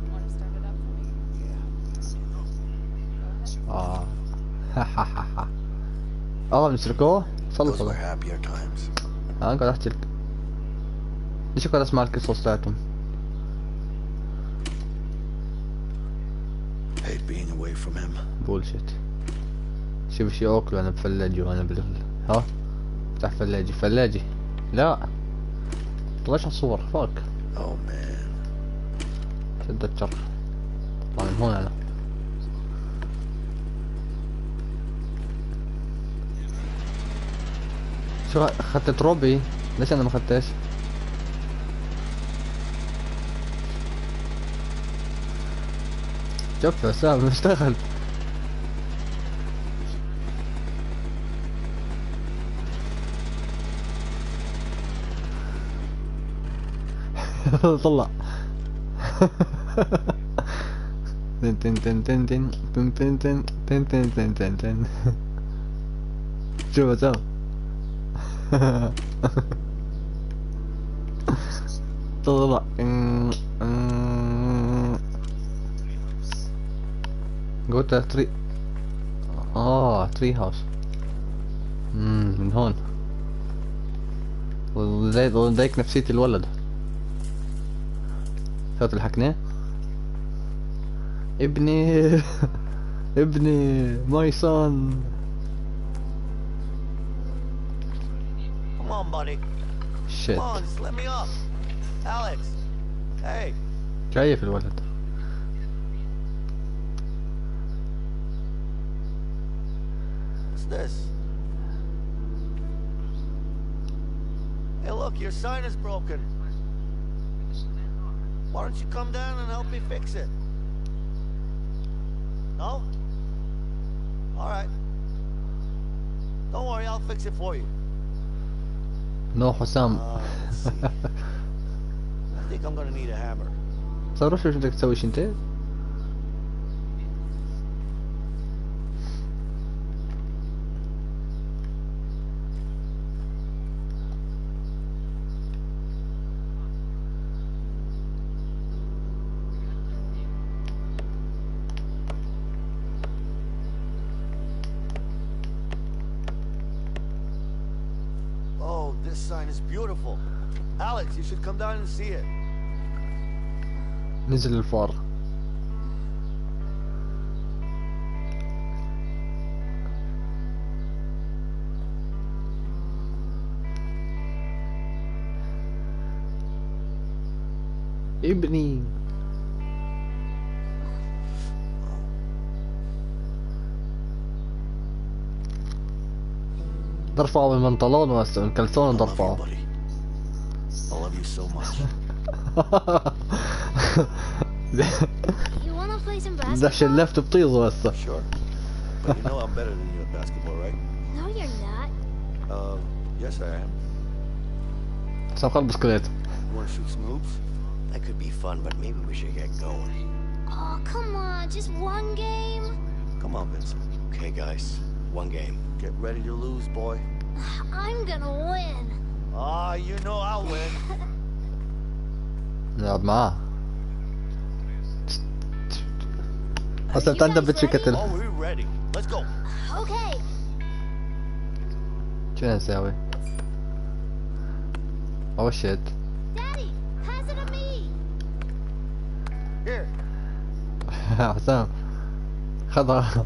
آه. (laughs) آه صلوا happier times. آه قاعد أحكي لك. ليش قاعد اسمع القصص تاعتهم. بولشيت شوف شي أوكل أنا بفلاجي وأنا بال ها؟ افتح فلاجي. فلاجي. لا. طلعش على الصور فاك Oh man. اتذكر طبعا من أنا. شو اخدت تروبي ليش أنا ما اخدتهاش شوف حسام اشتغل (laughs) طلع. (laughs) تن تن تن تن تن تن تن تن تن تن تن تن تن شوف شوف طلع قلت تري آه تري هاوس امم من هون وضايق نفسية الولد شفت الحكناه ابني ابني ماي son Come on, buddy. Shit. Come on, just let me up. Alex. Hey. شايف الولد What's this? Hey, look, your sign is broken. Why don't you come down and help me fix it? No? All right. Don't worry, I'll fix it for you. No, Hossam. Uh, (laughs) I think I'm gonna need a hammer. Co robisz, że tak cały? See it. نزل الفار. ابني. ضرفه من البنطلون وهسه من الكلسون ضرفه so much. you wanna play some (laughs) basketball? That shit left to please Sure. But you know I'm better than you at basketball, right? No, you're not. Uh, yes, I am. Сам хат бускалет. Wanna shoot some hoops? That could be fun, but maybe we should get going. Oh, come on, just one game? Come on, Vincent. Okay, guys, one game. Get ready to lose, boy. (sighs) I'm gonna win. Ah, uh, you know I'll win. (laughs) نلعب معاه هسه بتعدى بتشي كتل. Okay. شو نسوي؟ Oh shit Daddy, pass it to me. Here. (laughs) حسام خذها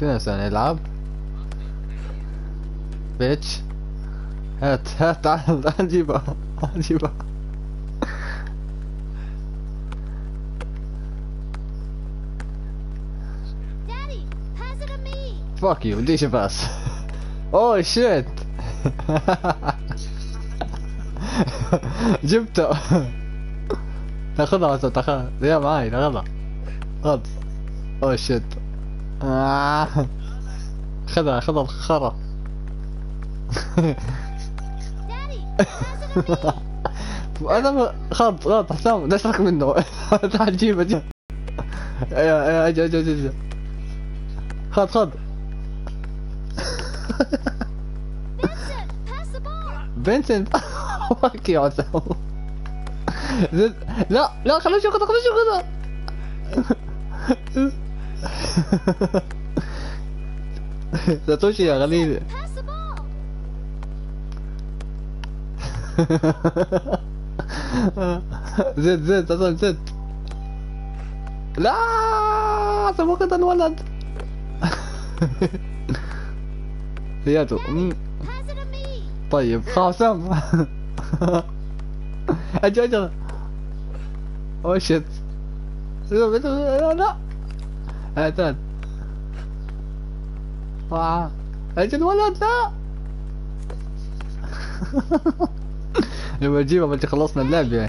شو نسوي نلعب؟ بيتش هات هات تعال تعال جيبها تعال جيبها fuck you, DC pass. Oh shit! جبته. تاخذها تاخذها. يا معاي تاخذها. خذ أو شيت خذها خذها الخرا أنا خذ خذ حسام لا اشترك منه. (laughs) تعال جيبه جيب. أجي أجي أجي خذ خذ بنسنت فاك يا لا لا خلوش ياخذها شو ياخذها ساتوشي يا غليل. (laughs) زد زد تصل زد. لا سبقت الولد (laughs) ثياته طيب خاصم (laughs) أجل أجل. Oh, وشت لا. لا اعتاد آه. أجل ولد لا لما اجيبها بنت خلصنا اللعبة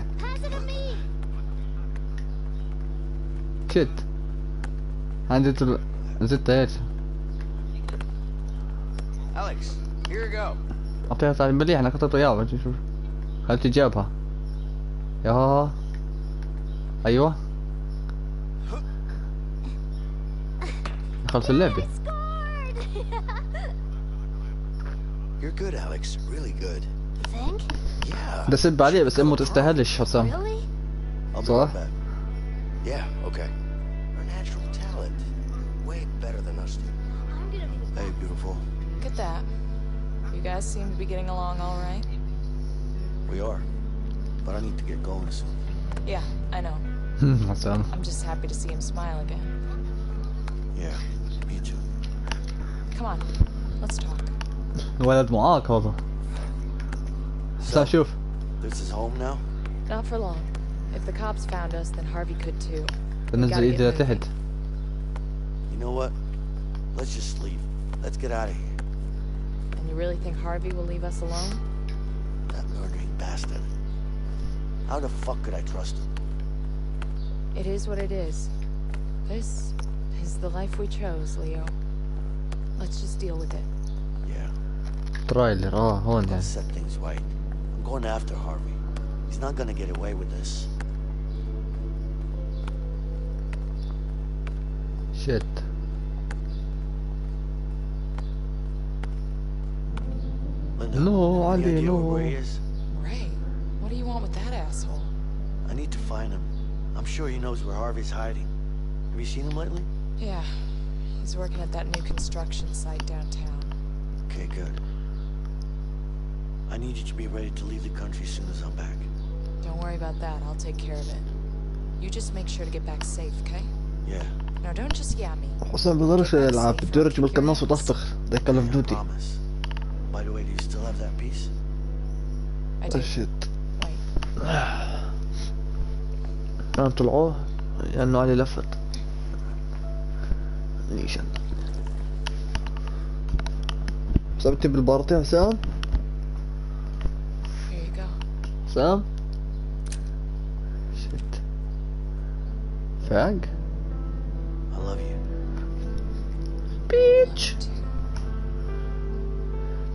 شت يعني. عندي زدت إيش. Alex, here you go. اعطيها تعال مليح أنا اعطيته اياه بدي شوف هل تجابها يا أيوه خلص اللعبة You're good, Alex. Really good. You think? Yeah. ده سب عليه بس امه تستاهلش حسام صح؟ Yeah, okay. A natural talent. Way better than us do. I'm gonna be Hey, beautiful. Look at that. You guys seem to be getting along all right. We are. But I need to get going soon. Yeah, I know. (laughs) حسام I'm just happy to see him smile again. Yeah, me too. Come on, let's talk. الولد معاق هذا بس شوف This is home now? Not for long. If the cops found us, then Harvey could too. We بننزل gotta ايدي get moving. لتحت You know what? Let's just leave. Let's get out of here. really think Harvey will leave us alone? That murdering bastard. How the fuck could I trust him? It is what it is. This is the life we chose, Leo. Let's just deal with it. Yeah. Trailer, oh, hold on. Set things right. I'm going after Harvey. He's not gonna get away with this. Shit. Linda, No, any Ali, idea no. where he is? Ray, what do you want with that asshole? I need to find him. I'm sure he knows where Harvey's hiding. Have you seen him lately? Yeah, he's working at that new construction site downtown. Okay, good. I need you to be ready to leave the country as soon as I'm back. Don't worry about that. I'll take care of it. You just make sure to get back safe, okay? Yeah. No, don't just yeah me. حسام بيقدرش يلعب بده يرجع بالقناص وطخطخ ده كول اوف ديوتي Promise. By the way, do you still have that piece? I do. شيت Wait. كانوا طلعوه لأنه علي لفت نيشان حسام انت بالبارتي حسام Here you go. حسام شيت فاق I love you. بيتش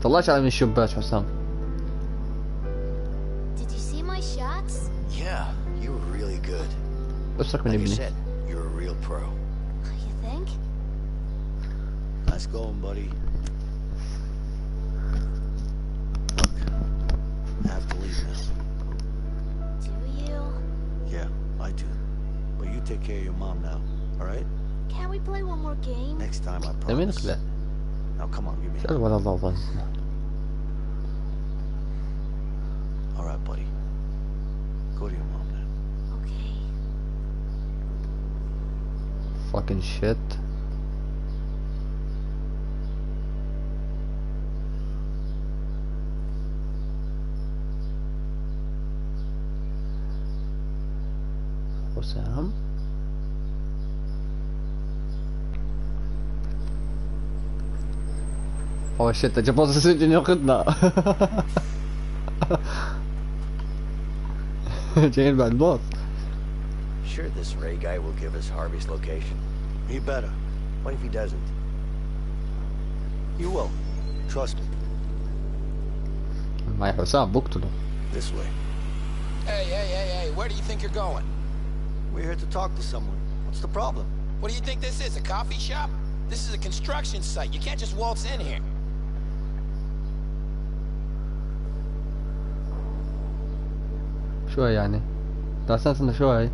طلعش على من الشباك حسام Did you see my shots? Yeah, you were really good. اشرك من Like you ابني said, you're a real pro. You think? Nice going, buddy. Look, I have to leave now. Do you? Yeah, I do. But you take care of your mom now, all right? Can we play one more game? Next time, I يمينك promise. Now come on, give me. That's what I love was. All right, buddy. Go to your mom now. Okay. Fucking shit. shit, the dat Japanse zit in Okutna. James boss. Sure this Ray guy will give us Harvey's location. He better. What if he doesn't? You will. Trust me. Maar we to boek This way. Hey, hey, hey, hey, where do you think you're going? We're here to talk to someone. What's the problem? What do you think this is, a coffee shop? This is a construction site. You can't just waltz in here. شوي يعني على اساس انه شوي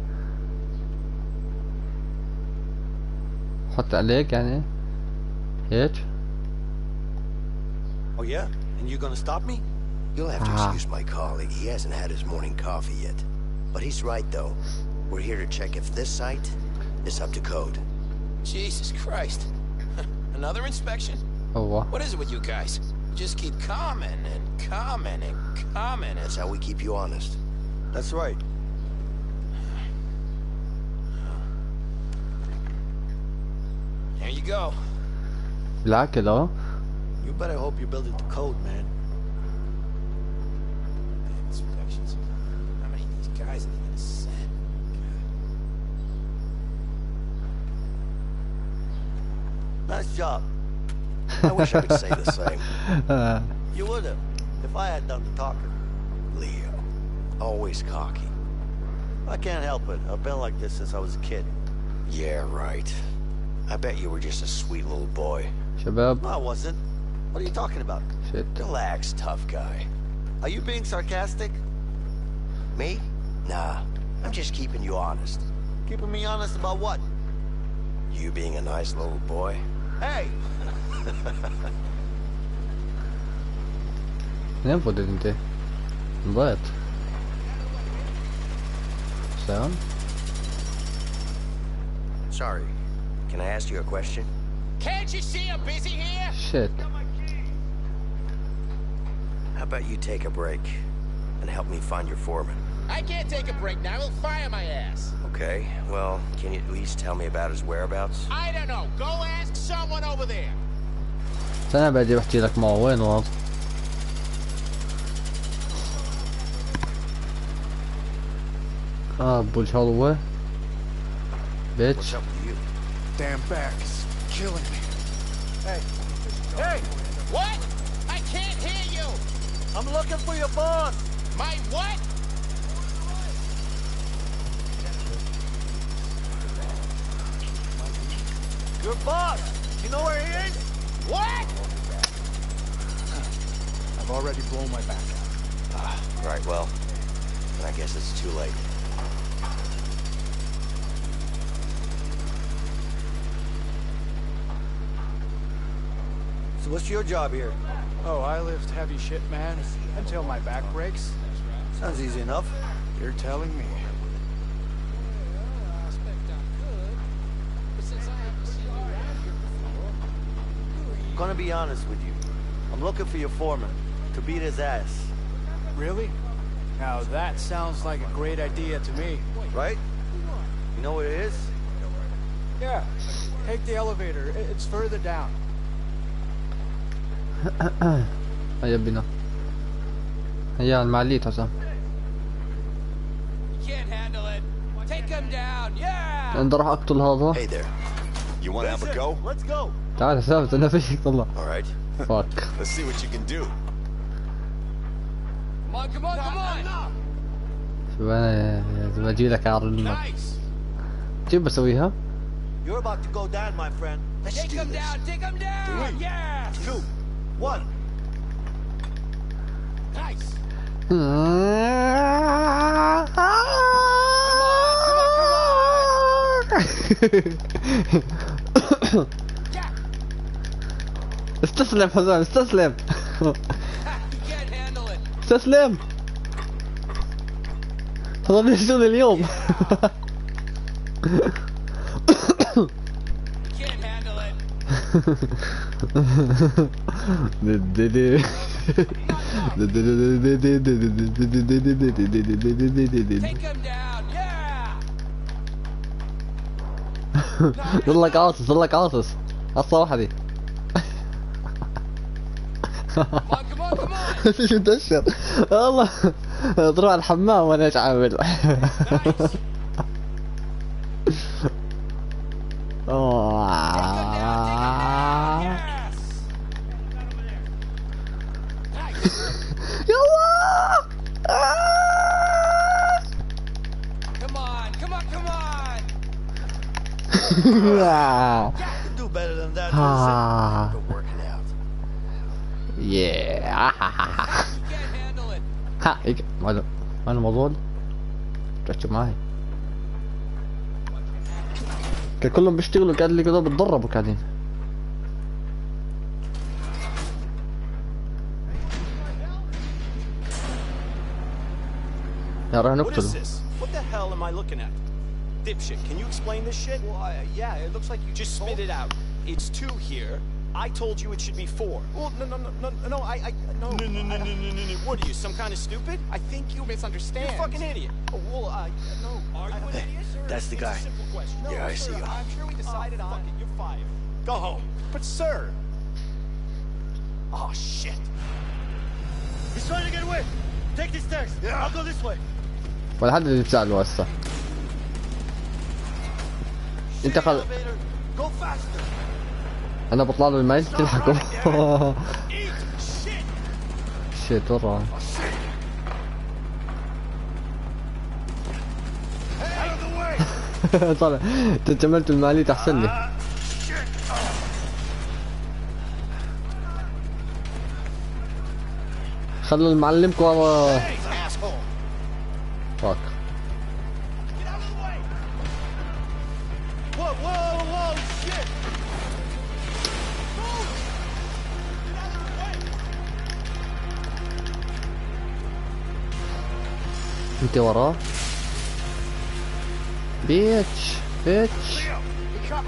حط عليك يعني هيك Oh, yeah? And you gonna stop me? You'll have to Ah. excuse my colleague. He hasn't had his morning coffee yet. But he's right, though. We're here to check if this site is up to code. Jesus Christ. (laughs) Another inspection? هو What is it with you guys? You just keep coming and coming and coming and... That's how we keep you honest. That's right. There you go. Like it. You better hope you built it to code, man. Inspections. These guys are. Nice job. I wish I could say the same. (laughs) Uh. You would have, if I had done the talking. Leo always cocky. I can't help it. I've been like this since I was a kid. Yeah, right. I bet you were just a sweet little boy. Shabab. No, I wasn't. What are you talking about? Shit. Relax, tough guy. Are you being sarcastic? Me? Nah. I'm just keeping you honest. Keeping me honest about what? You being a nice little boy. Hey! Never didn't they? What? سلام Sorry. Can I ask you a question? Can't you see I'm busy here? shit How about you take a break and help me find your foreman? I can't take a break now. He'll fire my ass. Okay, well, can you at least tell me about his whereabouts? I don't know. Go ask someone over there. انا باجي بحكي لك معه وين Ah, uh, Butch Holloway. Bitch. What's up with you? Damn back is killing me. Hey. Hey! What? I can't hear you! I'm looking for your boss! My what? Your boss! You know where he is? What? I've already blown my back out. Ah, right, well, I guess it's too late. So what's your job here? Oh, I lift heavy shit, man, until my back breaks. Sounds easy enough. You're telling me. I'm gonna be honest with you. I'm looking for your foreman to beat his ass. Really? Now that sounds like a great idea to me. Right? You know what it is? Yeah. Take the elevator. It's further down. (coughs) هيا أيوة، بنا. هيا مع المعلية حسن أنت راح أقتل هذا؟ تعال ثابت أنا فيك طلع فاك شو أنا بجي لك اعرف كيف بسويها؟ You're about to go down, my friend. Take him down, take him down! Yeah! Two. One. Nice. استسلم حسام (laughs) استسلم You (laughs) can't handle it. استسلم هذا بيشتغل اليوم You can't handle it. Take him down. Yeah. ظلك عاطس ظلك عاطس عطسة واحدة Come on, come on, come on. شو متأشر والله تروح على الحمام وأنا إيش عامل Yes. (laughs) يلا Come on, come on, come on. You do better كلهم بيشتغلوا كان اللي كده بتدربوا قاعدين يا رح نقتله Dipshit, can you explain this shit? Well, uh, yeah, it looks like you Just spit it out. It's two here. I told you it should be four. Well, no, no, no, no, no, I, I, no. No, no, no, I- no, no, no, no. What are you, some kind of stupid? I think you misunderstand. You're a fucking idiot. Oh, well, uh, no. Are you an I- idiot? Sir, That's the it's guy. A simple question. No, Yeah, I sir, see you. I'm sure we decided oh, on. Fuck it, you're fired. Go home. But, sir. Oh, shit. He's trying to get away. Take these stairs. Yeah. I'll go this way. ولا حد اللي بيساعده هسه انت خل... Elevator. Go faster. أنا بطلع له الماي تلحقه. (laughs) شيت ورا (laughs) طالع انت جملت المالية احسن لي خلوا المعلمكم ورا فاك انت وراه بيتش بيتش He cut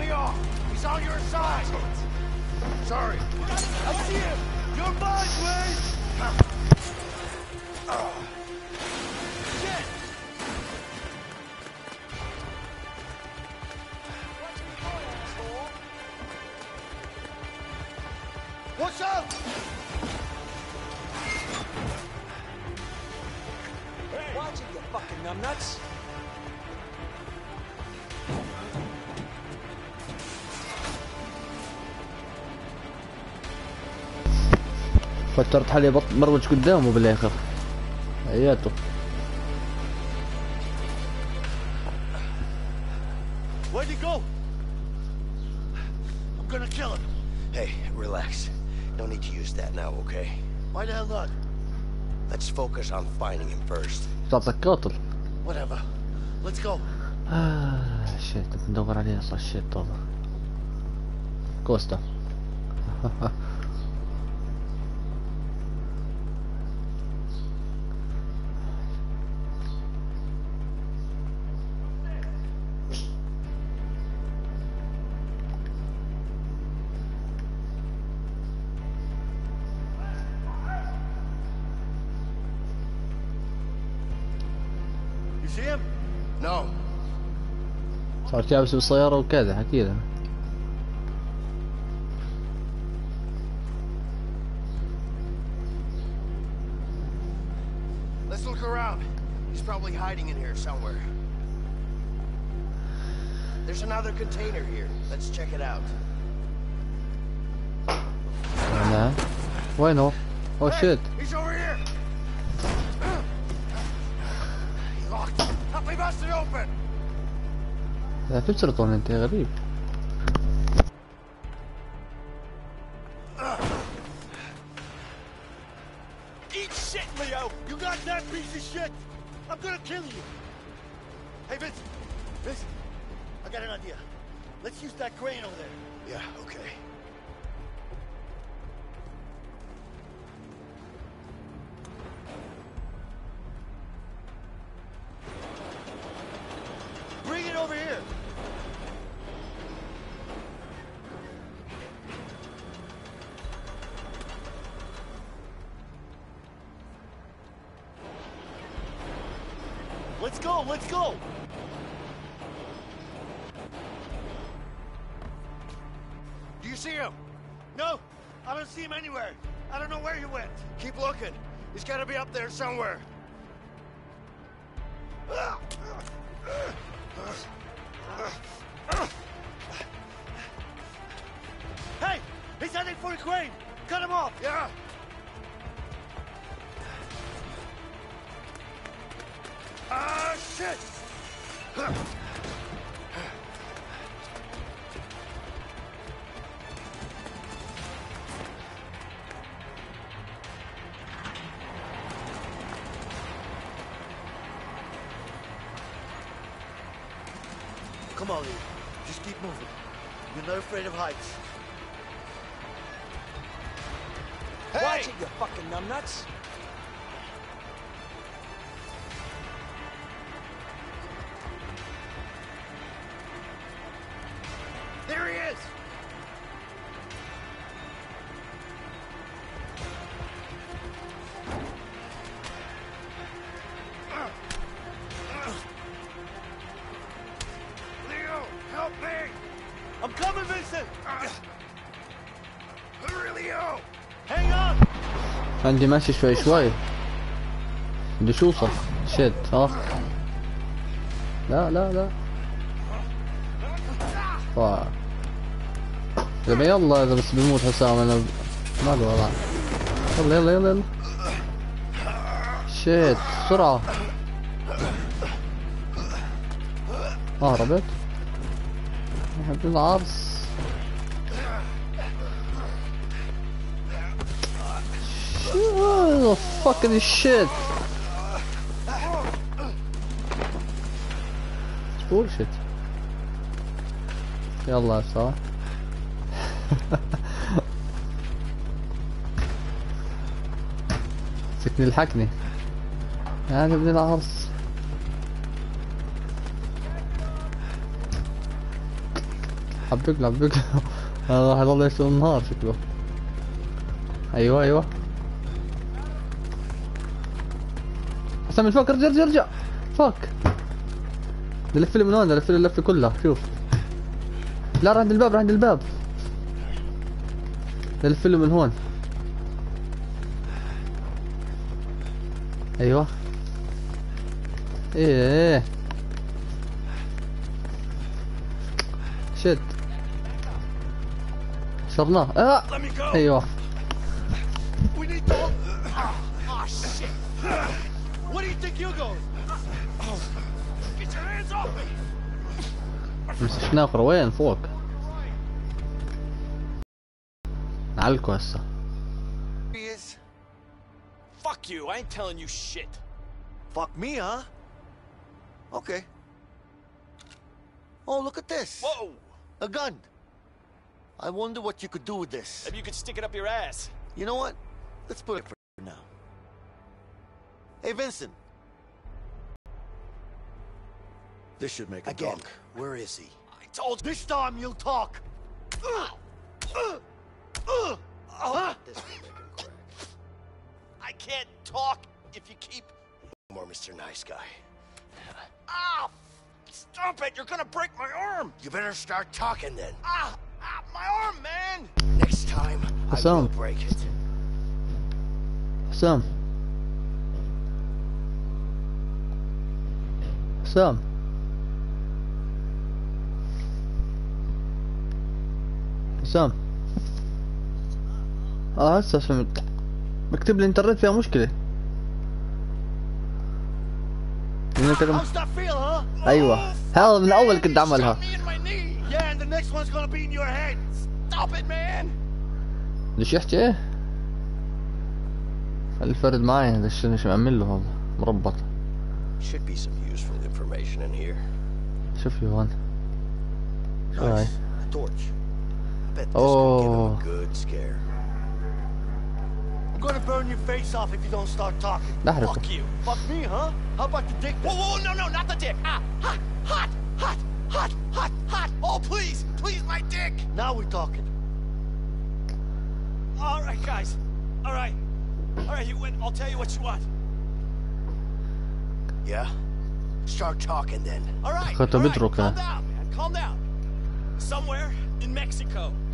numbnuts. فكرت حالي بط بروج قدامه بالاخر حياته Where'd he go? I'm gonna kill him. Hey, relax. No need to use that now, okay? Why the hell not? Let's focus on finding him first. تعطيك قاتل Whatever. Let's go. Ah, shit. Dovrali nasıl shit oldu. Costa. (laughs) صار كابس بالسيارة وكذا اكيد Let's look around. He's probably hiding in here somewhere. There's another container here. Let's check it out. انا وينه؟ اوه شيت He's over here. He locked. Help me bust it open. لا تسرطون انت غريب Eat shit, Leo. You got that piece of shit. I'm gonna kill you. Hey, Vince. Vince. I got an idea. Let's use that crane over there. Let's go. Do you see him? No, I don't see him anywhere. I don't know where he went. Keep looking. He's got to be up there somewhere. عندي ماشي شوي شوي. بدي اوصل شيت ها لا لا لا. فا يبا يلا إذا بس بيموت حسام أنا ما له وضع يلا يلا يلا يلا. شيت بسرعة. هربت هذا العرس. Fucking shit bullshit يلا يا صاح مسكني الحقني يا ابن العرس حبك له حبك راح يضل يشتغل النهار شكله أيوه أيوه حسن من فوق ارجع ارجع ارجع فوق. نلف من هون نلف اللفه كلها شوف. لا راح عند الباب راح عند الباب. نلف له من هون. أيوه. إيه إيه. شد صرناه آه. أيوه. No, pero vayan fuck. Alco eso. Fuck you, I ain't telling you shit. Fuck me, huh? Okay. Oh, look at this. Whoa! A gun. I wonder what you could do with this. Maybe you could stick it up your ass. You know what? Let's put it for now. Hey, Vincent. This should make a Again, where is he? this time you'll talk. Uh, uh, uh, this will make him crack. I can't talk if you keep... More Mr. Nice Guy. ah! Stop it! You're gonna break my arm! You better start talking then. Ah! ah my arm, man! Next time, What's I will on? break it. Some. Some. حسام آه هسه فهمت. بكتب لي انترنت فيها مشكلة? أيوه. هذا من اول كنت man! بديش يحكي إيه؟ خلي الفرد معي هذا الشيء مش مأمن له هذا؟ مربط. شوف شو هاي؟ bet this oh. could give him a good scare. I'm gonna burn your face off if you don't start talking. Fuck you. Fuck me, huh? How about the dick? Whoa, whoa, no, no, not the dick. Ah, hot, hot, hot, hot, hot, hot. Oh, please, please, my dick. Now we're talking. All right, guys. All right. All right, you win. I'll tell you what you want. Yeah? Start talking then. All right. All right. Calm down, man. Calm down. Somewhere in Mexico.